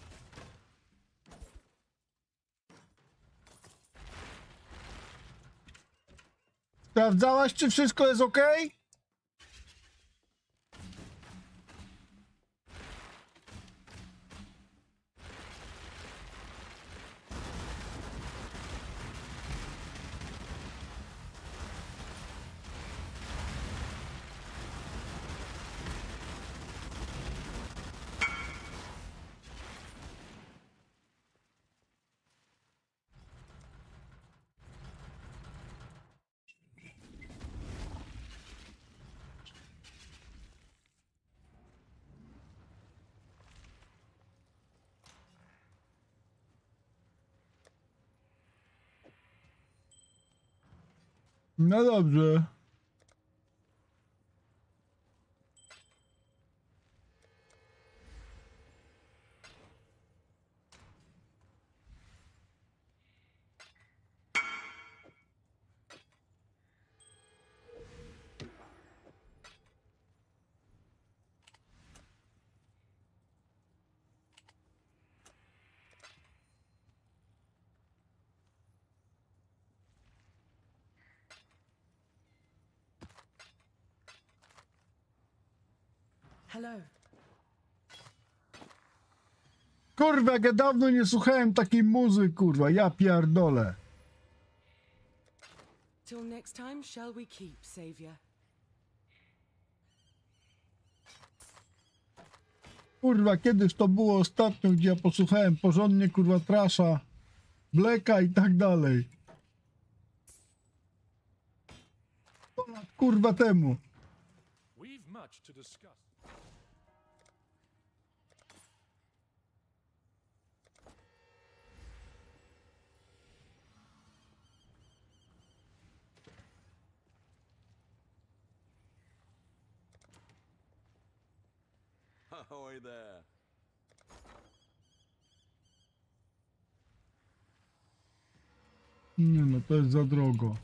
Sprawdzałaś, czy wszystko jest ok? No dobrze. Hello. Kurwa, jak ja dawno nie słuchałem takiej muzy, kurwa, ja pierdolę. Till next time, shall we keep, Savior? Kurwa, kiedyś to było ostatnio, gdzie ja posłuchałem porządnie, kurwa, trasza, Bleka i tak dalej. Ponad, Kurwa temu. We've much to discuss. Ahoy. Nie no, to jest za drogo.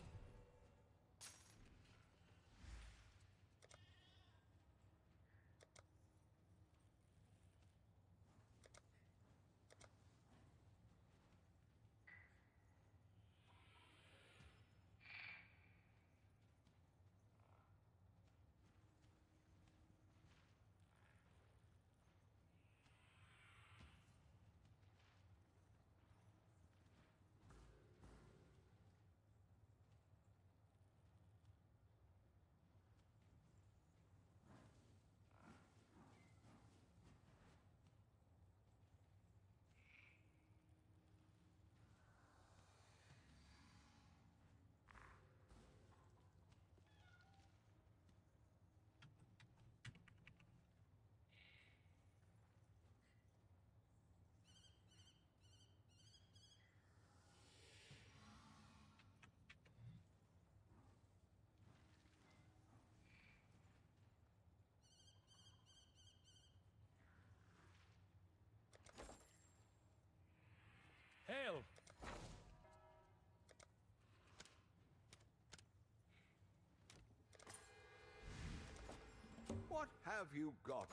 What have you got?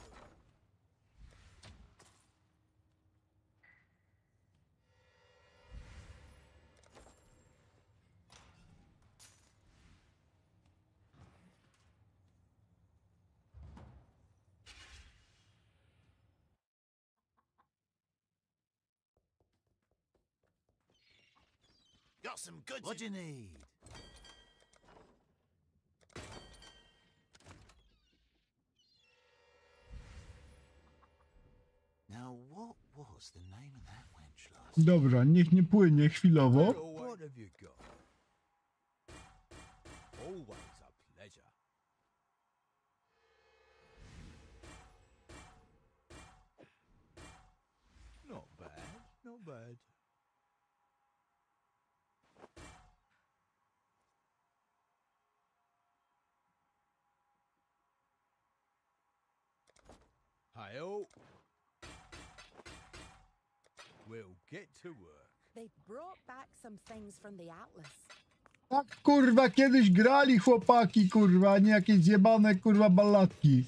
Got some good. What do you need? Now, what was the name of that wench last? Dobra, niech nie płynie chwilowo. What have you got? Always a pleasure. Not bad, not bad. Hi-oh. We'll get to work. They brought back some things from the Atlas. Tak kurwa kiedyś grali chłopaki, kurwa, a nie jakieś zjebane kurwa balladki.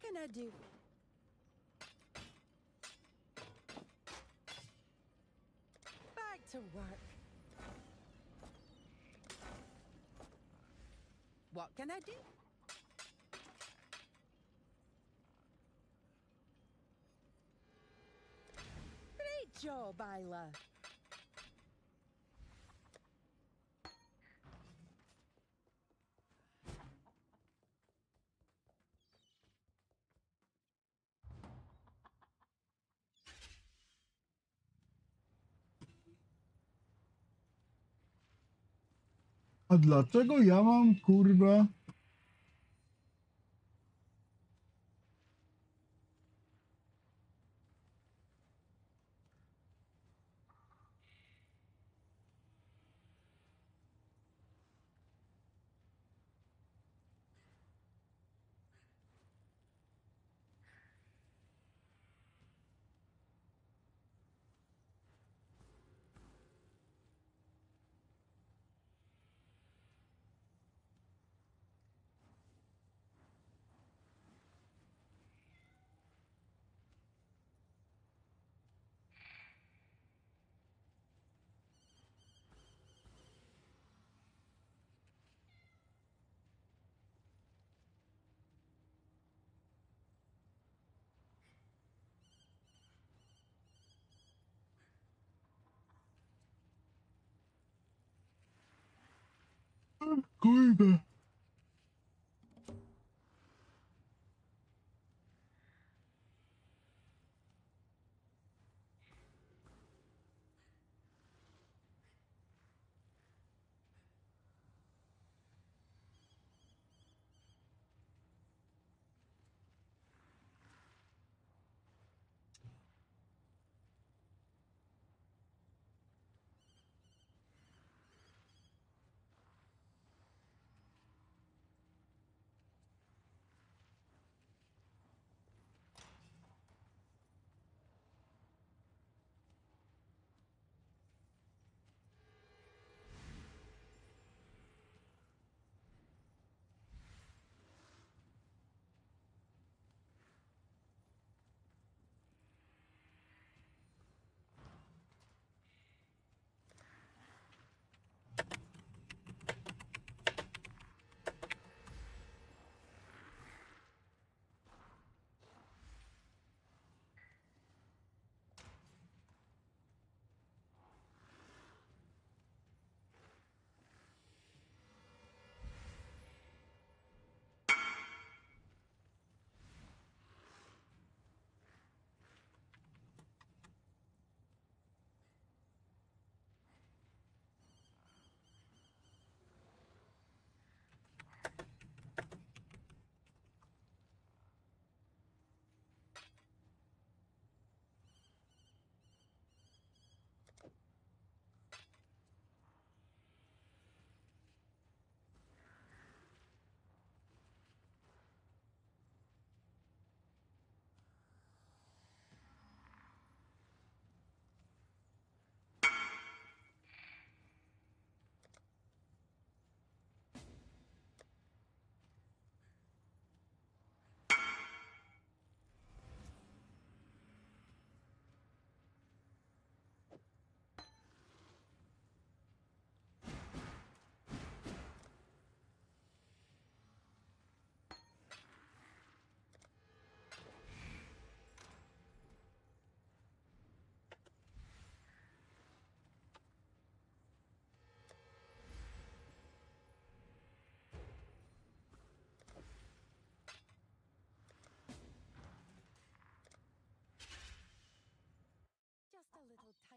What can I do? Back to work. What can I do? Great job, Isla. Dlaczego ja mam kurwa? Kurwa.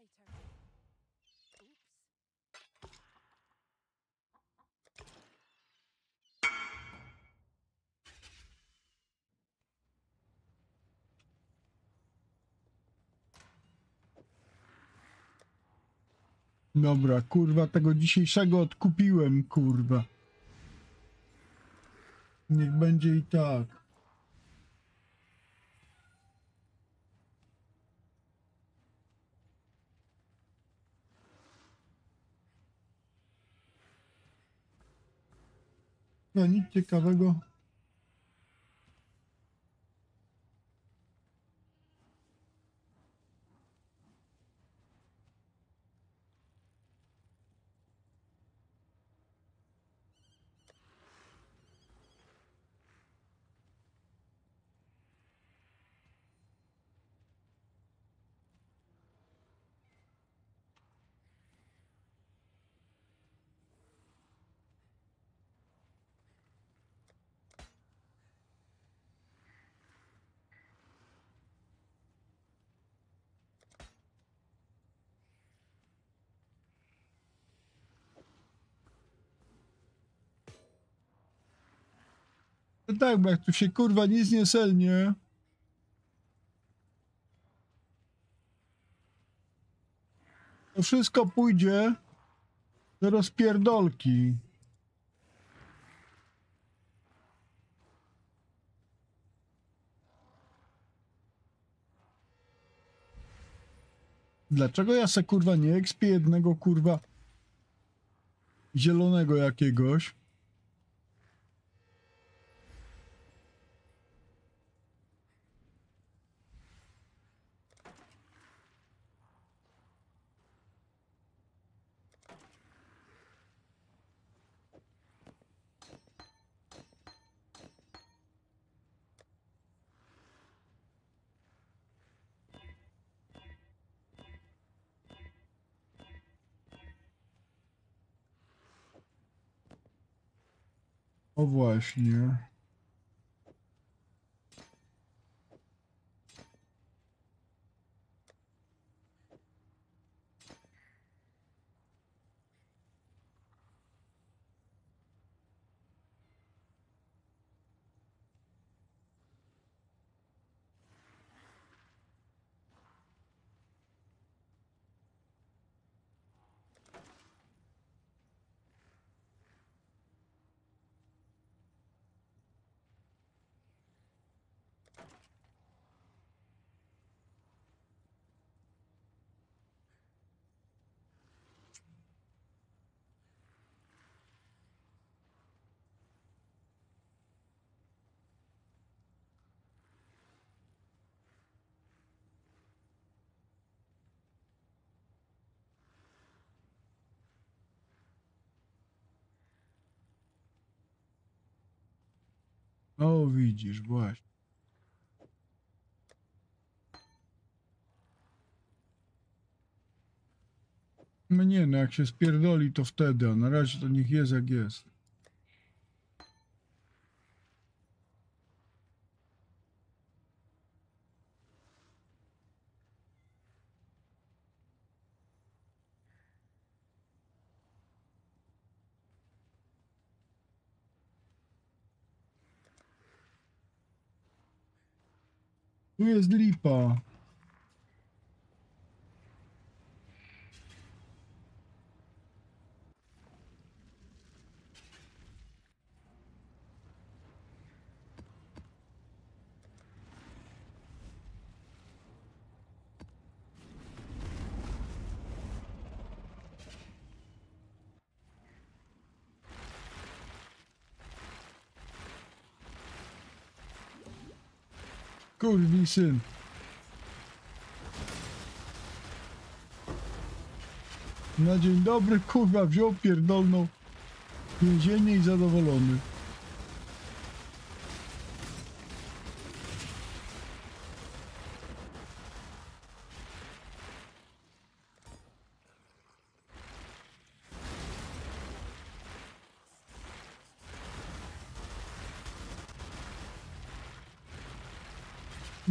Tighter. Oops. Dobra, kurwa, tego dzisiejszego odkupiłem, kurwa. Niech będzie i tak. No nic ciekawego. Tak, bo jak tu się kurwa nic nie selnie. To wszystko pójdzie do rozpierdolki. Dlaczego ja se kurwa nie ekspię jednego kurwa zielonego jakiegoś? Właśnie. O, widzisz, właśnie. No nie, no jak się spierdoli, to wtedy, a na razie to niech jest jak jest. Tu jest lipa. Kurwi syn. Na dzień dobry, kurwa, wziął pierdolną więzienie i zadowolony.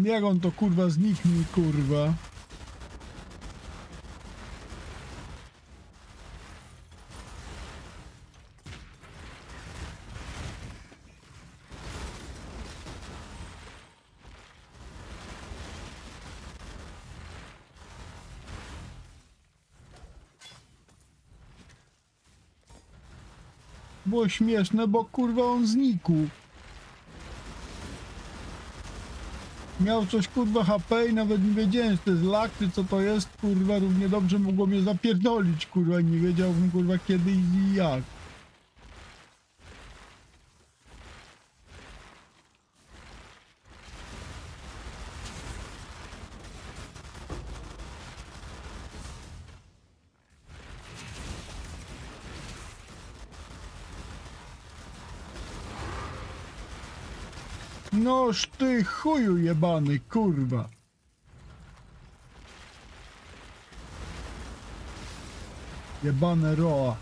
Jak on to kurwa zniknie, kurwa? Było śmieszne, bo kurwa on znikł. Miał coś kurwa HP i nawet nie wiedziałem, czy to jest lak, czy co to jest, kurwa, równie dobrze mogło mnie zapierdolić, kurwa, nie wiedziałbym, kurwa, kiedy i jak. Noż ty chuju jebany, kurwa. Jebane roa.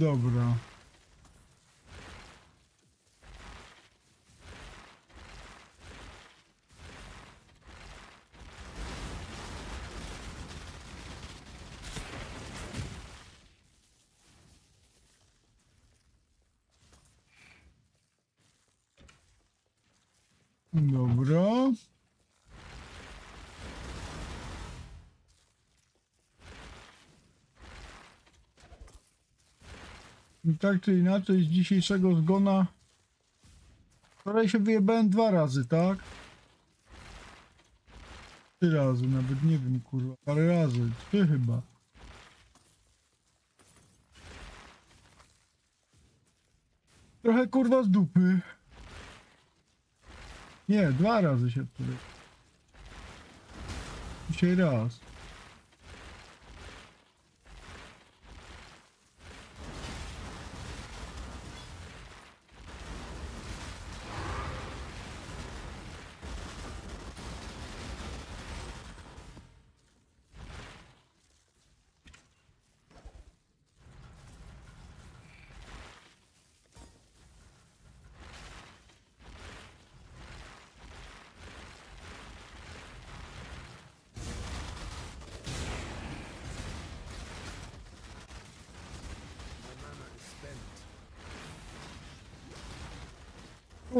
No dobra. Dobra. I tak czy inaczej z dzisiejszego zgona wczoraj się wyjebałem dwa razy, tak? Trzy razy, nawet nie wiem kurwa, parę razy, trzy chyba. Trochę kurwa z dupy. Nie, dwa razy się wczoraj. Dzisiaj raz.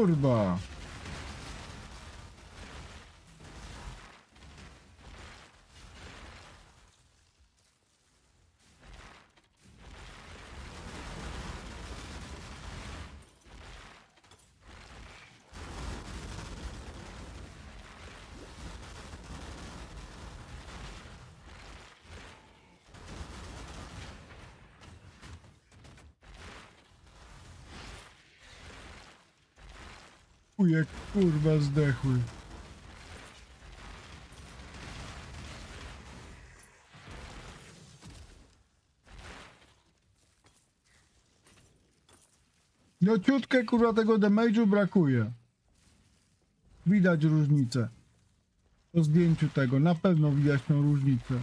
Kurwa. Kurwa zdechły. No ciutkę kurwa tego damage'u brakuje. Widać różnicę. Po zdjęciu tego na pewno widać tą różnicę.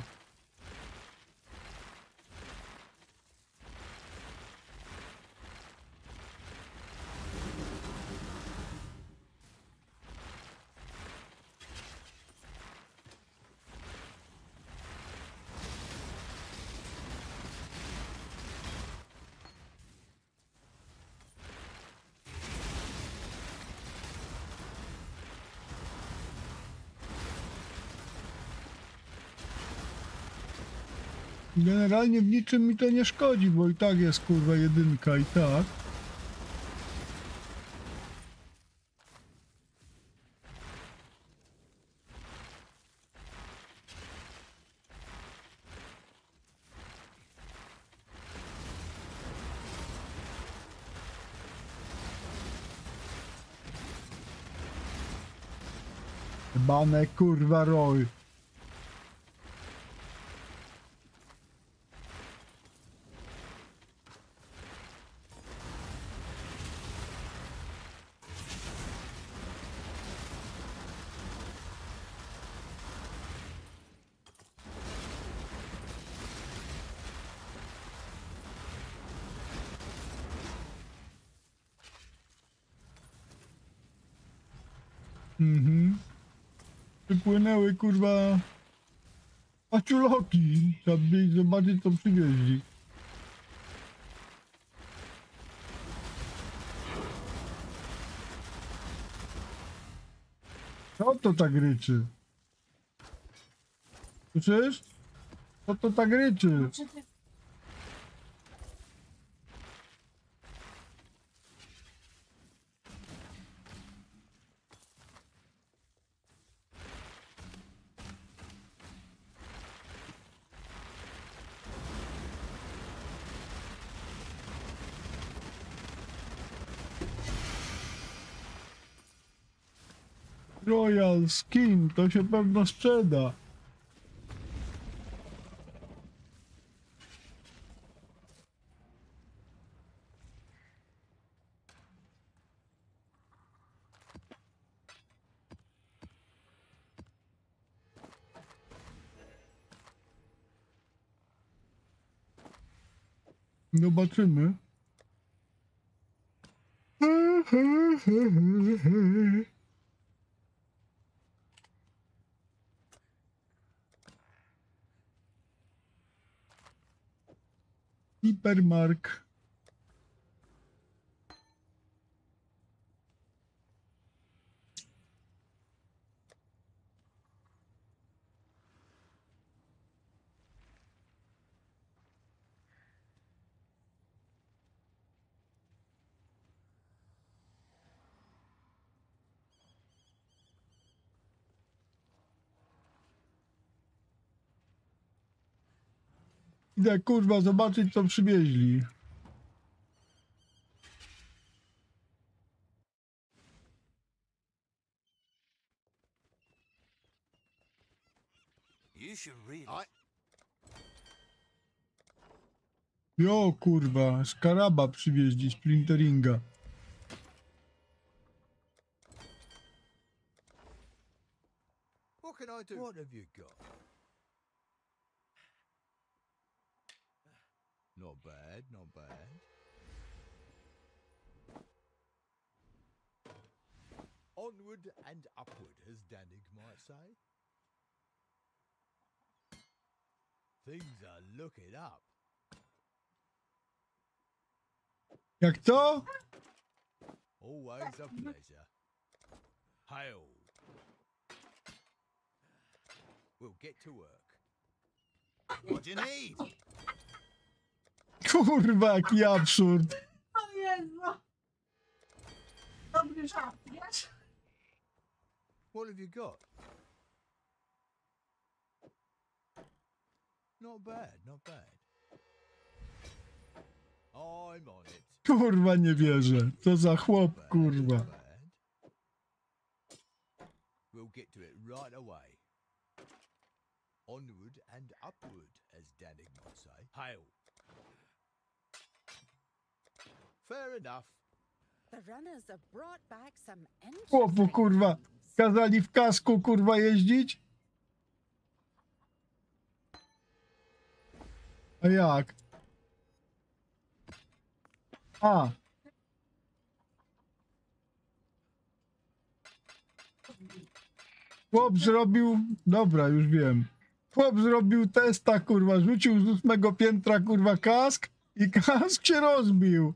Generalnie w niczym mi to nie szkodzi, bo i tak jest kurwa jedynka i tak. Bane kurwa roj. Mhm. Wypłynęły kurwa paciuloki. Trzeba by zobaczyć co przywieźli. Co to tak ryczy? Słyszysz? Co to tak ryczy? skin, to się pewno sprzeda. Zobaczymy. mark. Idę kurwa zobaczyć co przywieźli. Jo kurwa, skaraba przywieźli, splinteringa. What have you got? Not bad, not bad. Onward and upward, as Danig might say. Things are looking up. Jak to? Always a pleasure. Hail. We'll get to work. What do you need? Kurwa, jaki absurd. O Jezu! Dobry żart, wiesz? What have you got? Not bad, not bad. I'm on it. Kurwa, nie wierzę. Co za chłop, kurwa. We'll get to it right away. Onward and upward, as Danig might say. Hail. Fair enough. The runners have brought back some Chłopu, kurwa. Kazali w kasku, kurwa, jeździć? A jak? A. Chłop zrobił... Dobra, już wiem. Chłop zrobił testa, kurwa, rzucił z ósmego piętra, kurwa, kask i kask się rozbił.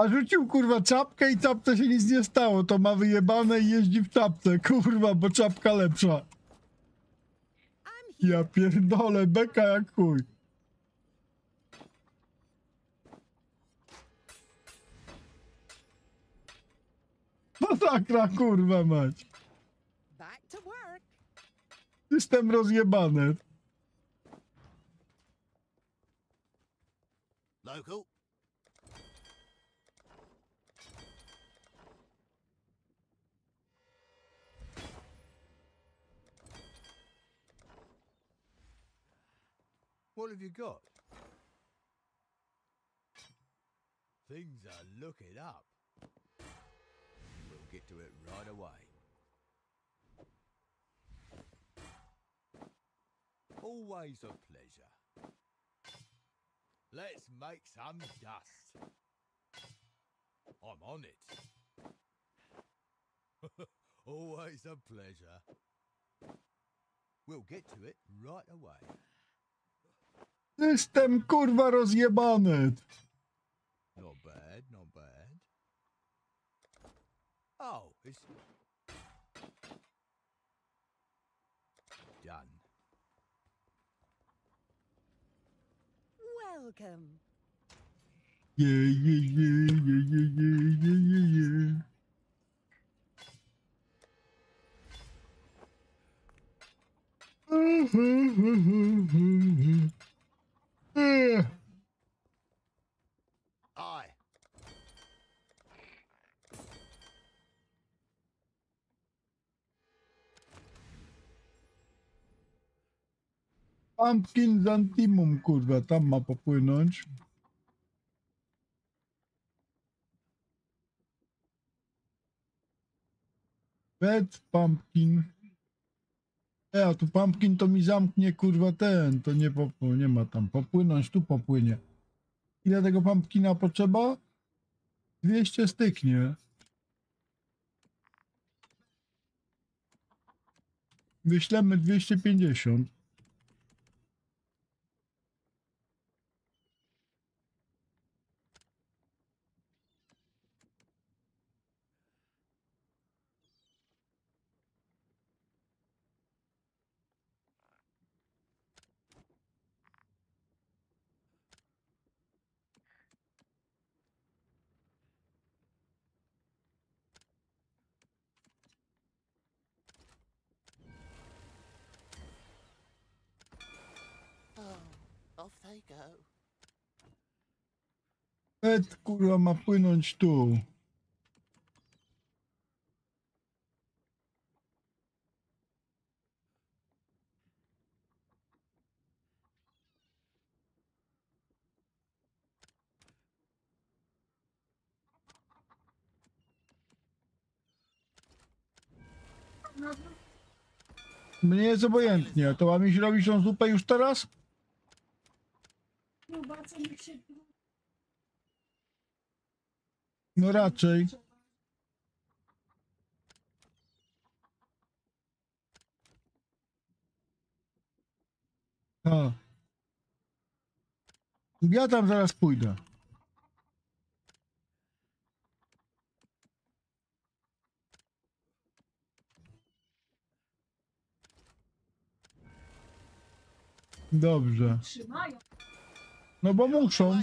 A rzucił kurwa czapkę i czapce się nic nie stało. To ma wyjebane i jeździ w czapce. Kurwa, bo czapka lepsza. Ja pierdolę, beka jak chuj. Masakra, kurwa mać. Back to work. System rozjebany. Local. What have you got? Things are looking up. We'll get to it right away. Always a pleasure. Let's make some dust. I'm on it. Always a pleasure. We'll get to it right away. System kurwa rozjebany. Not bad, not bad. Oh, it's done. Welcome. Yeah, yeah, yeah, yeah, yeah, yeah, yeah, yeah, yeah. Eh, Aye. Pumpkin z Antimum, kurwa, tam ma popłynąć. Pet Pumpkin. E, a tu Pumpkin to mi zamknie, kurwa, ten, to nie nie ma tam. Popłynąć, tu popłynie. Ile tego pumpkina potrzeba? 200 styknie. Wyślemy 250. Oh, off they go. Ed kurwa ma płynąć tu. Mnie jest obojętnie. To mam iść robić tą zupę już teraz? Kiełbasa mi się... No raczej. A. Ja tam zaraz pójdę. Dobrze. Trzymają. No bo muszą.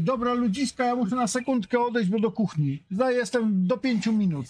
Dobra ludziska, ja muszę na sekundkę odejść, bo do kuchni. Za jestem do pięciu minut.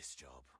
This job.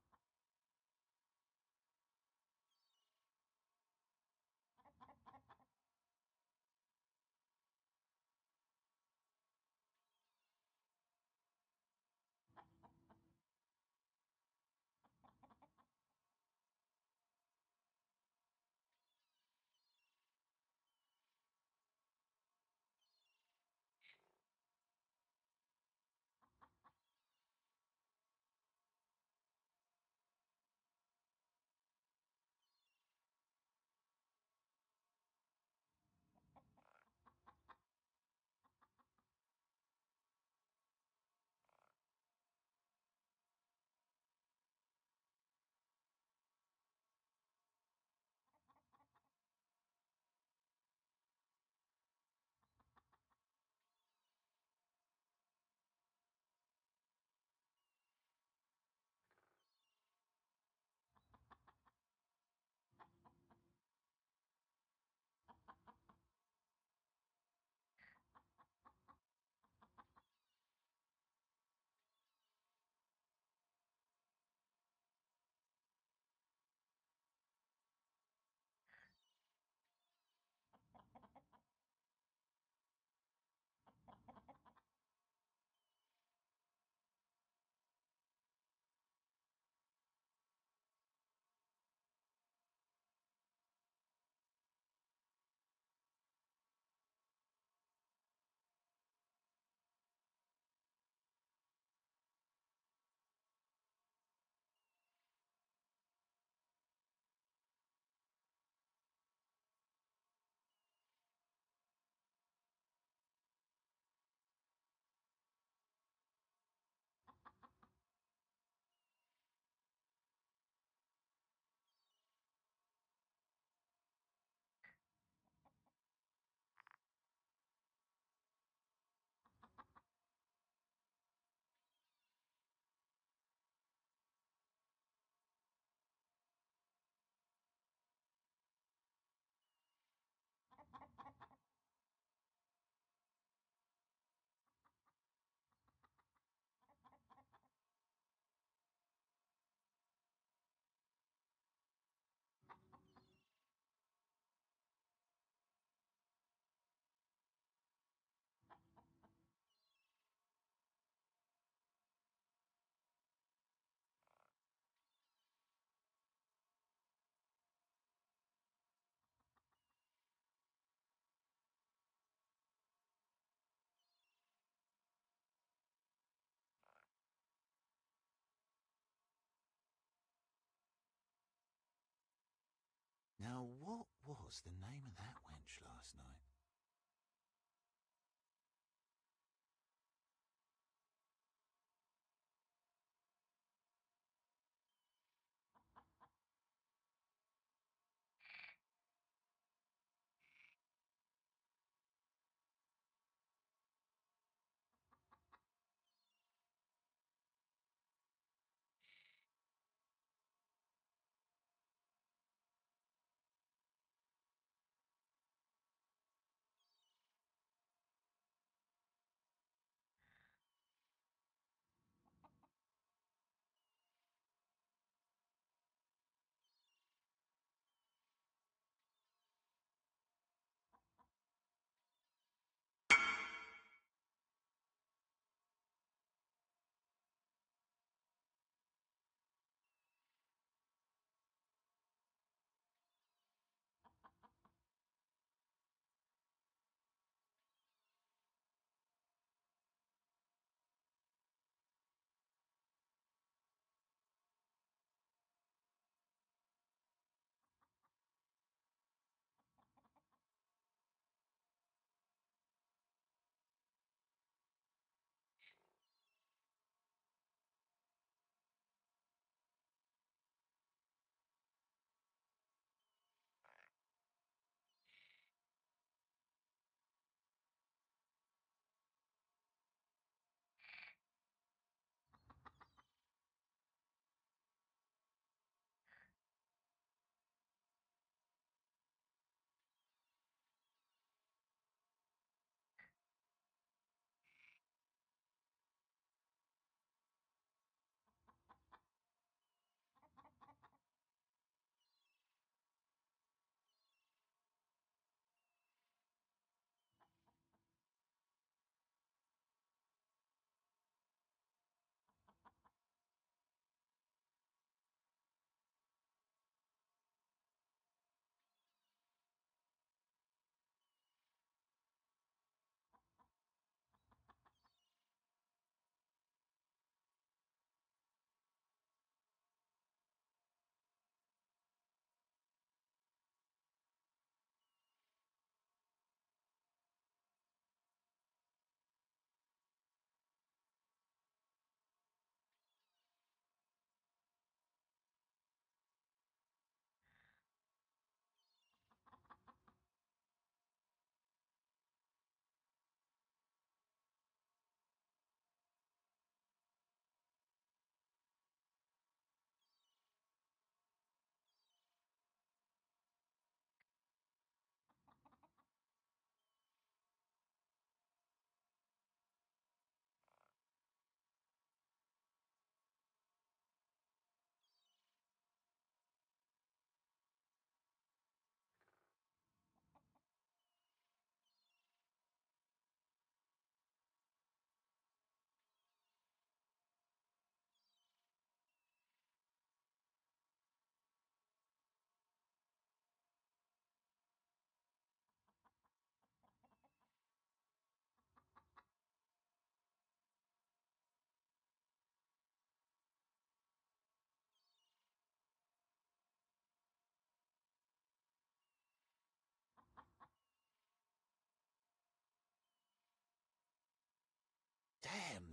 Now, what was the name of that wench last night?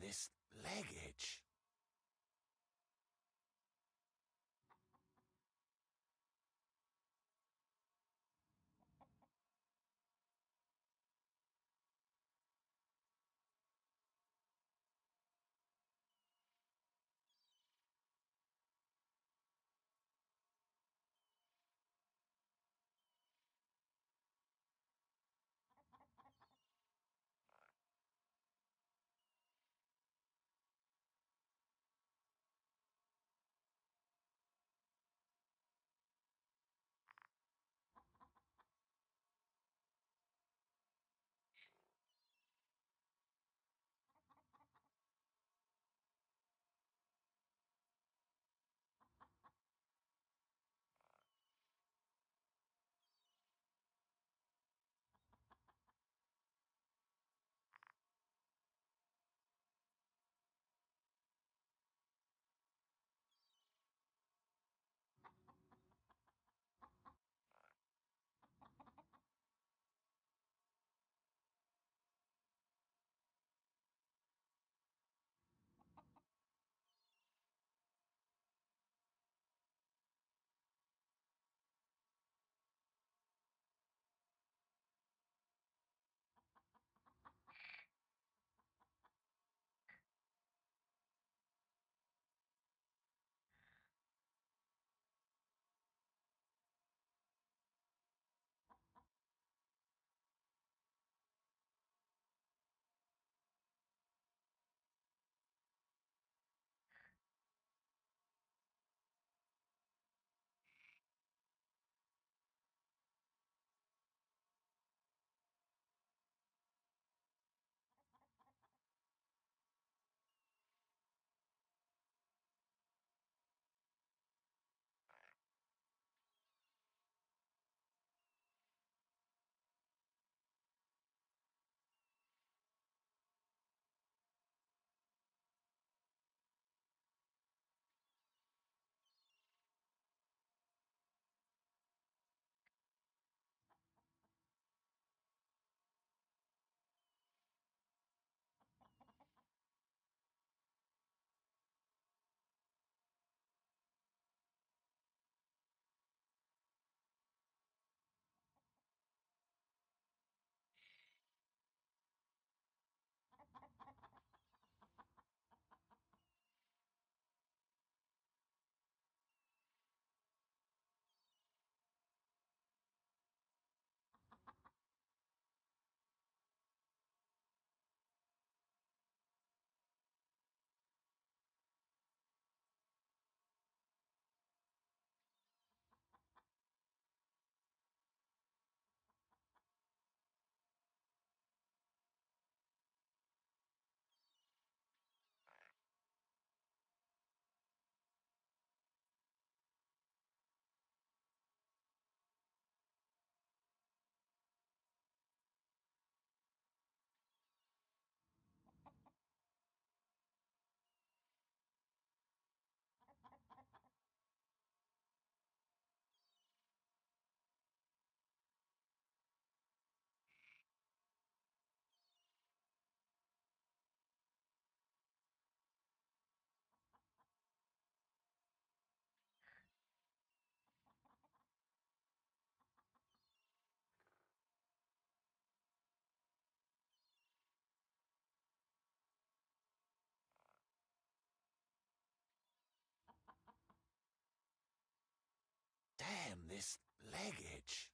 This leg itch. This leg itch.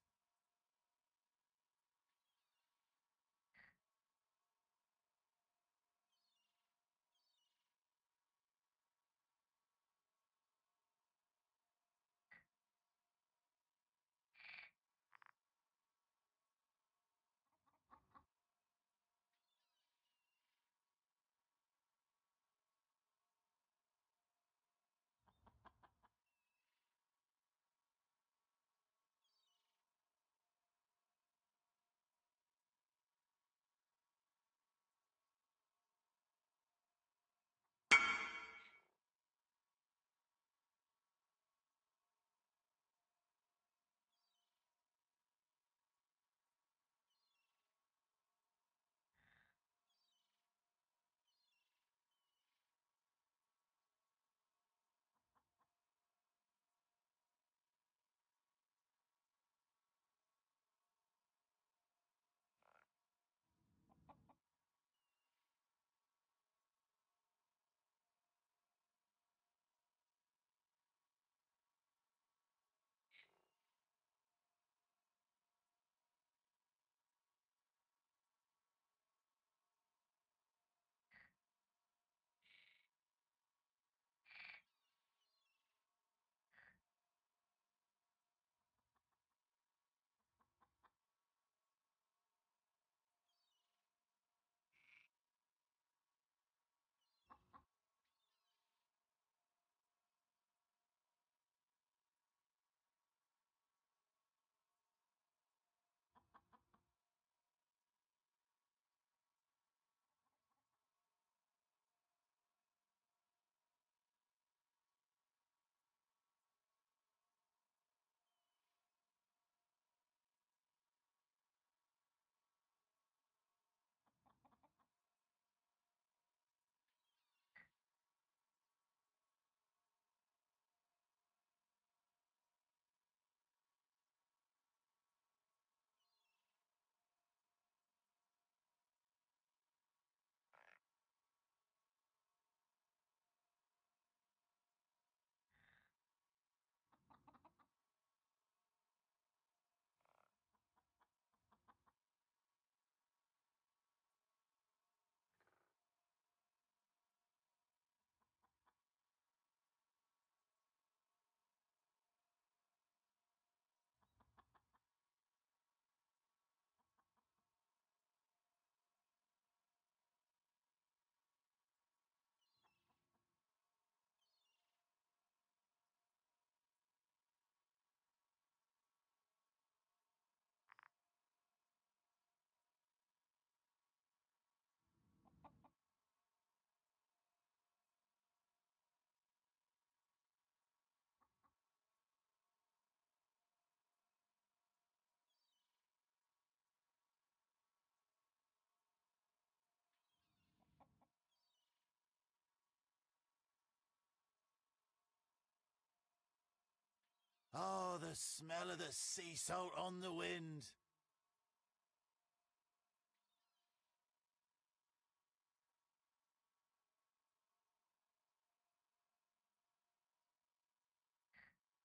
The smell of the sea salt on the wind.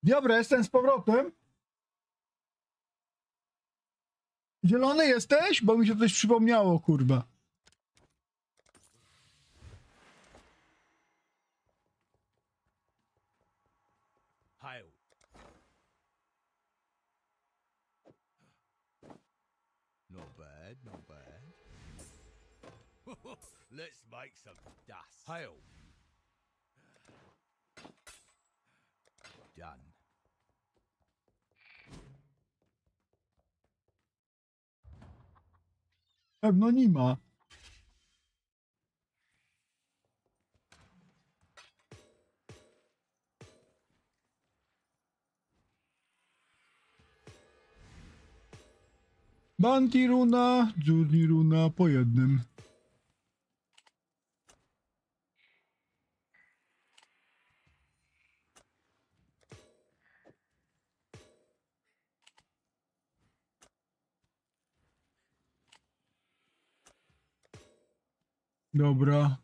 Dobra, jestem z powrotem. Zielony jesteś? Bo mi się coś przypomniało, kurwa. Hail. Not bad, not bad. Let's make some dust. Hail. Done. Pewno nie ma. Banti runa, Judy runa po jednym. Dobra.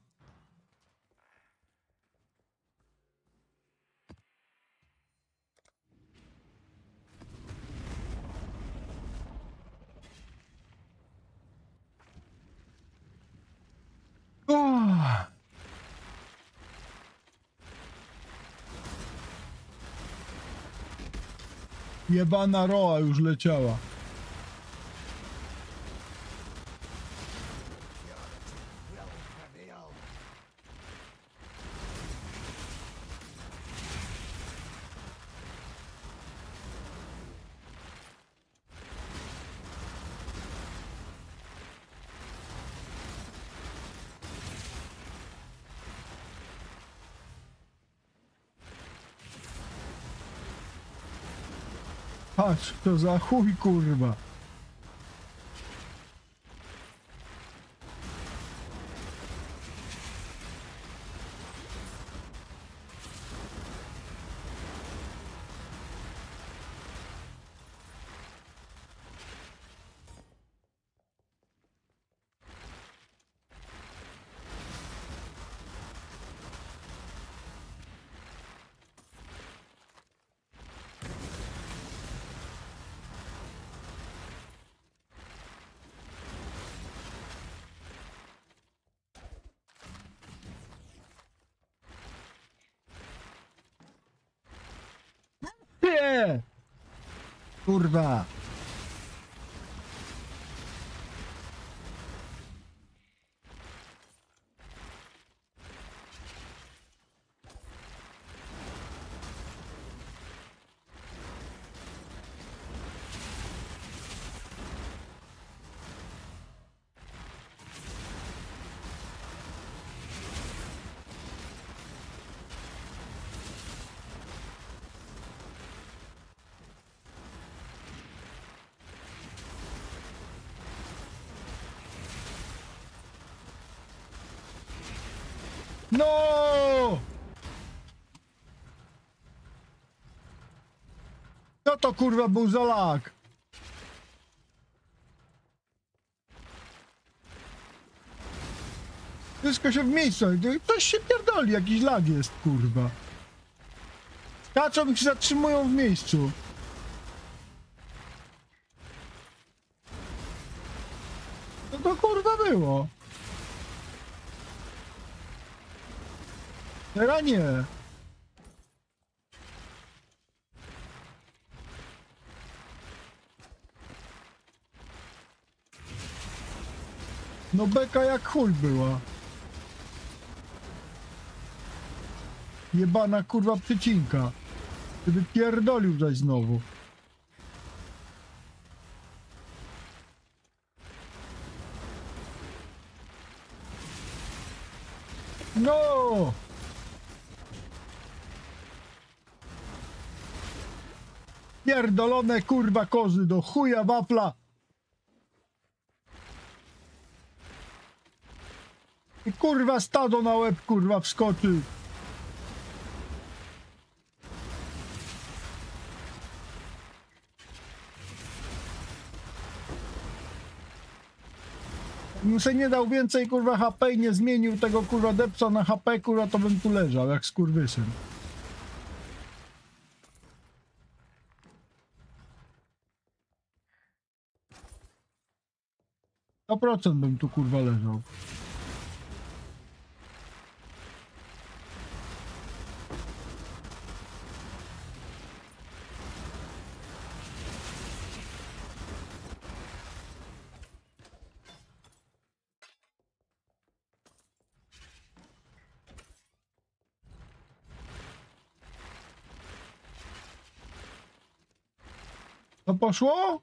Oh. Jebana roa już leciała. Patrz, to za chuj kurwa. Nie! Kurwa. No! Co to kurwa był za lag? Wszystko się w miejscu. Coś się pierdoli, jakiś lag jest, kurwa. Skaczą i się zatrzymują w miejscu. Co to kurwa było? Teraz nie. No beka jak chuj była. Jebana kurwa przycinka. Gdyby pierdolił zaś znowu. No! Pierdolone kurwa kozy do chuja wafla. kurwa stado na łeb kurwa wskoczył. bym se nie dał więcej kurwa HP i nie zmienił tego kurwa depca na HP kurwa to bym tu leżał jak skurwysyn. procent bym tu kurwa leżał. Poszło?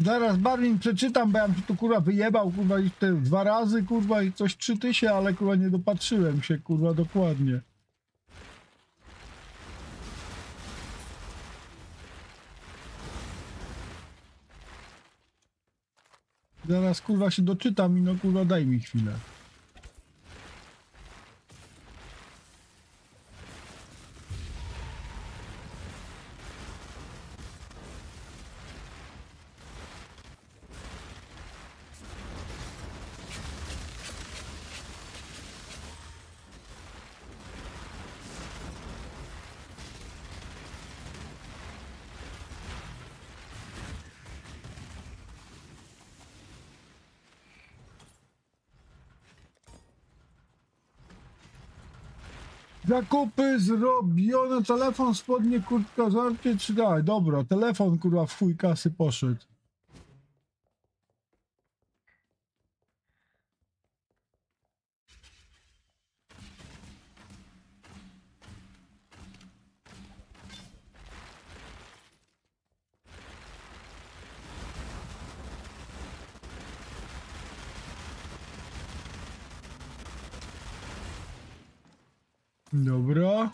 Zaraz Barwin przeczytam, bo ja bym tu kurwa wyjebał kurwa i te dwa razy kurwa i coś trzy tysiące, ale kurwa nie dopatrzyłem się kurwa dokładnie. Zaraz kurwa się doczytam i no kurwa daj mi chwilę. Zakupy zrobione, telefon, spodnie, kurtka, żarcie, czy daj, dobra, telefon kurwa w chuj kasy poszedł. Dobra.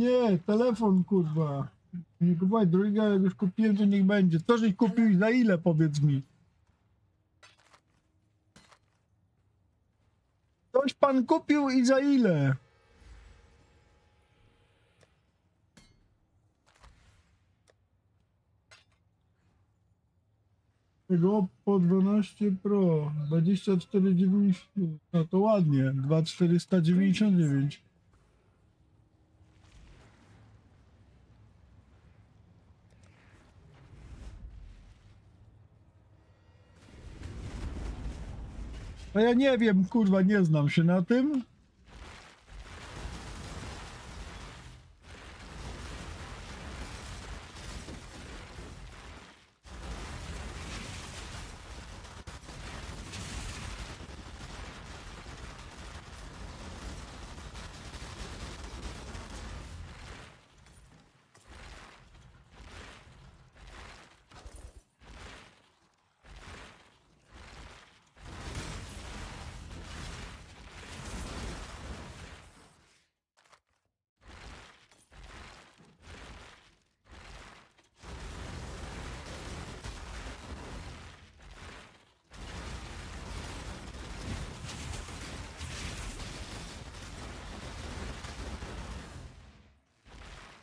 Nie, telefon kurwa. Nie kupuj drugiego, jak już kupiłem, to niech będzie. To, żeś kupił i za ile, powiedz mi. Coś pan kupił i za ile? Tego po 12 Pro 24,90 no to ładnie 2,499 No ja nie wiem, kurwa, nie znam się na tym.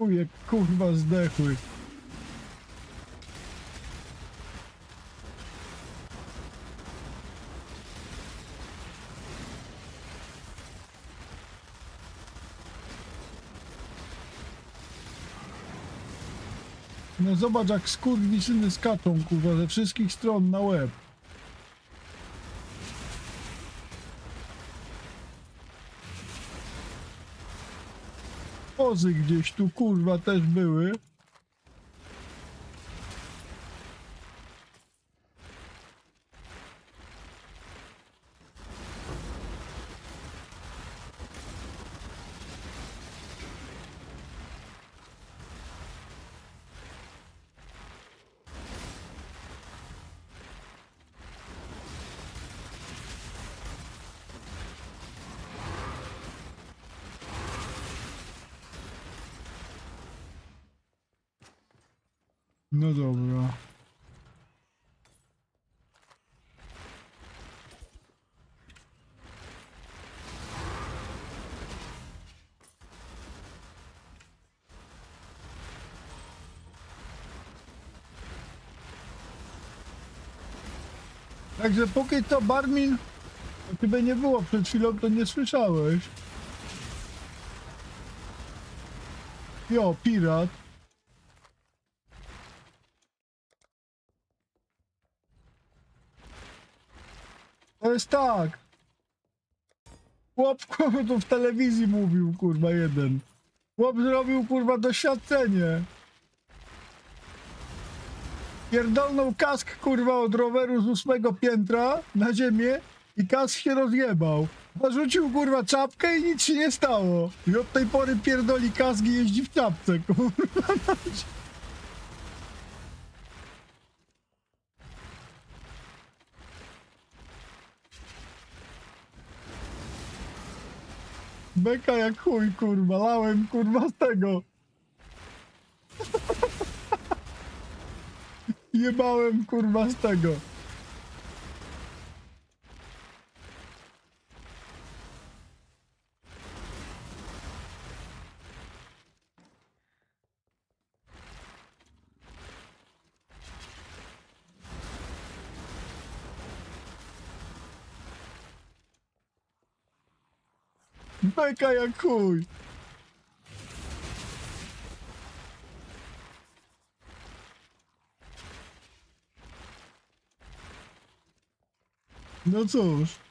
Chuje, kurwa, zdechły. No zobacz jak skurwisyny skaczą, kurwa, ze wszystkich stron na łeb. Gdzieś tu, kurwa, też były. No dobra. Także póki co Barmin, ciebie nie było przed chwilą, to nie słyszałeś. Jo, pirat. Jest tak. Chłop tu w telewizji mówił, kurwa, jeden. Chłop zrobił, kurwa, doświadczenie. Pierdolnął kask, kurwa, od roweru z ósmego piętra na ziemię i kask się rozjebał. Zarzucił, kurwa, czapkę i nic się nie stało. I od tej pory pierdoli kask i jeździ w czapce, kurwa. Beka jak chuj, kurwa, lałem, kurwa, z tego. Jebałem, kurwa, z tego. Beka jak chuj. No cóż.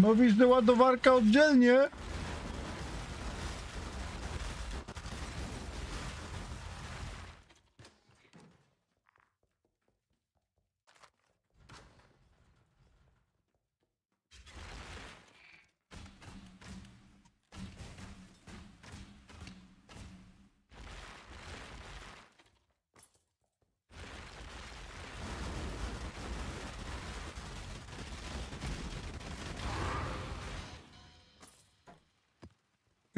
Mówisz, że ładowarka oddzielnie?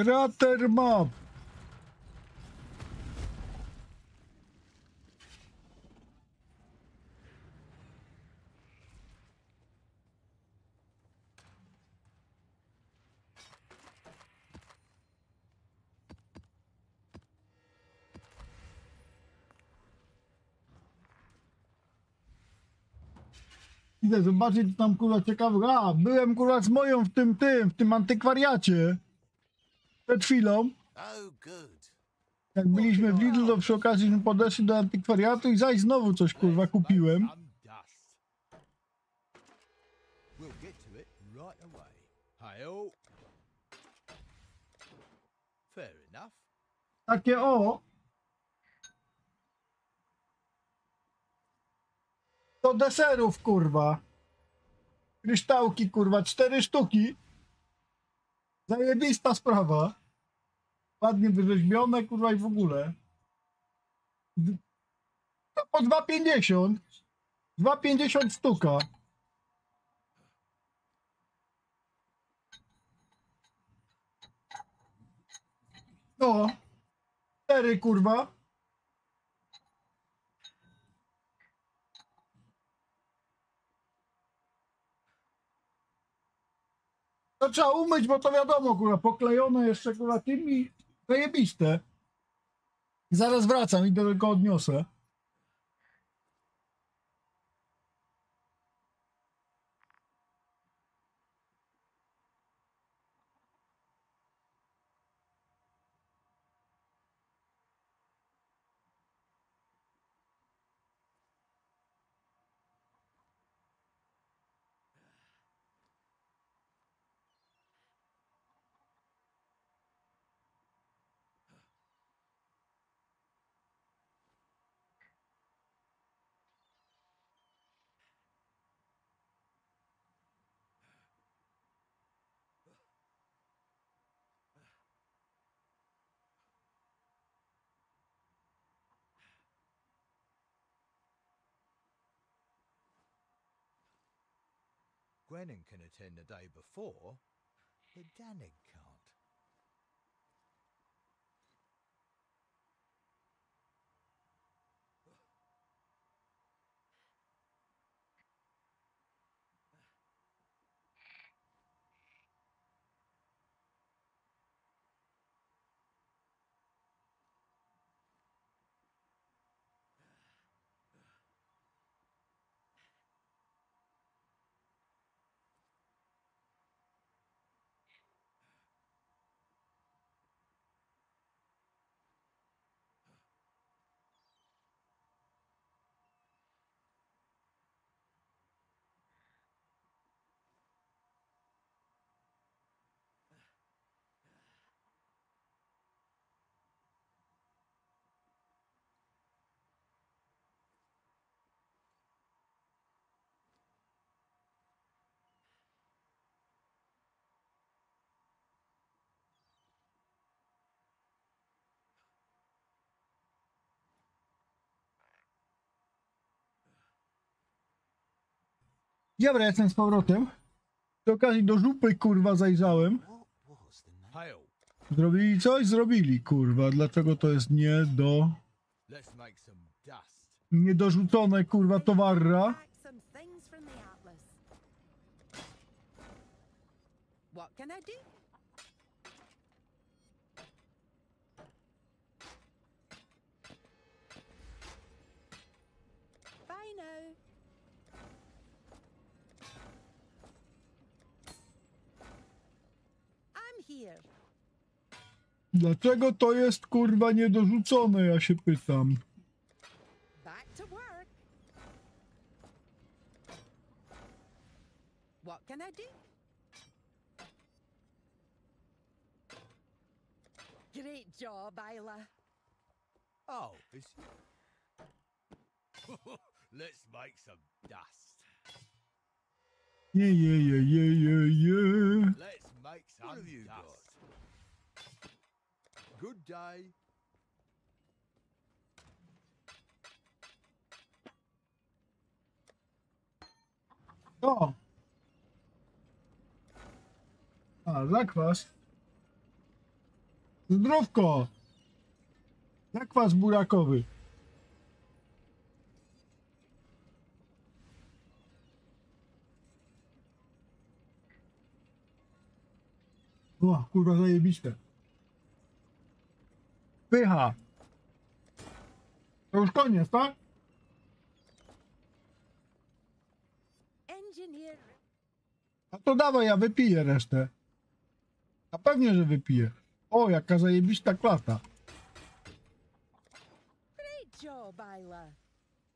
Krater map. Idę zobaczyć tam kurwa ciekawego. A, byłem kurwa z moją w tym tym, w tym antykwariacie. Przed chwilą. Oh. Jak byliśmy w Lidl, to przy okazji żeśmy podeszli do antykwariatu i zaś znowu coś kurwa kupiłem. To. Takie o. Do deserów kurwa. Kryształki kurwa, cztery sztuki. Zajebista sprawa. Ładnie wyrzeźbione kurwa i w ogóle. To po 2,50. 2,50 sztuka. No. Cztery kurwa. To trzeba umyć, bo to wiadomo, kurwa, poklejone jeszcze kurwa tym i zajebiste. Zaraz wracam i tego odniosę. Gwennon can attend the day before, but Danig can't. Dobra, jestem z powrotem. Przy okazji do żupy kurwa zajrzałem. Zrobili coś? Zrobili kurwa. Dlaczego to jest nie do... Niedorzucone kurwa towarra? What can I do? Dlaczego to jest kurwa niedorzucone? Ja się pytam. Great job, Isla. Oh, it's. let's make some dust. Je, je, je, je, je, je. Let's make some have you dust. Good day. O! A, zakwas. Zdrówko! Zakwas burakowy. O, kurwa zajebiste. Pycha. To już koniec, tak? A to dawaj, ja wypiję resztę. A pewnie, że wypiję. O, jaka zajebista klata.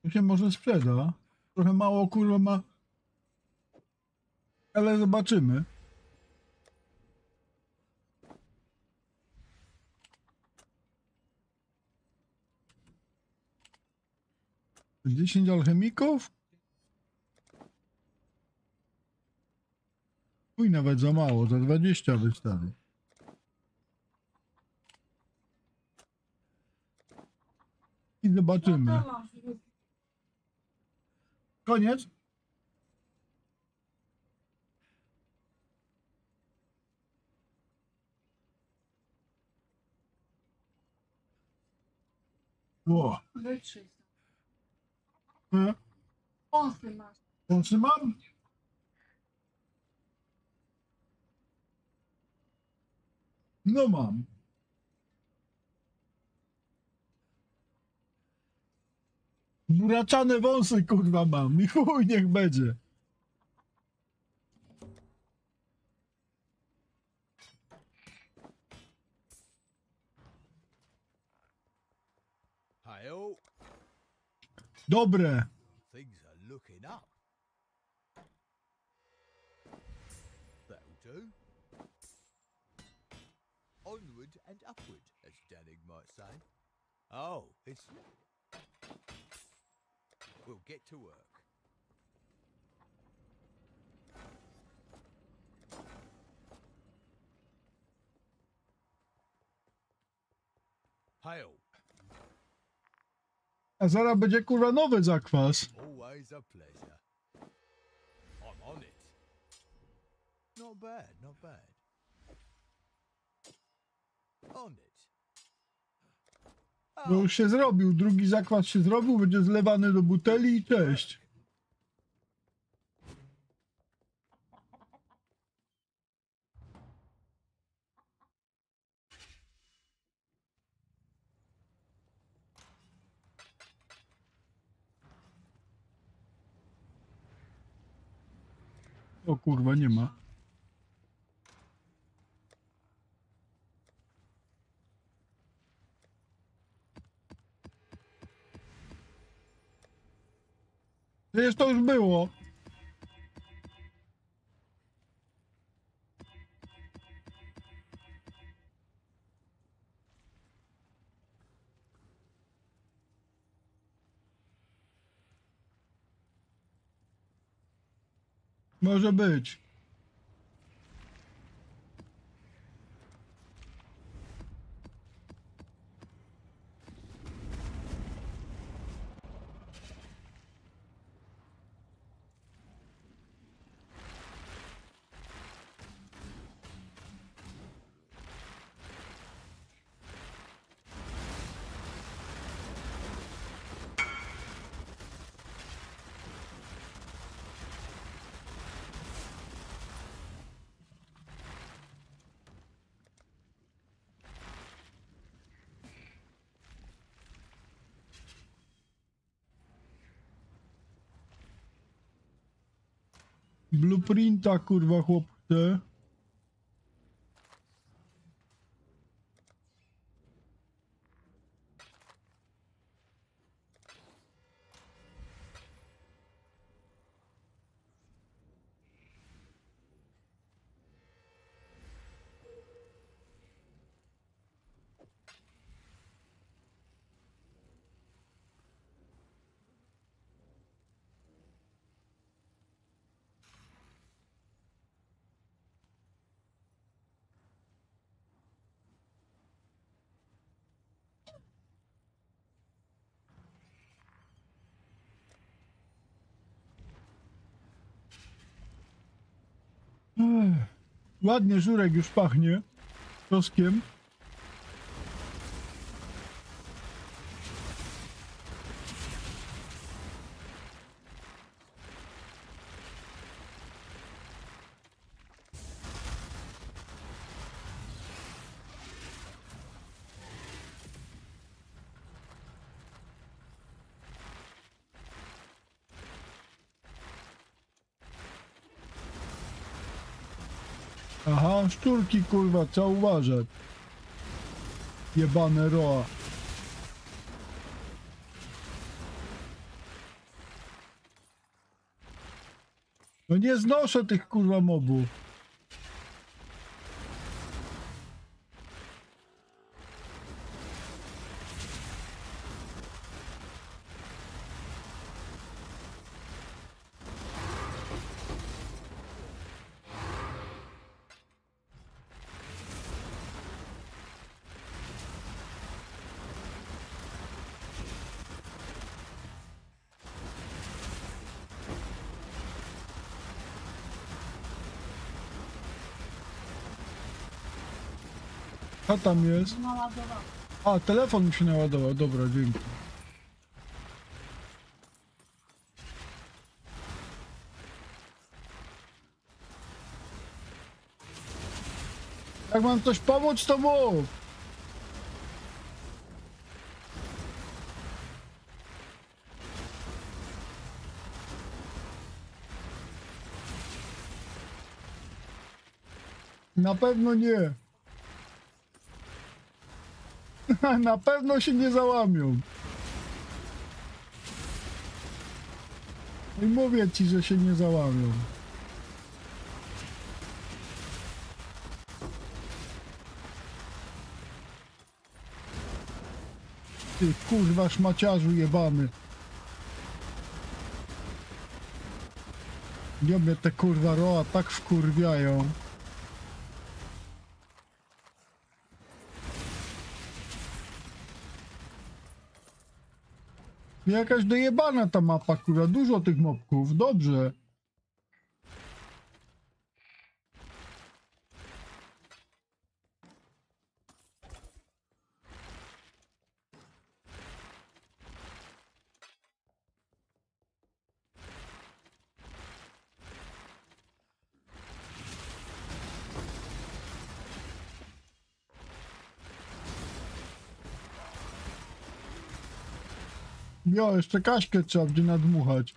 To się może sprzeda. Trochę mało kurwa ma. Ale zobaczymy. Dziesięć alchemików? Uj, nawet za mało, za 20 wystawię. I zobaczymy. No. Koniec? O, E, Wąsy masz. wąsy mam? No mam. Buraczane wąsy kurwa mam i chuj niech będzie. Hail, Dobre. things are looking up. That'll do. Onward and upward, as Danig might say. Oh, it's. We'll get to work. Hail, A zaraz będzie kurwa nowy zakwas. always a pleasure. I'm on it. not bad, not bad. On it. No już się zrobił, drugi zakład się zrobił, będzie zlewany do buteli i cześć. O kurwa, nie ma. Przecież to już było. Może być. Blueprinta kurwa chłop. Ech, Ładnie żurek już pachnie. Czoskiem. Szczurki kurwa, co uważać? Jebane roa. No nie znoszę tych kurwa mobów. Co tam jest? A, telefon mi się naładował. Dobra, dzięki. Jak mam coś pomóc, to mów. Na pewno nie. Na pewno się nie załamią. I mówię ci, że się nie załamią. Ty kurwa szmaciarzu jebany. Mnie te kurwa roa tak wkurwiają. Jakaś dojebana ta mapa, kurwa, dużo tych mobków, dobrze. Jo, jeszcze Kaśkę trzeba będzie nadmuchać.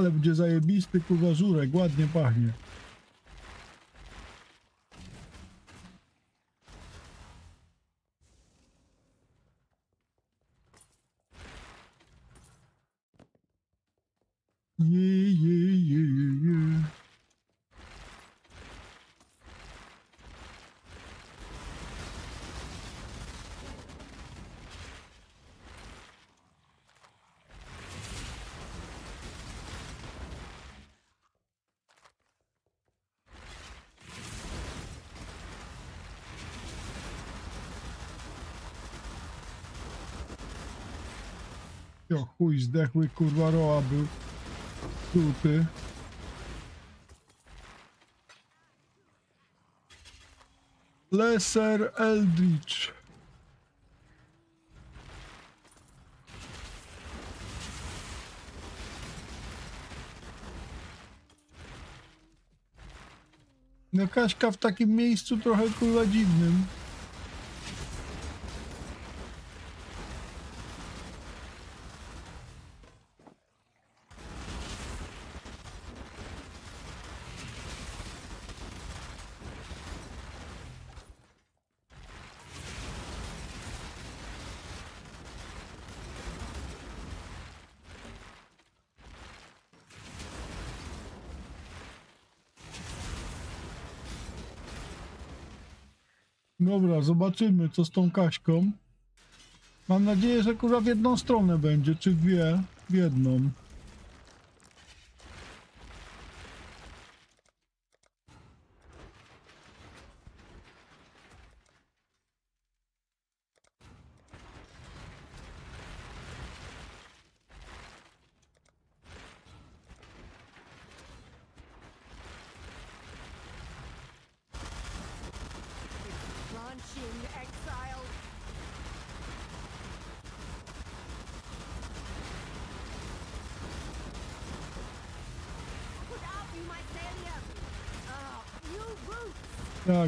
Ale będzie zajebisty kurwa żurek, ładnie pachnie. Je, je, je, je, je. Jo, chuj, zdechły kurwa roa był. Żółty. Lesser Eldritch. No Kaśka w takim miejscu trochę kurwa dziwnym. Dobra, zobaczymy co z tą Kaśką. Mam nadzieję, że kurwa w jedną stronę będzie, czy dwie? W jedną.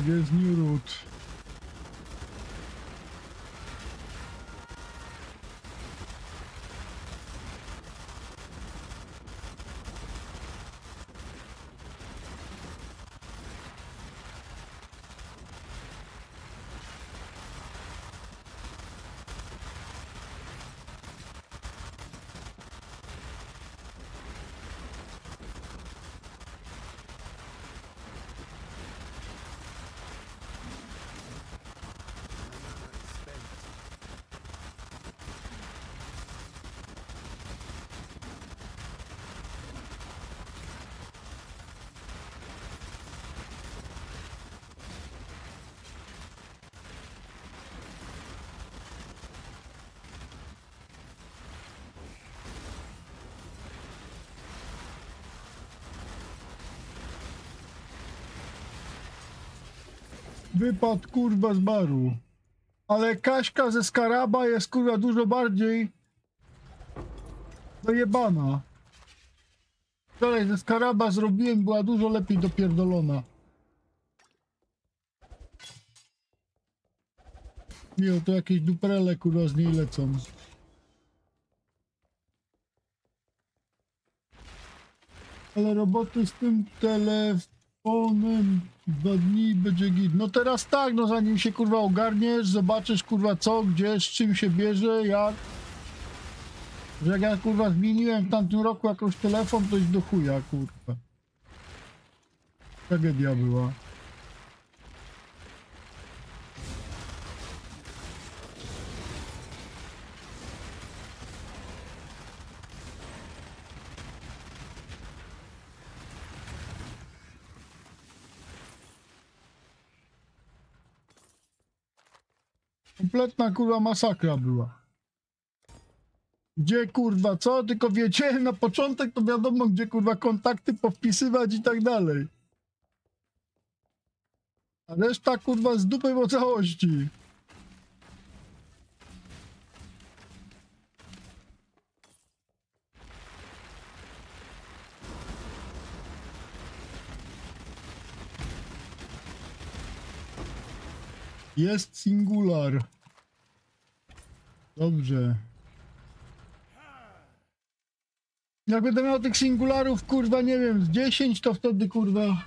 Tak, jest New Root. Wypadł kurwa z baru. Ale Kaśka ze Skaraba jest kurwa dużo bardziej dojebana. Wczoraj ze Skaraba zrobiłem, była dużo lepiej dopierdolona. Nie, to jakieś duprele kurwa z niej lecą. Ale roboty z tym telefonem dwa dni będzie git. No teraz tak, no zanim się kurwa ogarniesz, zobaczysz kurwa co, gdzie, z czym się bierze, jak. Że jak ja kurwa zmieniłem w tamtym roku jakoś telefon, to jest do chuja kurwa. Tragedia była. Kompletna kurwa masakra była. Gdzie kurwa co? Tylko wiecie, na początek to wiadomo, gdzie kurwa kontakty powpisywać i tak dalej. A reszta kurwa z dupy po całości. Jest singular. Dobrze. Jak będę miał tych singularów, kurwa, nie wiem, z 10, to wtedy, kurwa...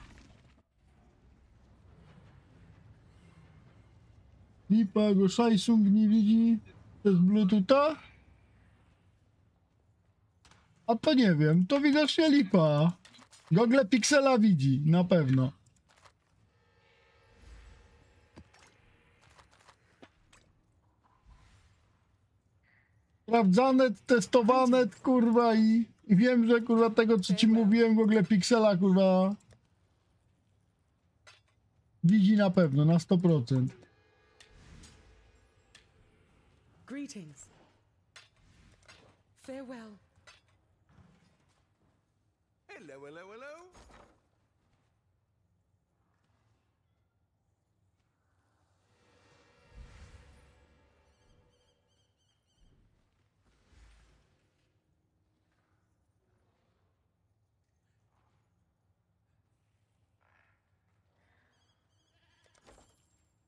Lipa, go Samsung nie widzi przez Bluetootha? A to nie wiem, to widocznie lipa. Google Pixela widzi, na pewno. Sprawdzane, testowane, kurwa i, i wiem, że kurwa tego co ci mówiłem, Google Pixela, kurwa widzi na pewno, na 100%. Greetings. Farewell. Hello, hello, hello. We've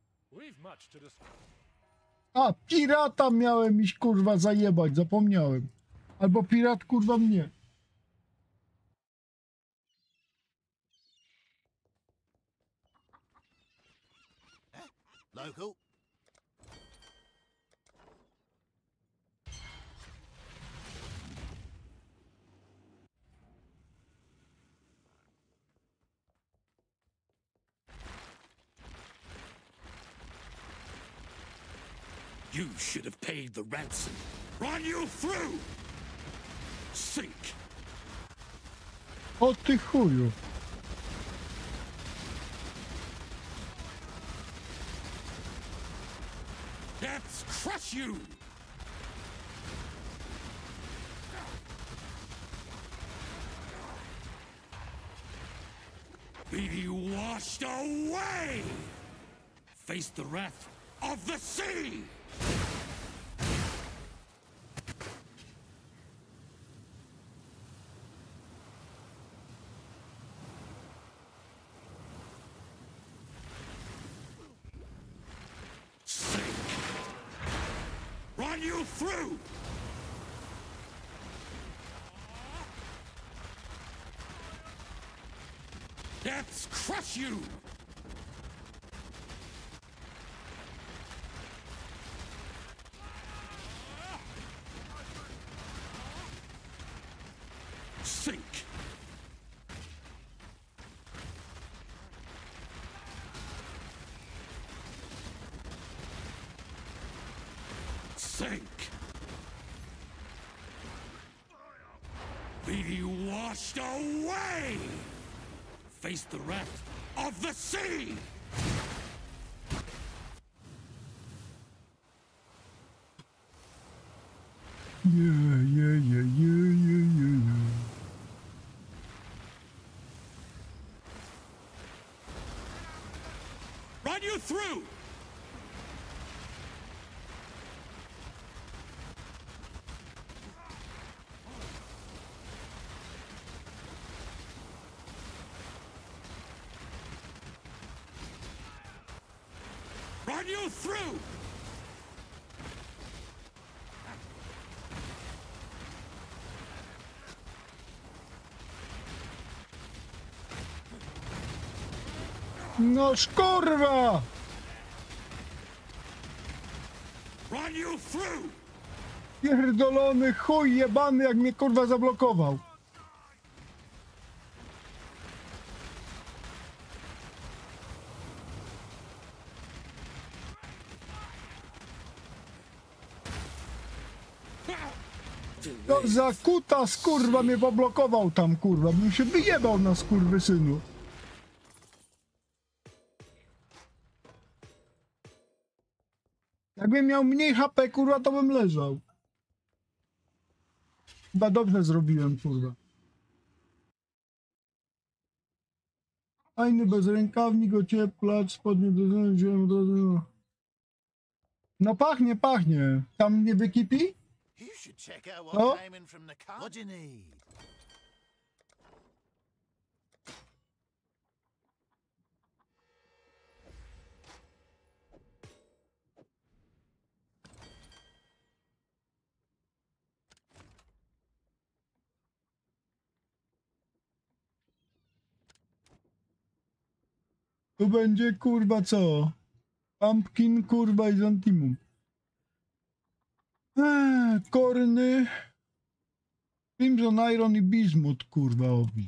much to discuss. A, pirata miałem iść kurwa zajebać, zapomniałem. Albo pirat kurwa mnie. Local? You should have paid the ransom. Run you through! Sink! O ty chuju. Depths crush you! Be washed away! Face the wrath of the sea! Run you through! Depths crush you! Sink! Sink! Be washed away! Face the wrath of the sea! No szkurwa! Run you through! Pierdolony chuj jebany, jak mnie kurwa zablokował. To za kutas kurwa mnie poblokował tam kurwa, bym się wyjebał na skurwy synu. Jakbym miał mniej HP kurwa, to bym leżał. Chyba dobrze zrobiłem, kurwa. Fajny bezrękawnik, ocieplacz, spodnie do zębów, wziąłem do zębów. No pachnie, pachnie. Tam nie wykipi? You should check out Oh. what came in from the car. What do you need? Tu będzie kurwa co? Pumpkin kurwa i Zantimum. Eee, korny. Crimson Iron i Bismuth kurwa obi.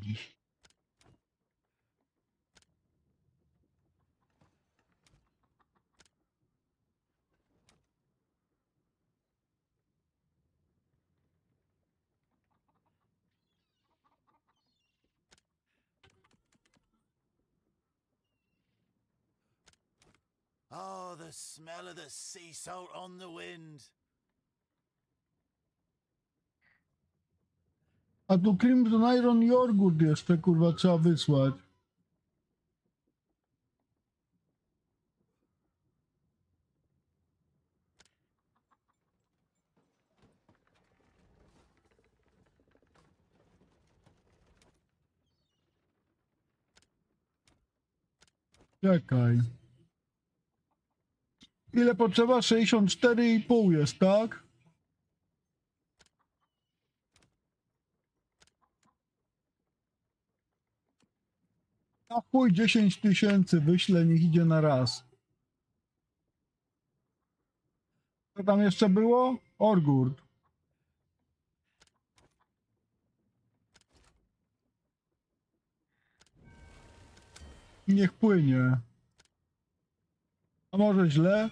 Oh, the smell of the sea salt on the wind. A tu Crimson Iron jogurt jeszcze kurwa trzeba wysłać. Czekaj. Ile potrzeba? 64,5 jest, tak? A chuj, 10 tysięcy wyślę, niech idzie na raz. Co tam jeszcze było? Orgurt. Niech płynie. Może źle?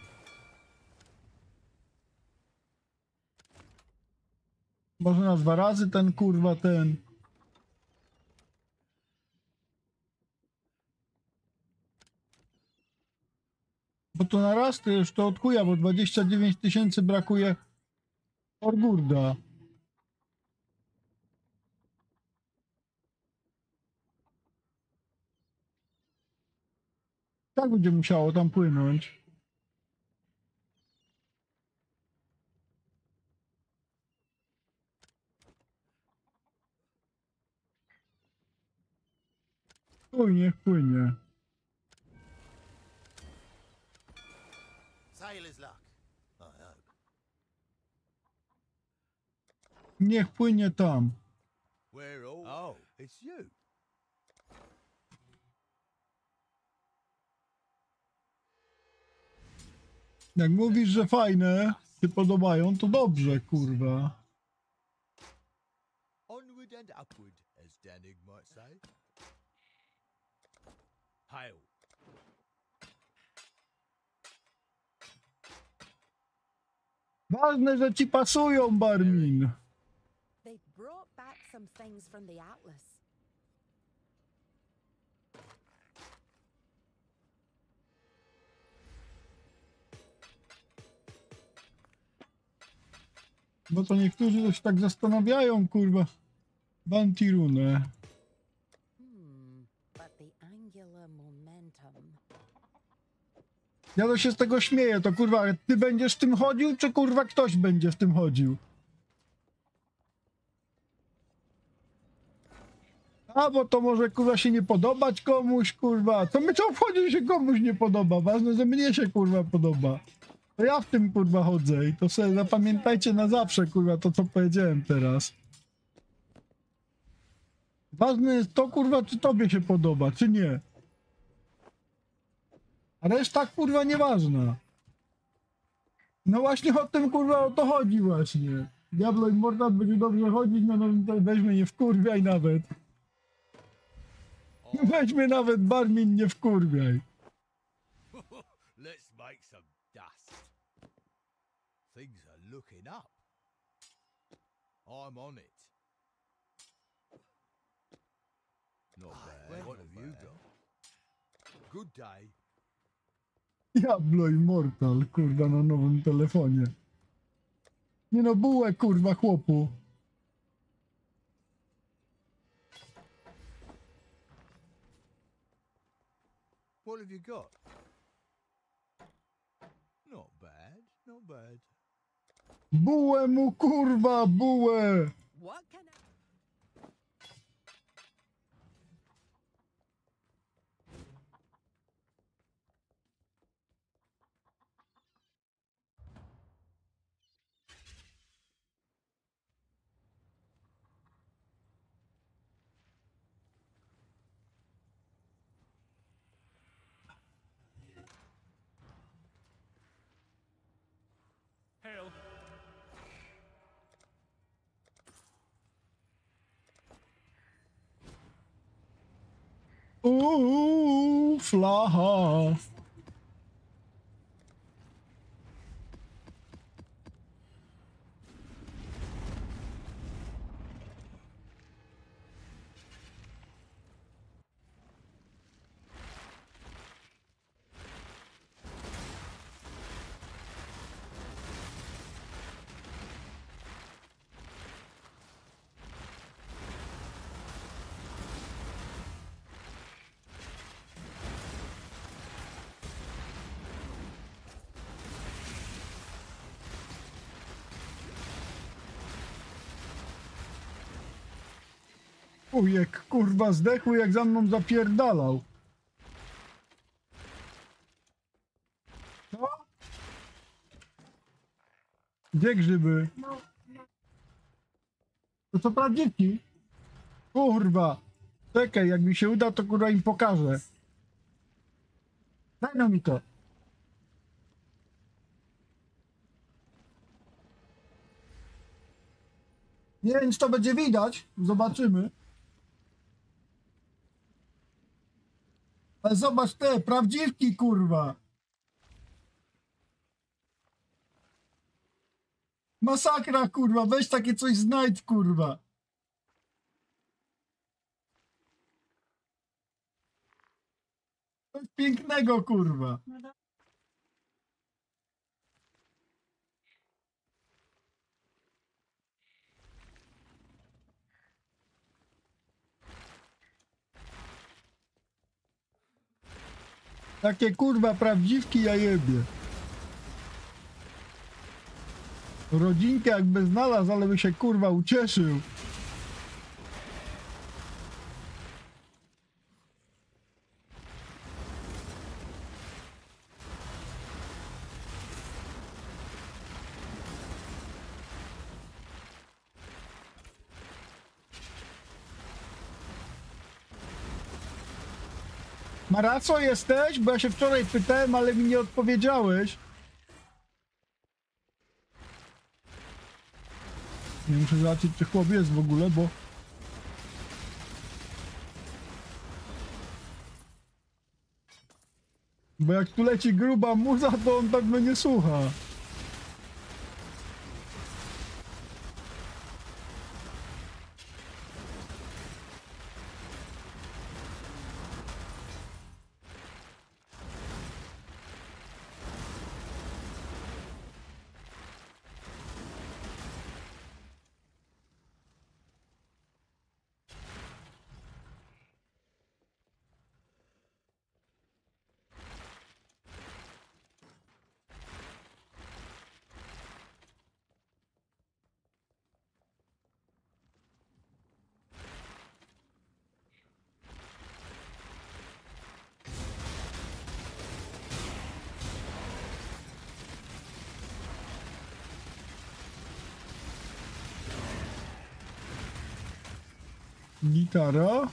Może na dwa razy ten kurwa ten. Bo to na raz to już to od chuja, bo 29 tysięcy brakuje Orgurda. Tak będzie musiało tam płynąć. Płynie. Sailor's luck. I hope. Niech płynie tam. Oh, it's you. Jak mówisz, że fajne, się podobają, to dobrze, kurwa. Onward and upward, as Danig might say. Hail. Ważne, że ci pasują, Barmin. They've brought back some things from the Atlas. Bo to niektórzy to się tak zastanawiają, kurwa. Bantirune. Ja to się z tego śmieję, to kurwa, ty będziesz w tym chodził, czy kurwa ktoś będzie w tym chodził? A, bo to może kurwa się nie podobać komuś, kurwa. Co my co obchodzi, że się komuś nie podoba? Ważne, że mnie się kurwa podoba. To ja w tym kurwa chodzę i to sobie zapamiętajcie na zawsze, kurwa, to co powiedziałem teraz. Ważne jest to, kurwa, czy tobie się podoba, czy nie. A reszta kurwa nieważna. No właśnie o tym kurwa o to chodzi właśnie. Diablo Immortal będzie dobrze chodzić, no, no to weźmy nie wkurwiaj nawet. Weźmy nawet Barmin nie wkurwiaj. looking up. I'm on it. Not ah, bad. What have you got? Good day. Diablo Immortal, kurwa, na nowym telefonie. Nie no, bułę, kurwa, chłopu. What have you got? Not bad, not bad. Bułę mu kurwa, bułę! What can I... Hail. Ooh, fly. Ujek, kurwa, zdechł jak za mną zapierdalał. Co? Gdzie grzyby? To co prawdziwki? Kurwa. Czekaj, jak mi się uda, to kurwa im pokażę. Daj no mi to. Nie wiem, czy to będzie widać. Zobaczymy. Ale zobacz te, prawdziwki, kurwa. Masakra, kurwa. Weź takie coś znajdź, kurwa. Coś pięknego, kurwa. Takie kurwa prawdziwki ja jebie. Rodzinkę jakby znalazł, ale by się kurwa ucieszył. Maraco jesteś? Bo ja się wczoraj pytałem, ale mi nie odpowiedziałeś. Nie muszę zobaczyć, czy chłop jest w ogóle, bo... Bo jak tu leci gruba muza, to on pewno nie słucha. Gitara.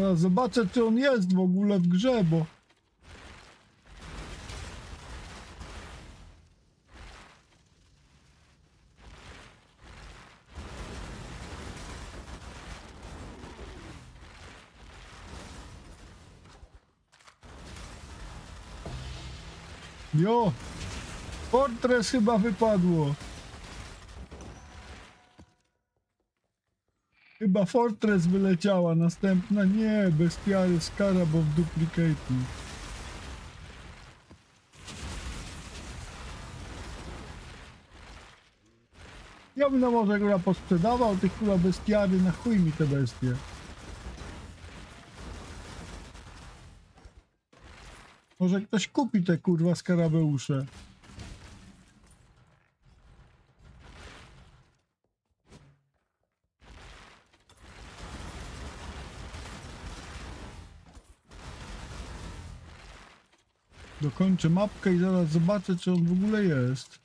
No, zobaczę, czy on jest w ogóle w grze, bo... Jo! Fortress chyba wypadło. Chyba Fortress wyleciała, następna nie, bestiary Scarab of Duplicating. Ja bym na może kurwa posprzedawał tych kurwa bestiary, na chuj mi te bestie. Może ktoś kupi te kurwa skarabeusze. Dokończę mapkę i zaraz zobaczę, czy on w ogóle jest.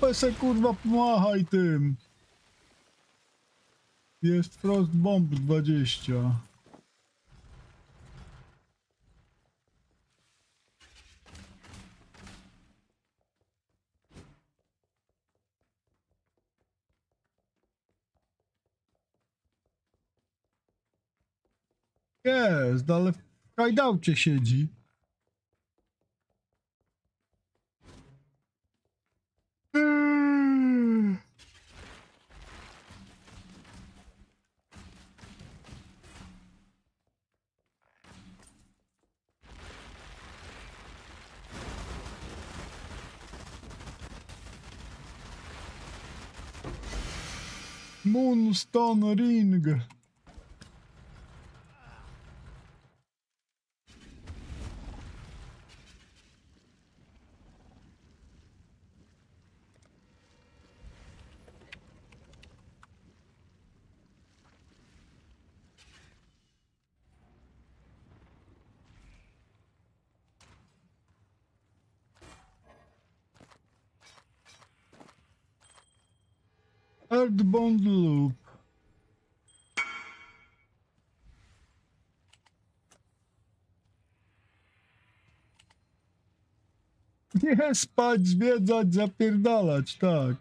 Dupę se kurwa pomachaj tym. Jest Frost Bomb 20. Jest, ale w kajdałcie siedzi. Stan Ring. Third Nie spać, zwiedzać, zapierdalać, tak.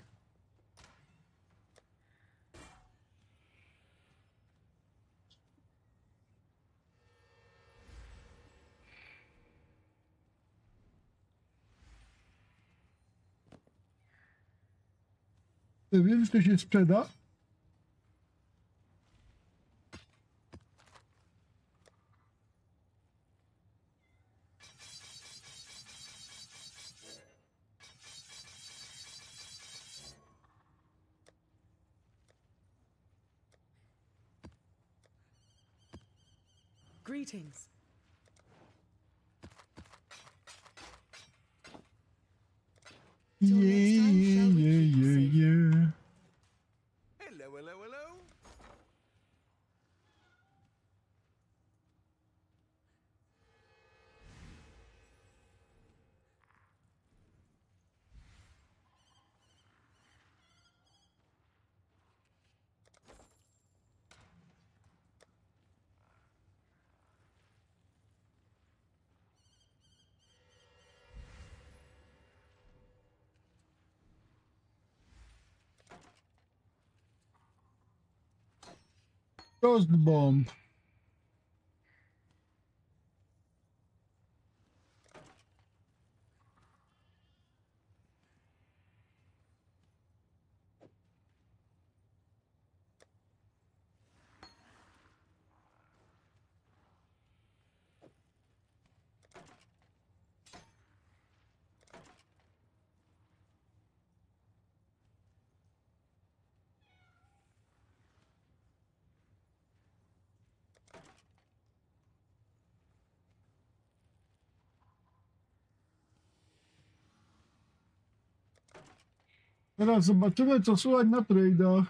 Ty Wiem, że to się sprzeda. Greetings. Frost Bomb. Teraz zobaczymy, co słychać na trade'ach.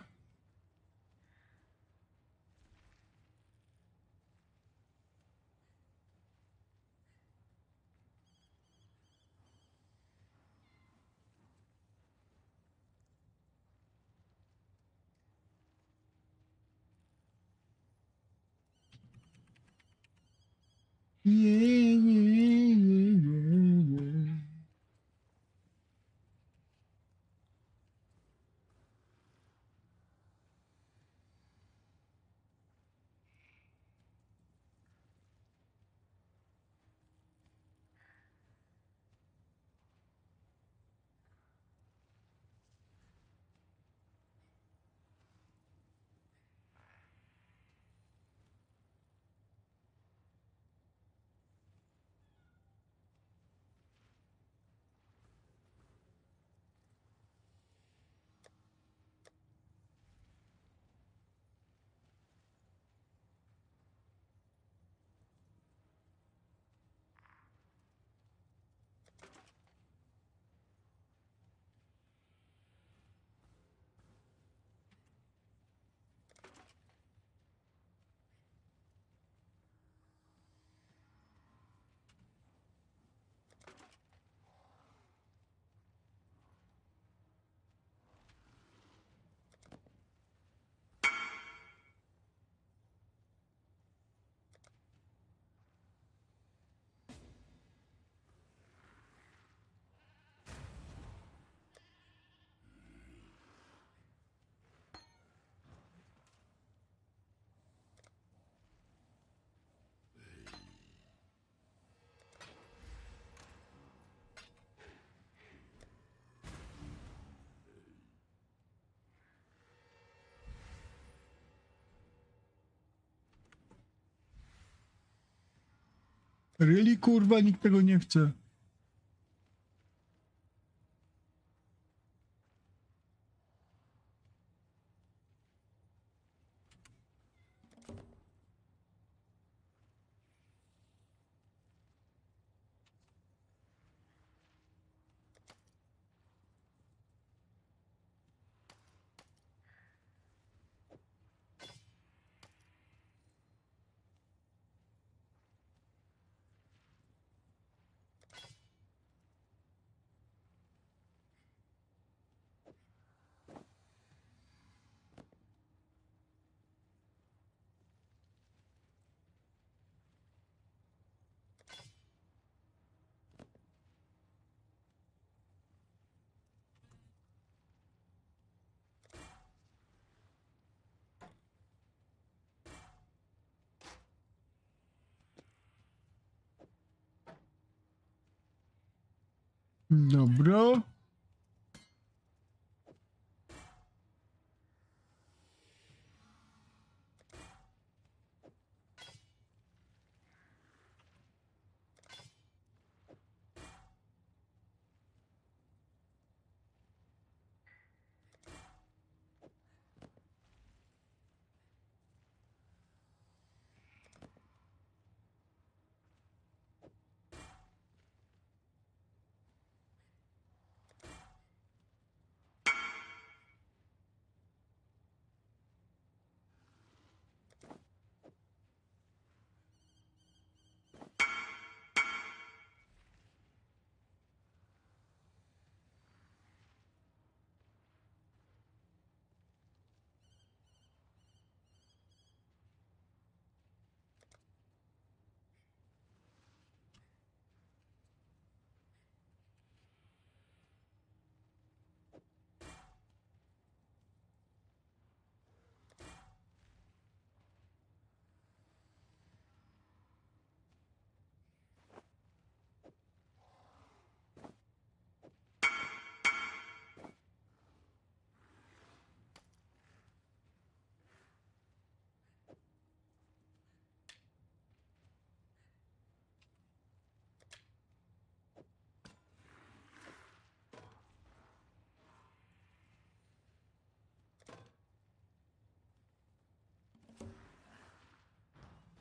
Nie, Really, kurwa, nikt tego nie chce. Dobra.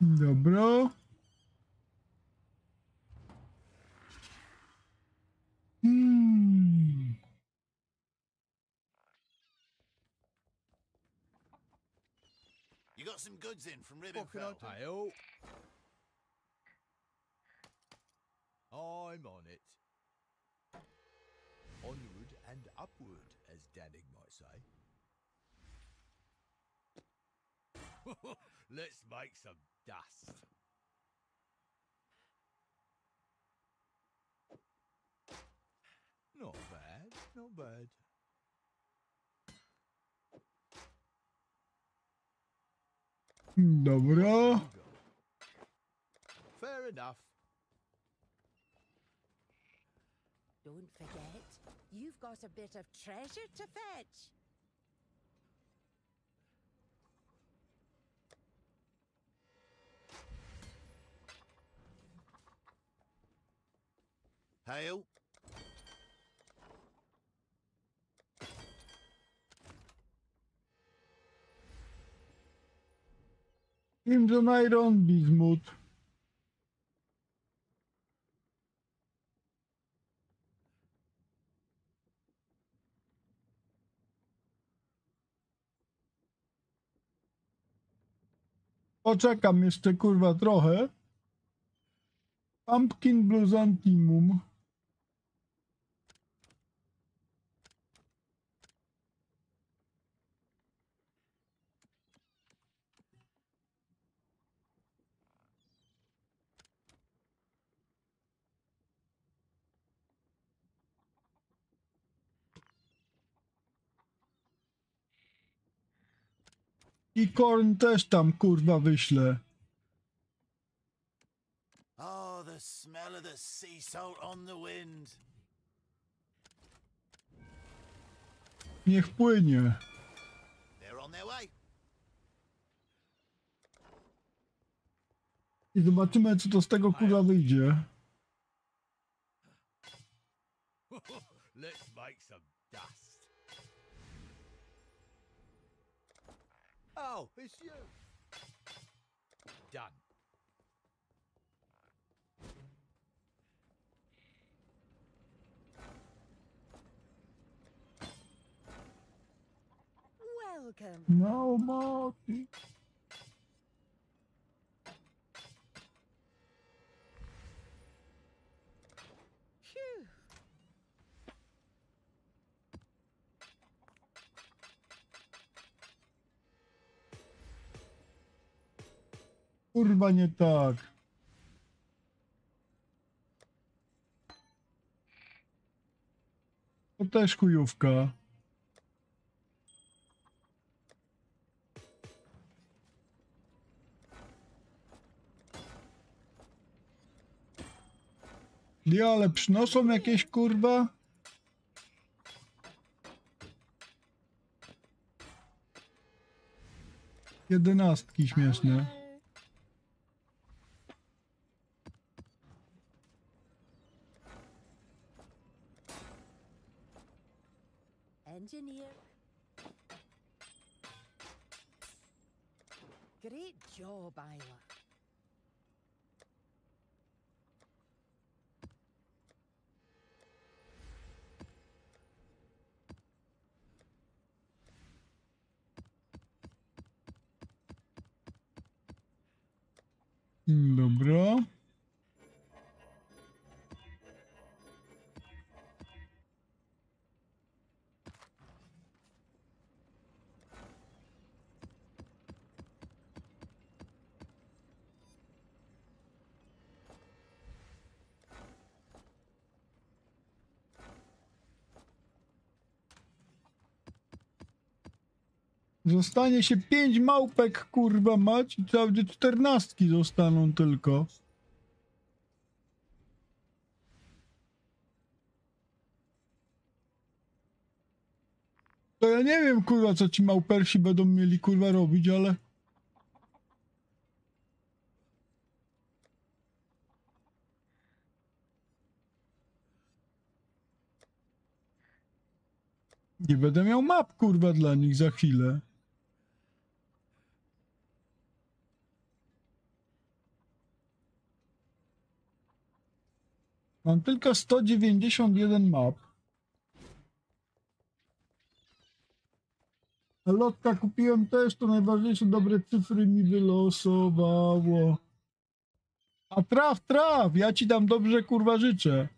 Dobro. Hmm. You got some goods in from Ribbenfeld. I'm on it. Onward and upward, as Danig might say. Let's make some dust. Not bad, not bad. Dobra. Fair enough. Don't forget, you've got a bit of treasure to fetch. Hail. Crimson Iron, Bismuth. Poczekam jeszcze kurwa trochę. Pumpkin Blusantimum. I korn też tam kurwa wyślę. Oh, the smell of the sea salt on the wind. Niech płynie. I zobaczymy co to z tego kurwa wyjdzie. Let's make some Oh, it's you. Done. Welcome. No Marty. Kurwa nie tak. To też chujówka. Nie, ale przynoszą jakieś kurwa? Jedenastki śmieszne. Great job, Isla. Zostanie się pięć małpek, kurwa mać, i będzie czternastki zostaną tylko. To ja nie wiem, kurwa, co ci małpersi będą mieli, kurwa, robić, ale... Nie będę miał map, kurwa, dla nich za chwilę. Mam tylko 191 map. Lotka kupiłem też, to najważniejsze dobre cyfry mi wylosowało. A traf, traf, ja ci tam dobrze kurwa życzę.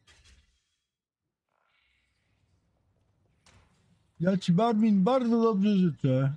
Ja ci Barmin bardzo dobrze życzę.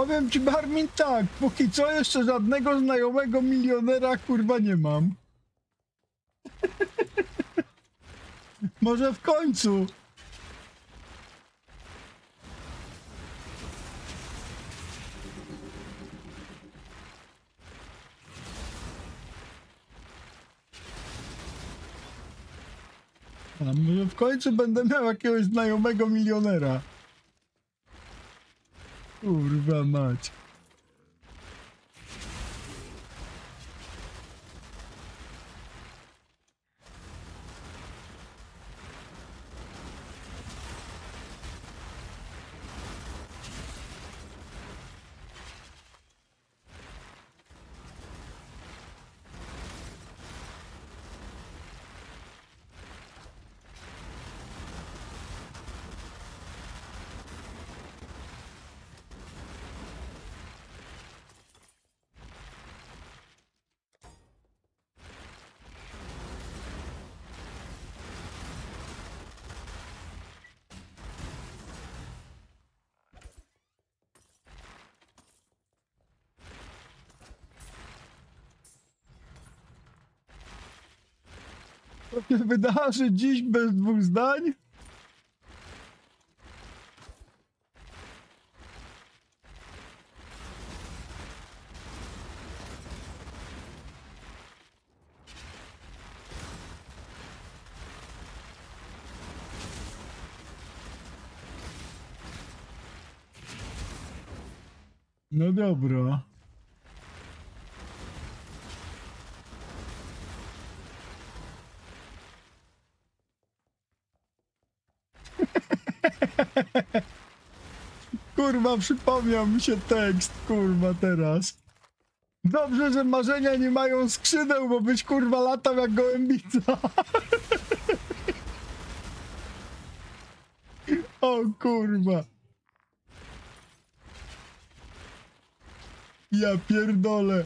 Powiem ci Barmin tak, póki co jeszcze żadnego znajomego milionera kurwa nie mam. Może w końcu. A może w końcu będę miał jakiegoś znajomego milionera. Kurwa mać. Się wydarzy dziś bez dwóch zdań? No dobra. Kurwa, przypomniał mi się tekst, kurwa, teraz. Dobrze, że marzenia nie mają skrzydeł, bo byś kurwa latał jak gołębica. O kurwa. Ja pierdolę.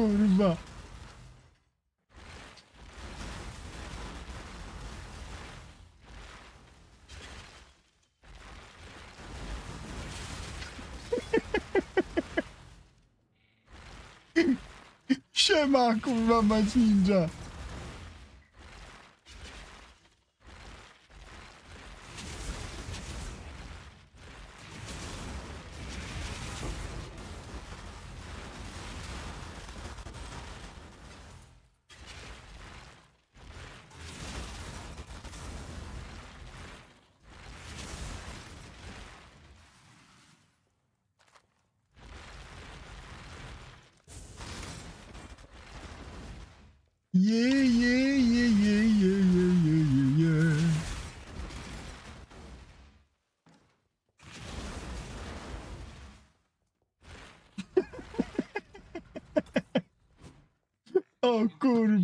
Rumba. Siema kurwa macinja.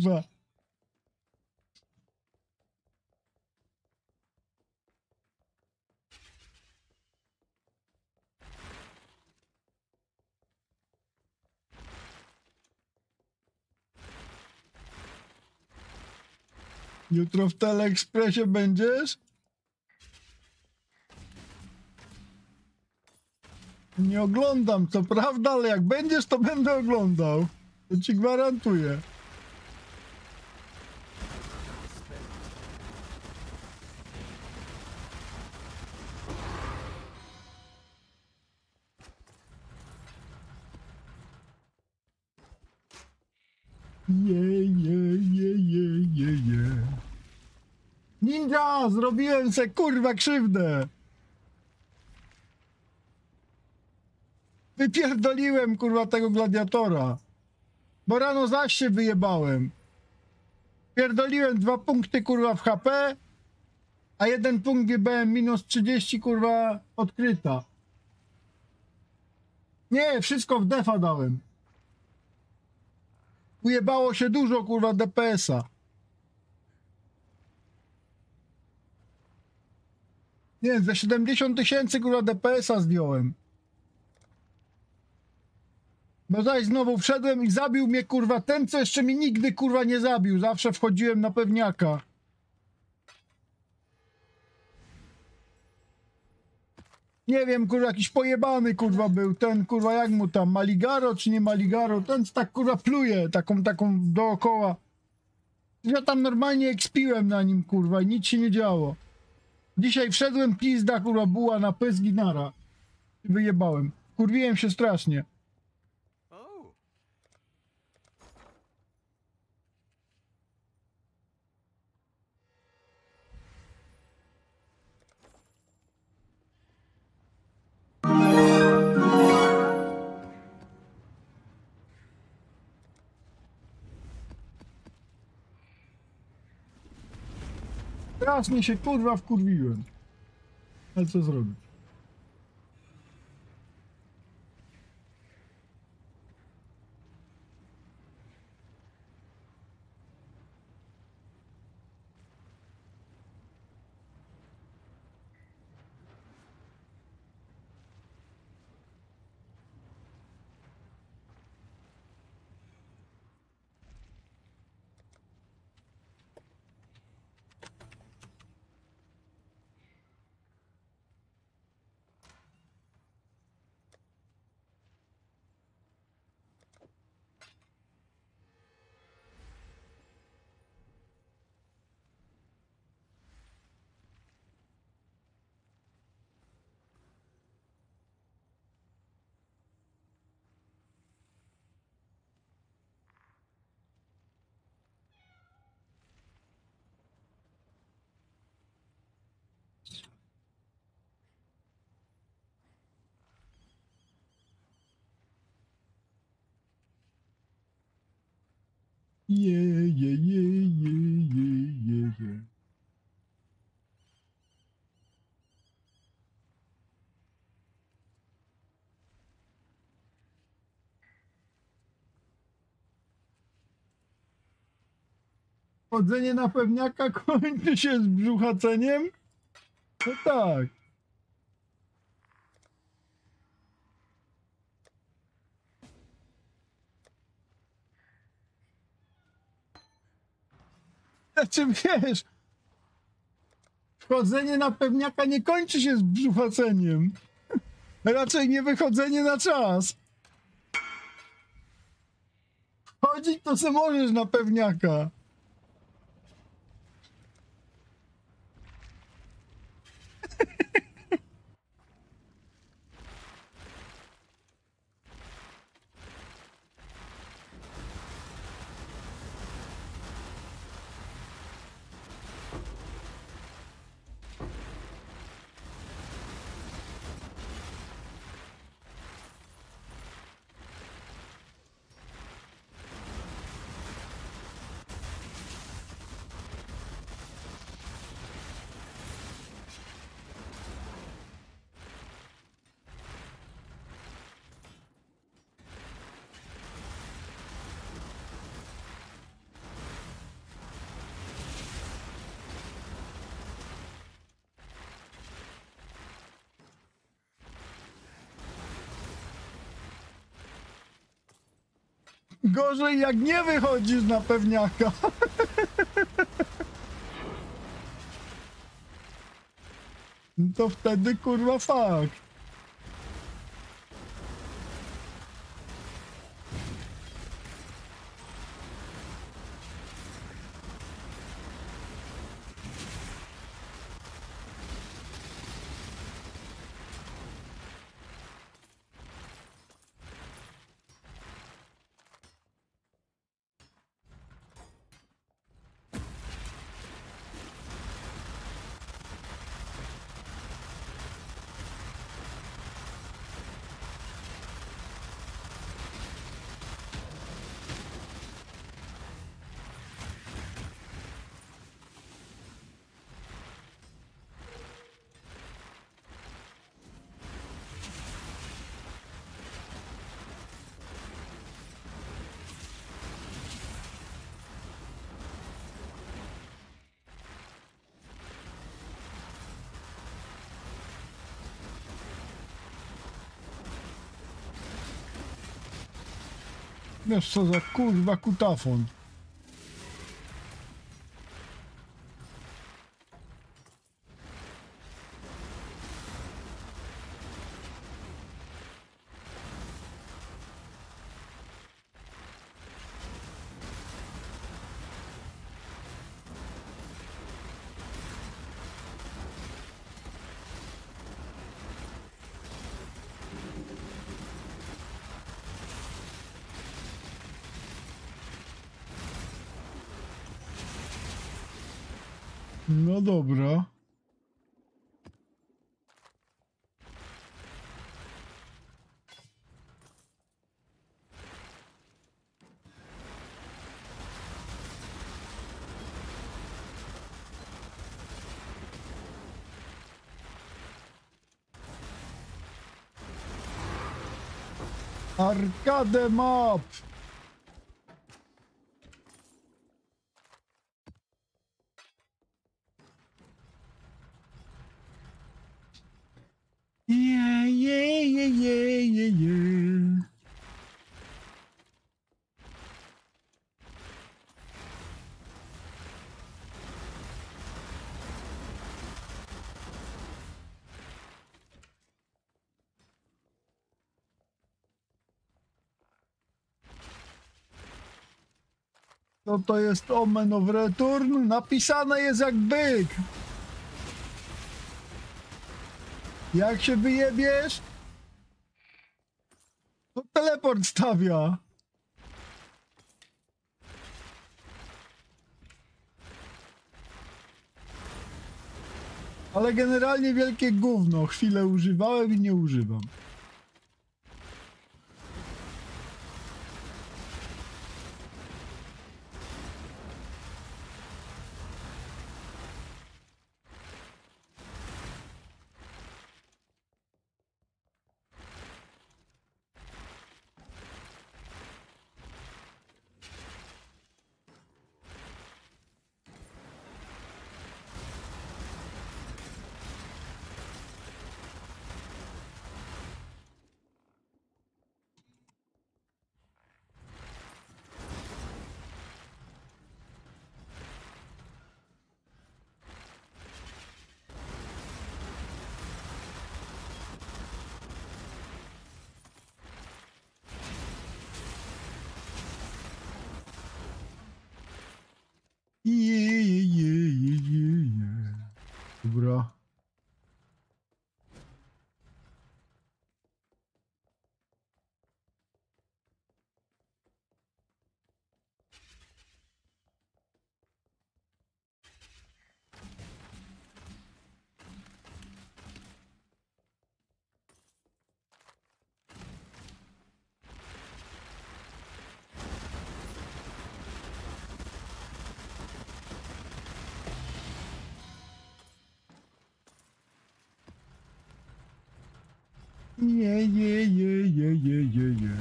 Kurwa. Jutro w Teleekspresie będziesz? Nie oglądam, co prawda, ale jak będziesz, to będę oglądał. To ci gwarantuję. Zrobiłem se kurwa krzywdę. Wypierdoliłem kurwa tego gladiatora. Bo rano zaś się wyjebałem. Pierdoliłem dwa punkty kurwa w HP, a jeden punkt wjebałem minus 30 kurwa odkryta. Nie, wszystko w defa dałem. Ujebało się dużo kurwa DPS-a. Nie, za 70 tysięcy kurwa DPS-a zdjąłem. Bo zaś znowu wszedłem i zabił mnie kurwa ten, co jeszcze mi nigdy kurwa nie zabił. Zawsze wchodziłem na pewniaka. Nie wiem, kurwa, jakiś pojebany kurwa był. Ten kurwa, jak mu tam, Maligaro czy nie Maligaro? Ten tak kurwa pluje, taką, taką dookoła. Ja tam normalnie ekspiłem na nim kurwa i nic się nie działo. Dzisiaj wszedłem pizda kurwa buła na nara. I wyjebałem. Kurwiłem się strasznie. Strasznie się kurwa wkurwiłem. Ale co zrobić? Je, je, je, je, je, je, je. Chodzenie na pewniaka kończy się z brzuchaceniem? No tak. Znaczy wiesz, wchodzenie na pewniaka nie kończy się z brzuchaceniem. Raczej nie wychodzenie na czas. Chodzić to se możesz na pewniaka. Gorzej jak nie wychodzisz na pewniaka. To wtedy kurwa fakt. Wiesz co za kurwa kutafon. No dobra. Arcade map! Yeah, yeah, yeah, yeah, yeah, yeah. Co to jest Omen of Return? Napisane jest jak byk. Jak się wyjebiesz? To teleport stawia. Ale generalnie wielkie gówno. Chwilę używałem i nie używam. yeah, yeah, yeah, yeah, yeah, yeah.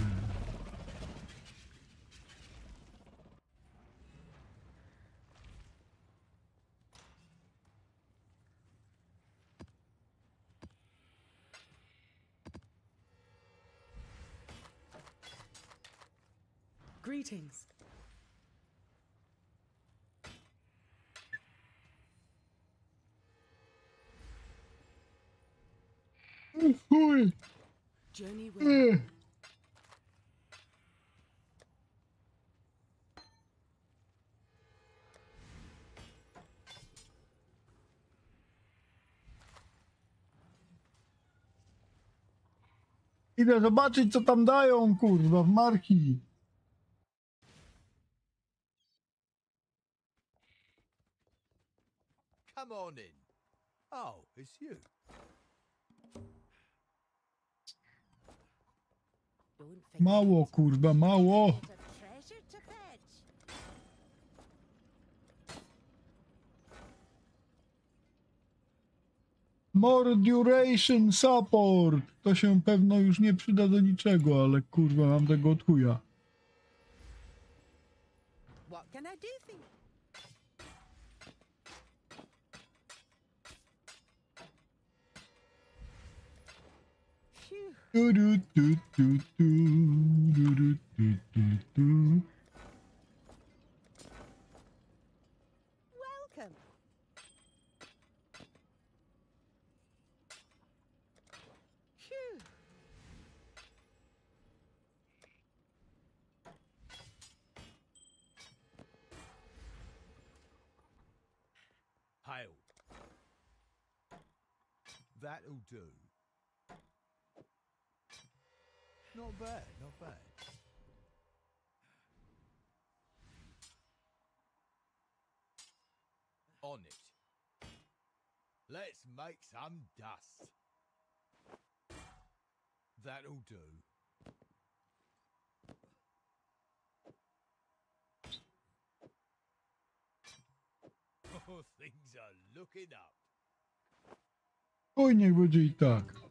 Greetings. Ooh, ooh. Journey well. Eh. Idę zobaczyć, co tam dają, kurwa, w marki. Come on in. Oh, it's you. Mało, kurwa, mało. More duration support. To się pewno już nie przyda do niczego, ale kurwa, mam tego od chuja. What can I do for you? Phew. Du, du, du, du, du, du, du, du, du, du. Welcome. Phew. Hail. That'll do. Not bad, not bad. On it. Let's make some dust. That'll do. Oh, things are looking up. Oj, niech będzie i tak.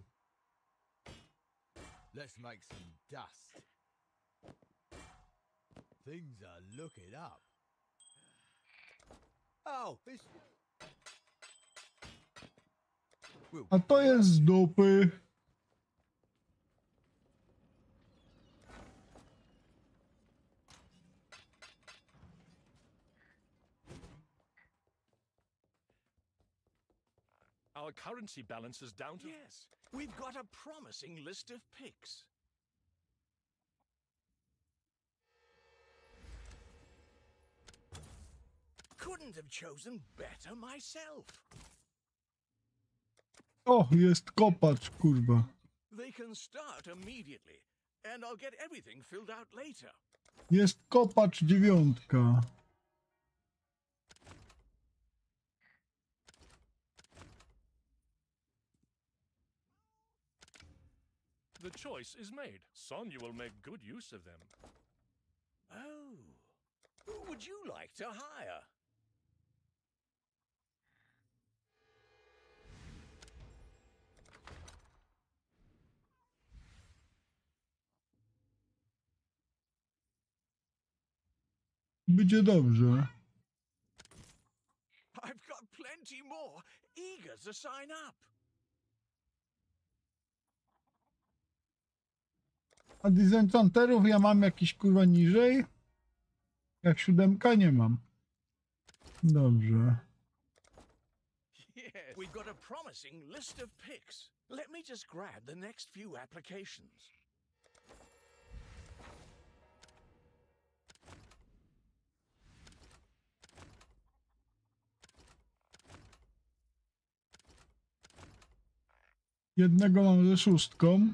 Let's make some dust. Things are looking up. Oh, it's. We'll A to jest. Our currency balance is down to. Yes, we've got a promising list of picks. Couldn't have chosen better myself. Oh, jest kopacz, kurwa. They can start immediately, and I'll get everything filled out later. Jest kopacz dziewiątka. The choice is made. Sonya will make good use of them. Oh, who would you like to hire? Będzie dobrze. I've got plenty more, eager to sign up. A disenchanterów ja mam jakiś kurwa niżej? Jak siódemka nie mam. Dobrze. Yes. We've got a promising list of picks. Let me just grab the next few applications. Jednego mam ze szóstką.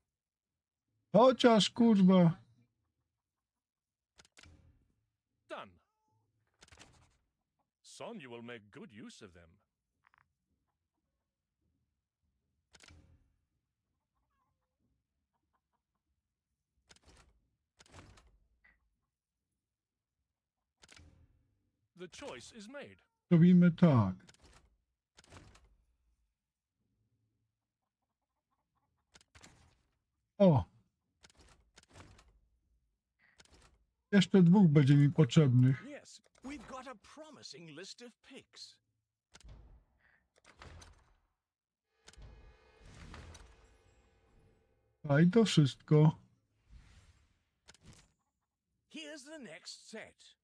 Chociaż kurwa. Done. Son, you will make good use of them. The choice is made. Robimy tak. O! Jeszcze dwóch będzie mi potrzebnych. Yes, we've got a promising list of picks. A i to wszystko. Here's the next set.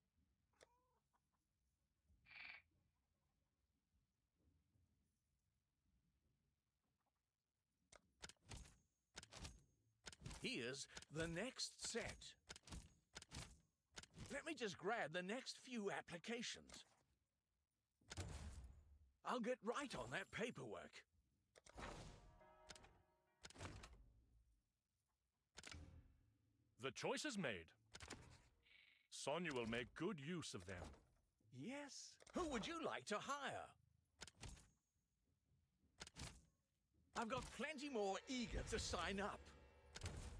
Here's the next set. Let me just grab the next few applications. I'll get right on that paperwork. The choice is made. Son, you will make good use of them. Yes. Who would you like to hire? I've got plenty more eager to sign up.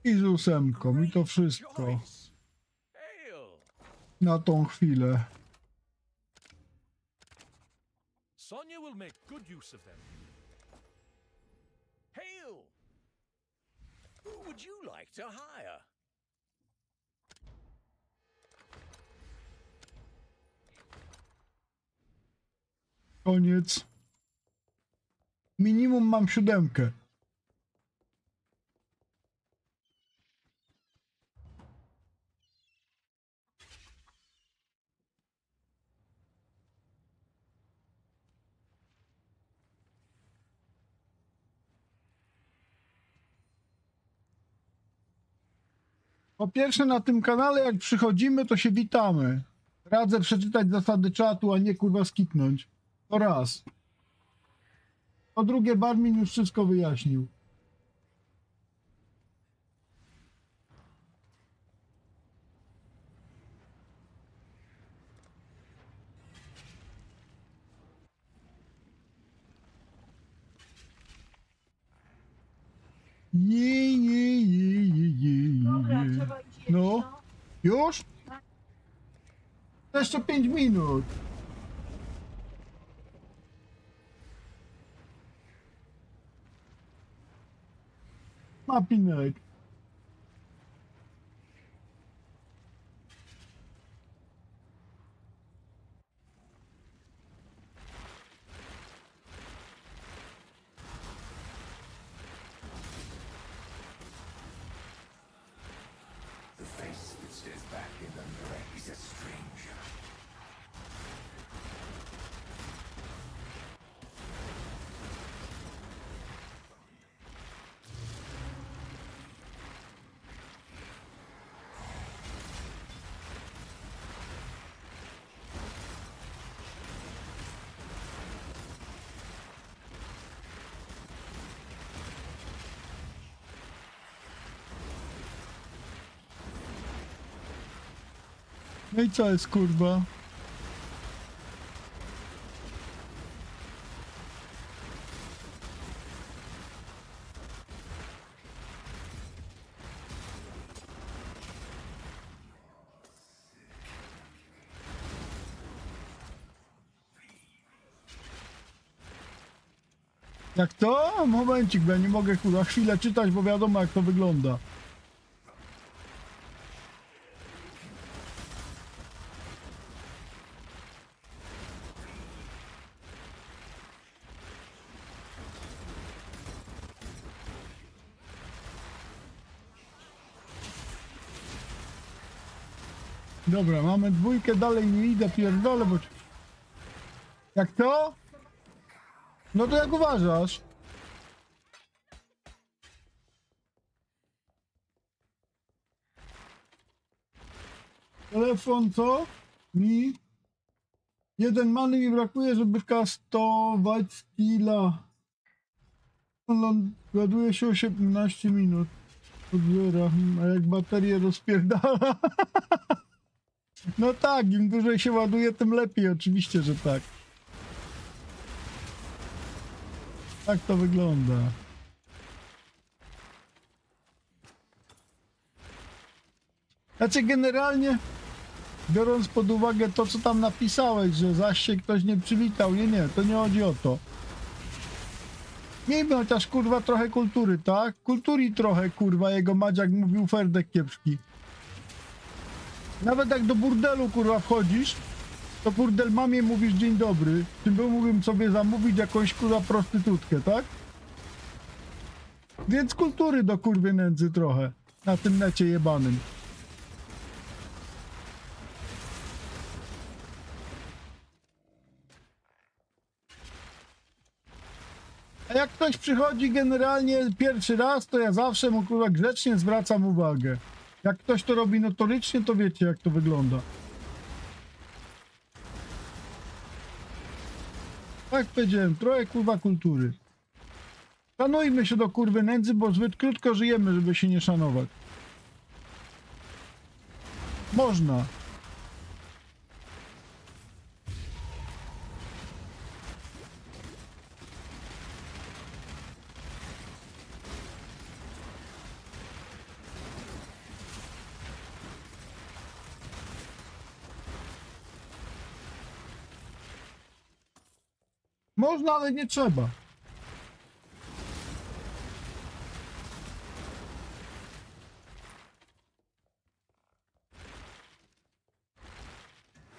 I z ósemką. I to Great wszystko. choice. Na tą chwilę. Sonya will make good use of them. Hail! Who would you like to hire? Koniec. Minimum mam siódemkę. Po pierwsze na tym kanale jak przychodzimy to się witamy. Radzę przeczytać zasady czatu, a nie kurwa skipnąć. To raz. Po drugie, Barmin już wszystko wyjaśnił. Je, je, je, je, je, Dobra, je. trzeba iść jeść, No. no. Już? Jeszcze 5 minut. Mapinek. The face that stares back in the mirror is a stranger. No i co jest kurwa? Jak to? Momencik, bo ja nie mogę kurwa chwilę czytać, bo wiadomo jak to wygląda. Dobra, mamy dwójkę, dalej nie idę, pierdolę, bo... Jak to? No to jak uważasz? Telefon co? Mi? Jeden many mi brakuje, żeby kastować skilla. Ładuje się 18 minut. Odbiera, a jak baterię rozpierdala. No tak, im dłużej się ładuje, tym lepiej, oczywiście, że tak. Tak to wygląda. Znaczy generalnie, biorąc pod uwagę to, co tam napisałeś, że zaś się ktoś nie przywitał, nie, nie, to nie chodzi o to. Miejmy chociaż kurwa trochę kultury, tak? Kultury trochę kurwa, jego Madziak mówił Ferdek kiepski. Nawet jak do burdelu kurwa wchodzisz, to burdel mamie mówisz dzień dobry. Był mógłbym sobie zamówić jakąś kurwa prostytutkę, tak? Więc kultury do kurwy nędzy trochę na tym necie jebanym. A jak ktoś przychodzi generalnie pierwszy raz, to ja zawsze mu kurwa grzecznie zwracam uwagę. Jak ktoś to robi notorycznie, to wiecie jak to wygląda. Tak powiedziałem, trochę kurwa kultury. Szanujmy się do kurwy nędzy, bo zbyt krótko żyjemy, żeby się nie szanować. Można. Można, ale nie trzeba.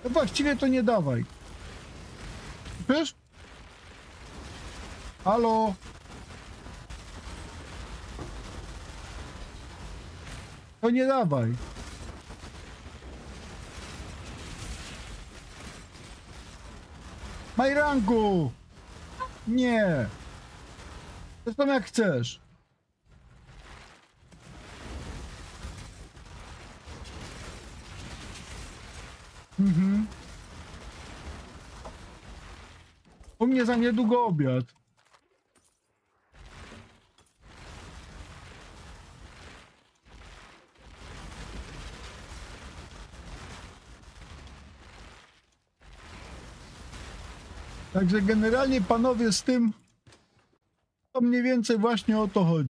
No właściwie to nie dawaj. Wiesz? Halo? To nie dawaj. Majranku! Nie. Zresztą jak chcesz. Mhm. U mnie za niedługo obiad. Także generalnie panowie z tym to mniej więcej właśnie o to chodzi.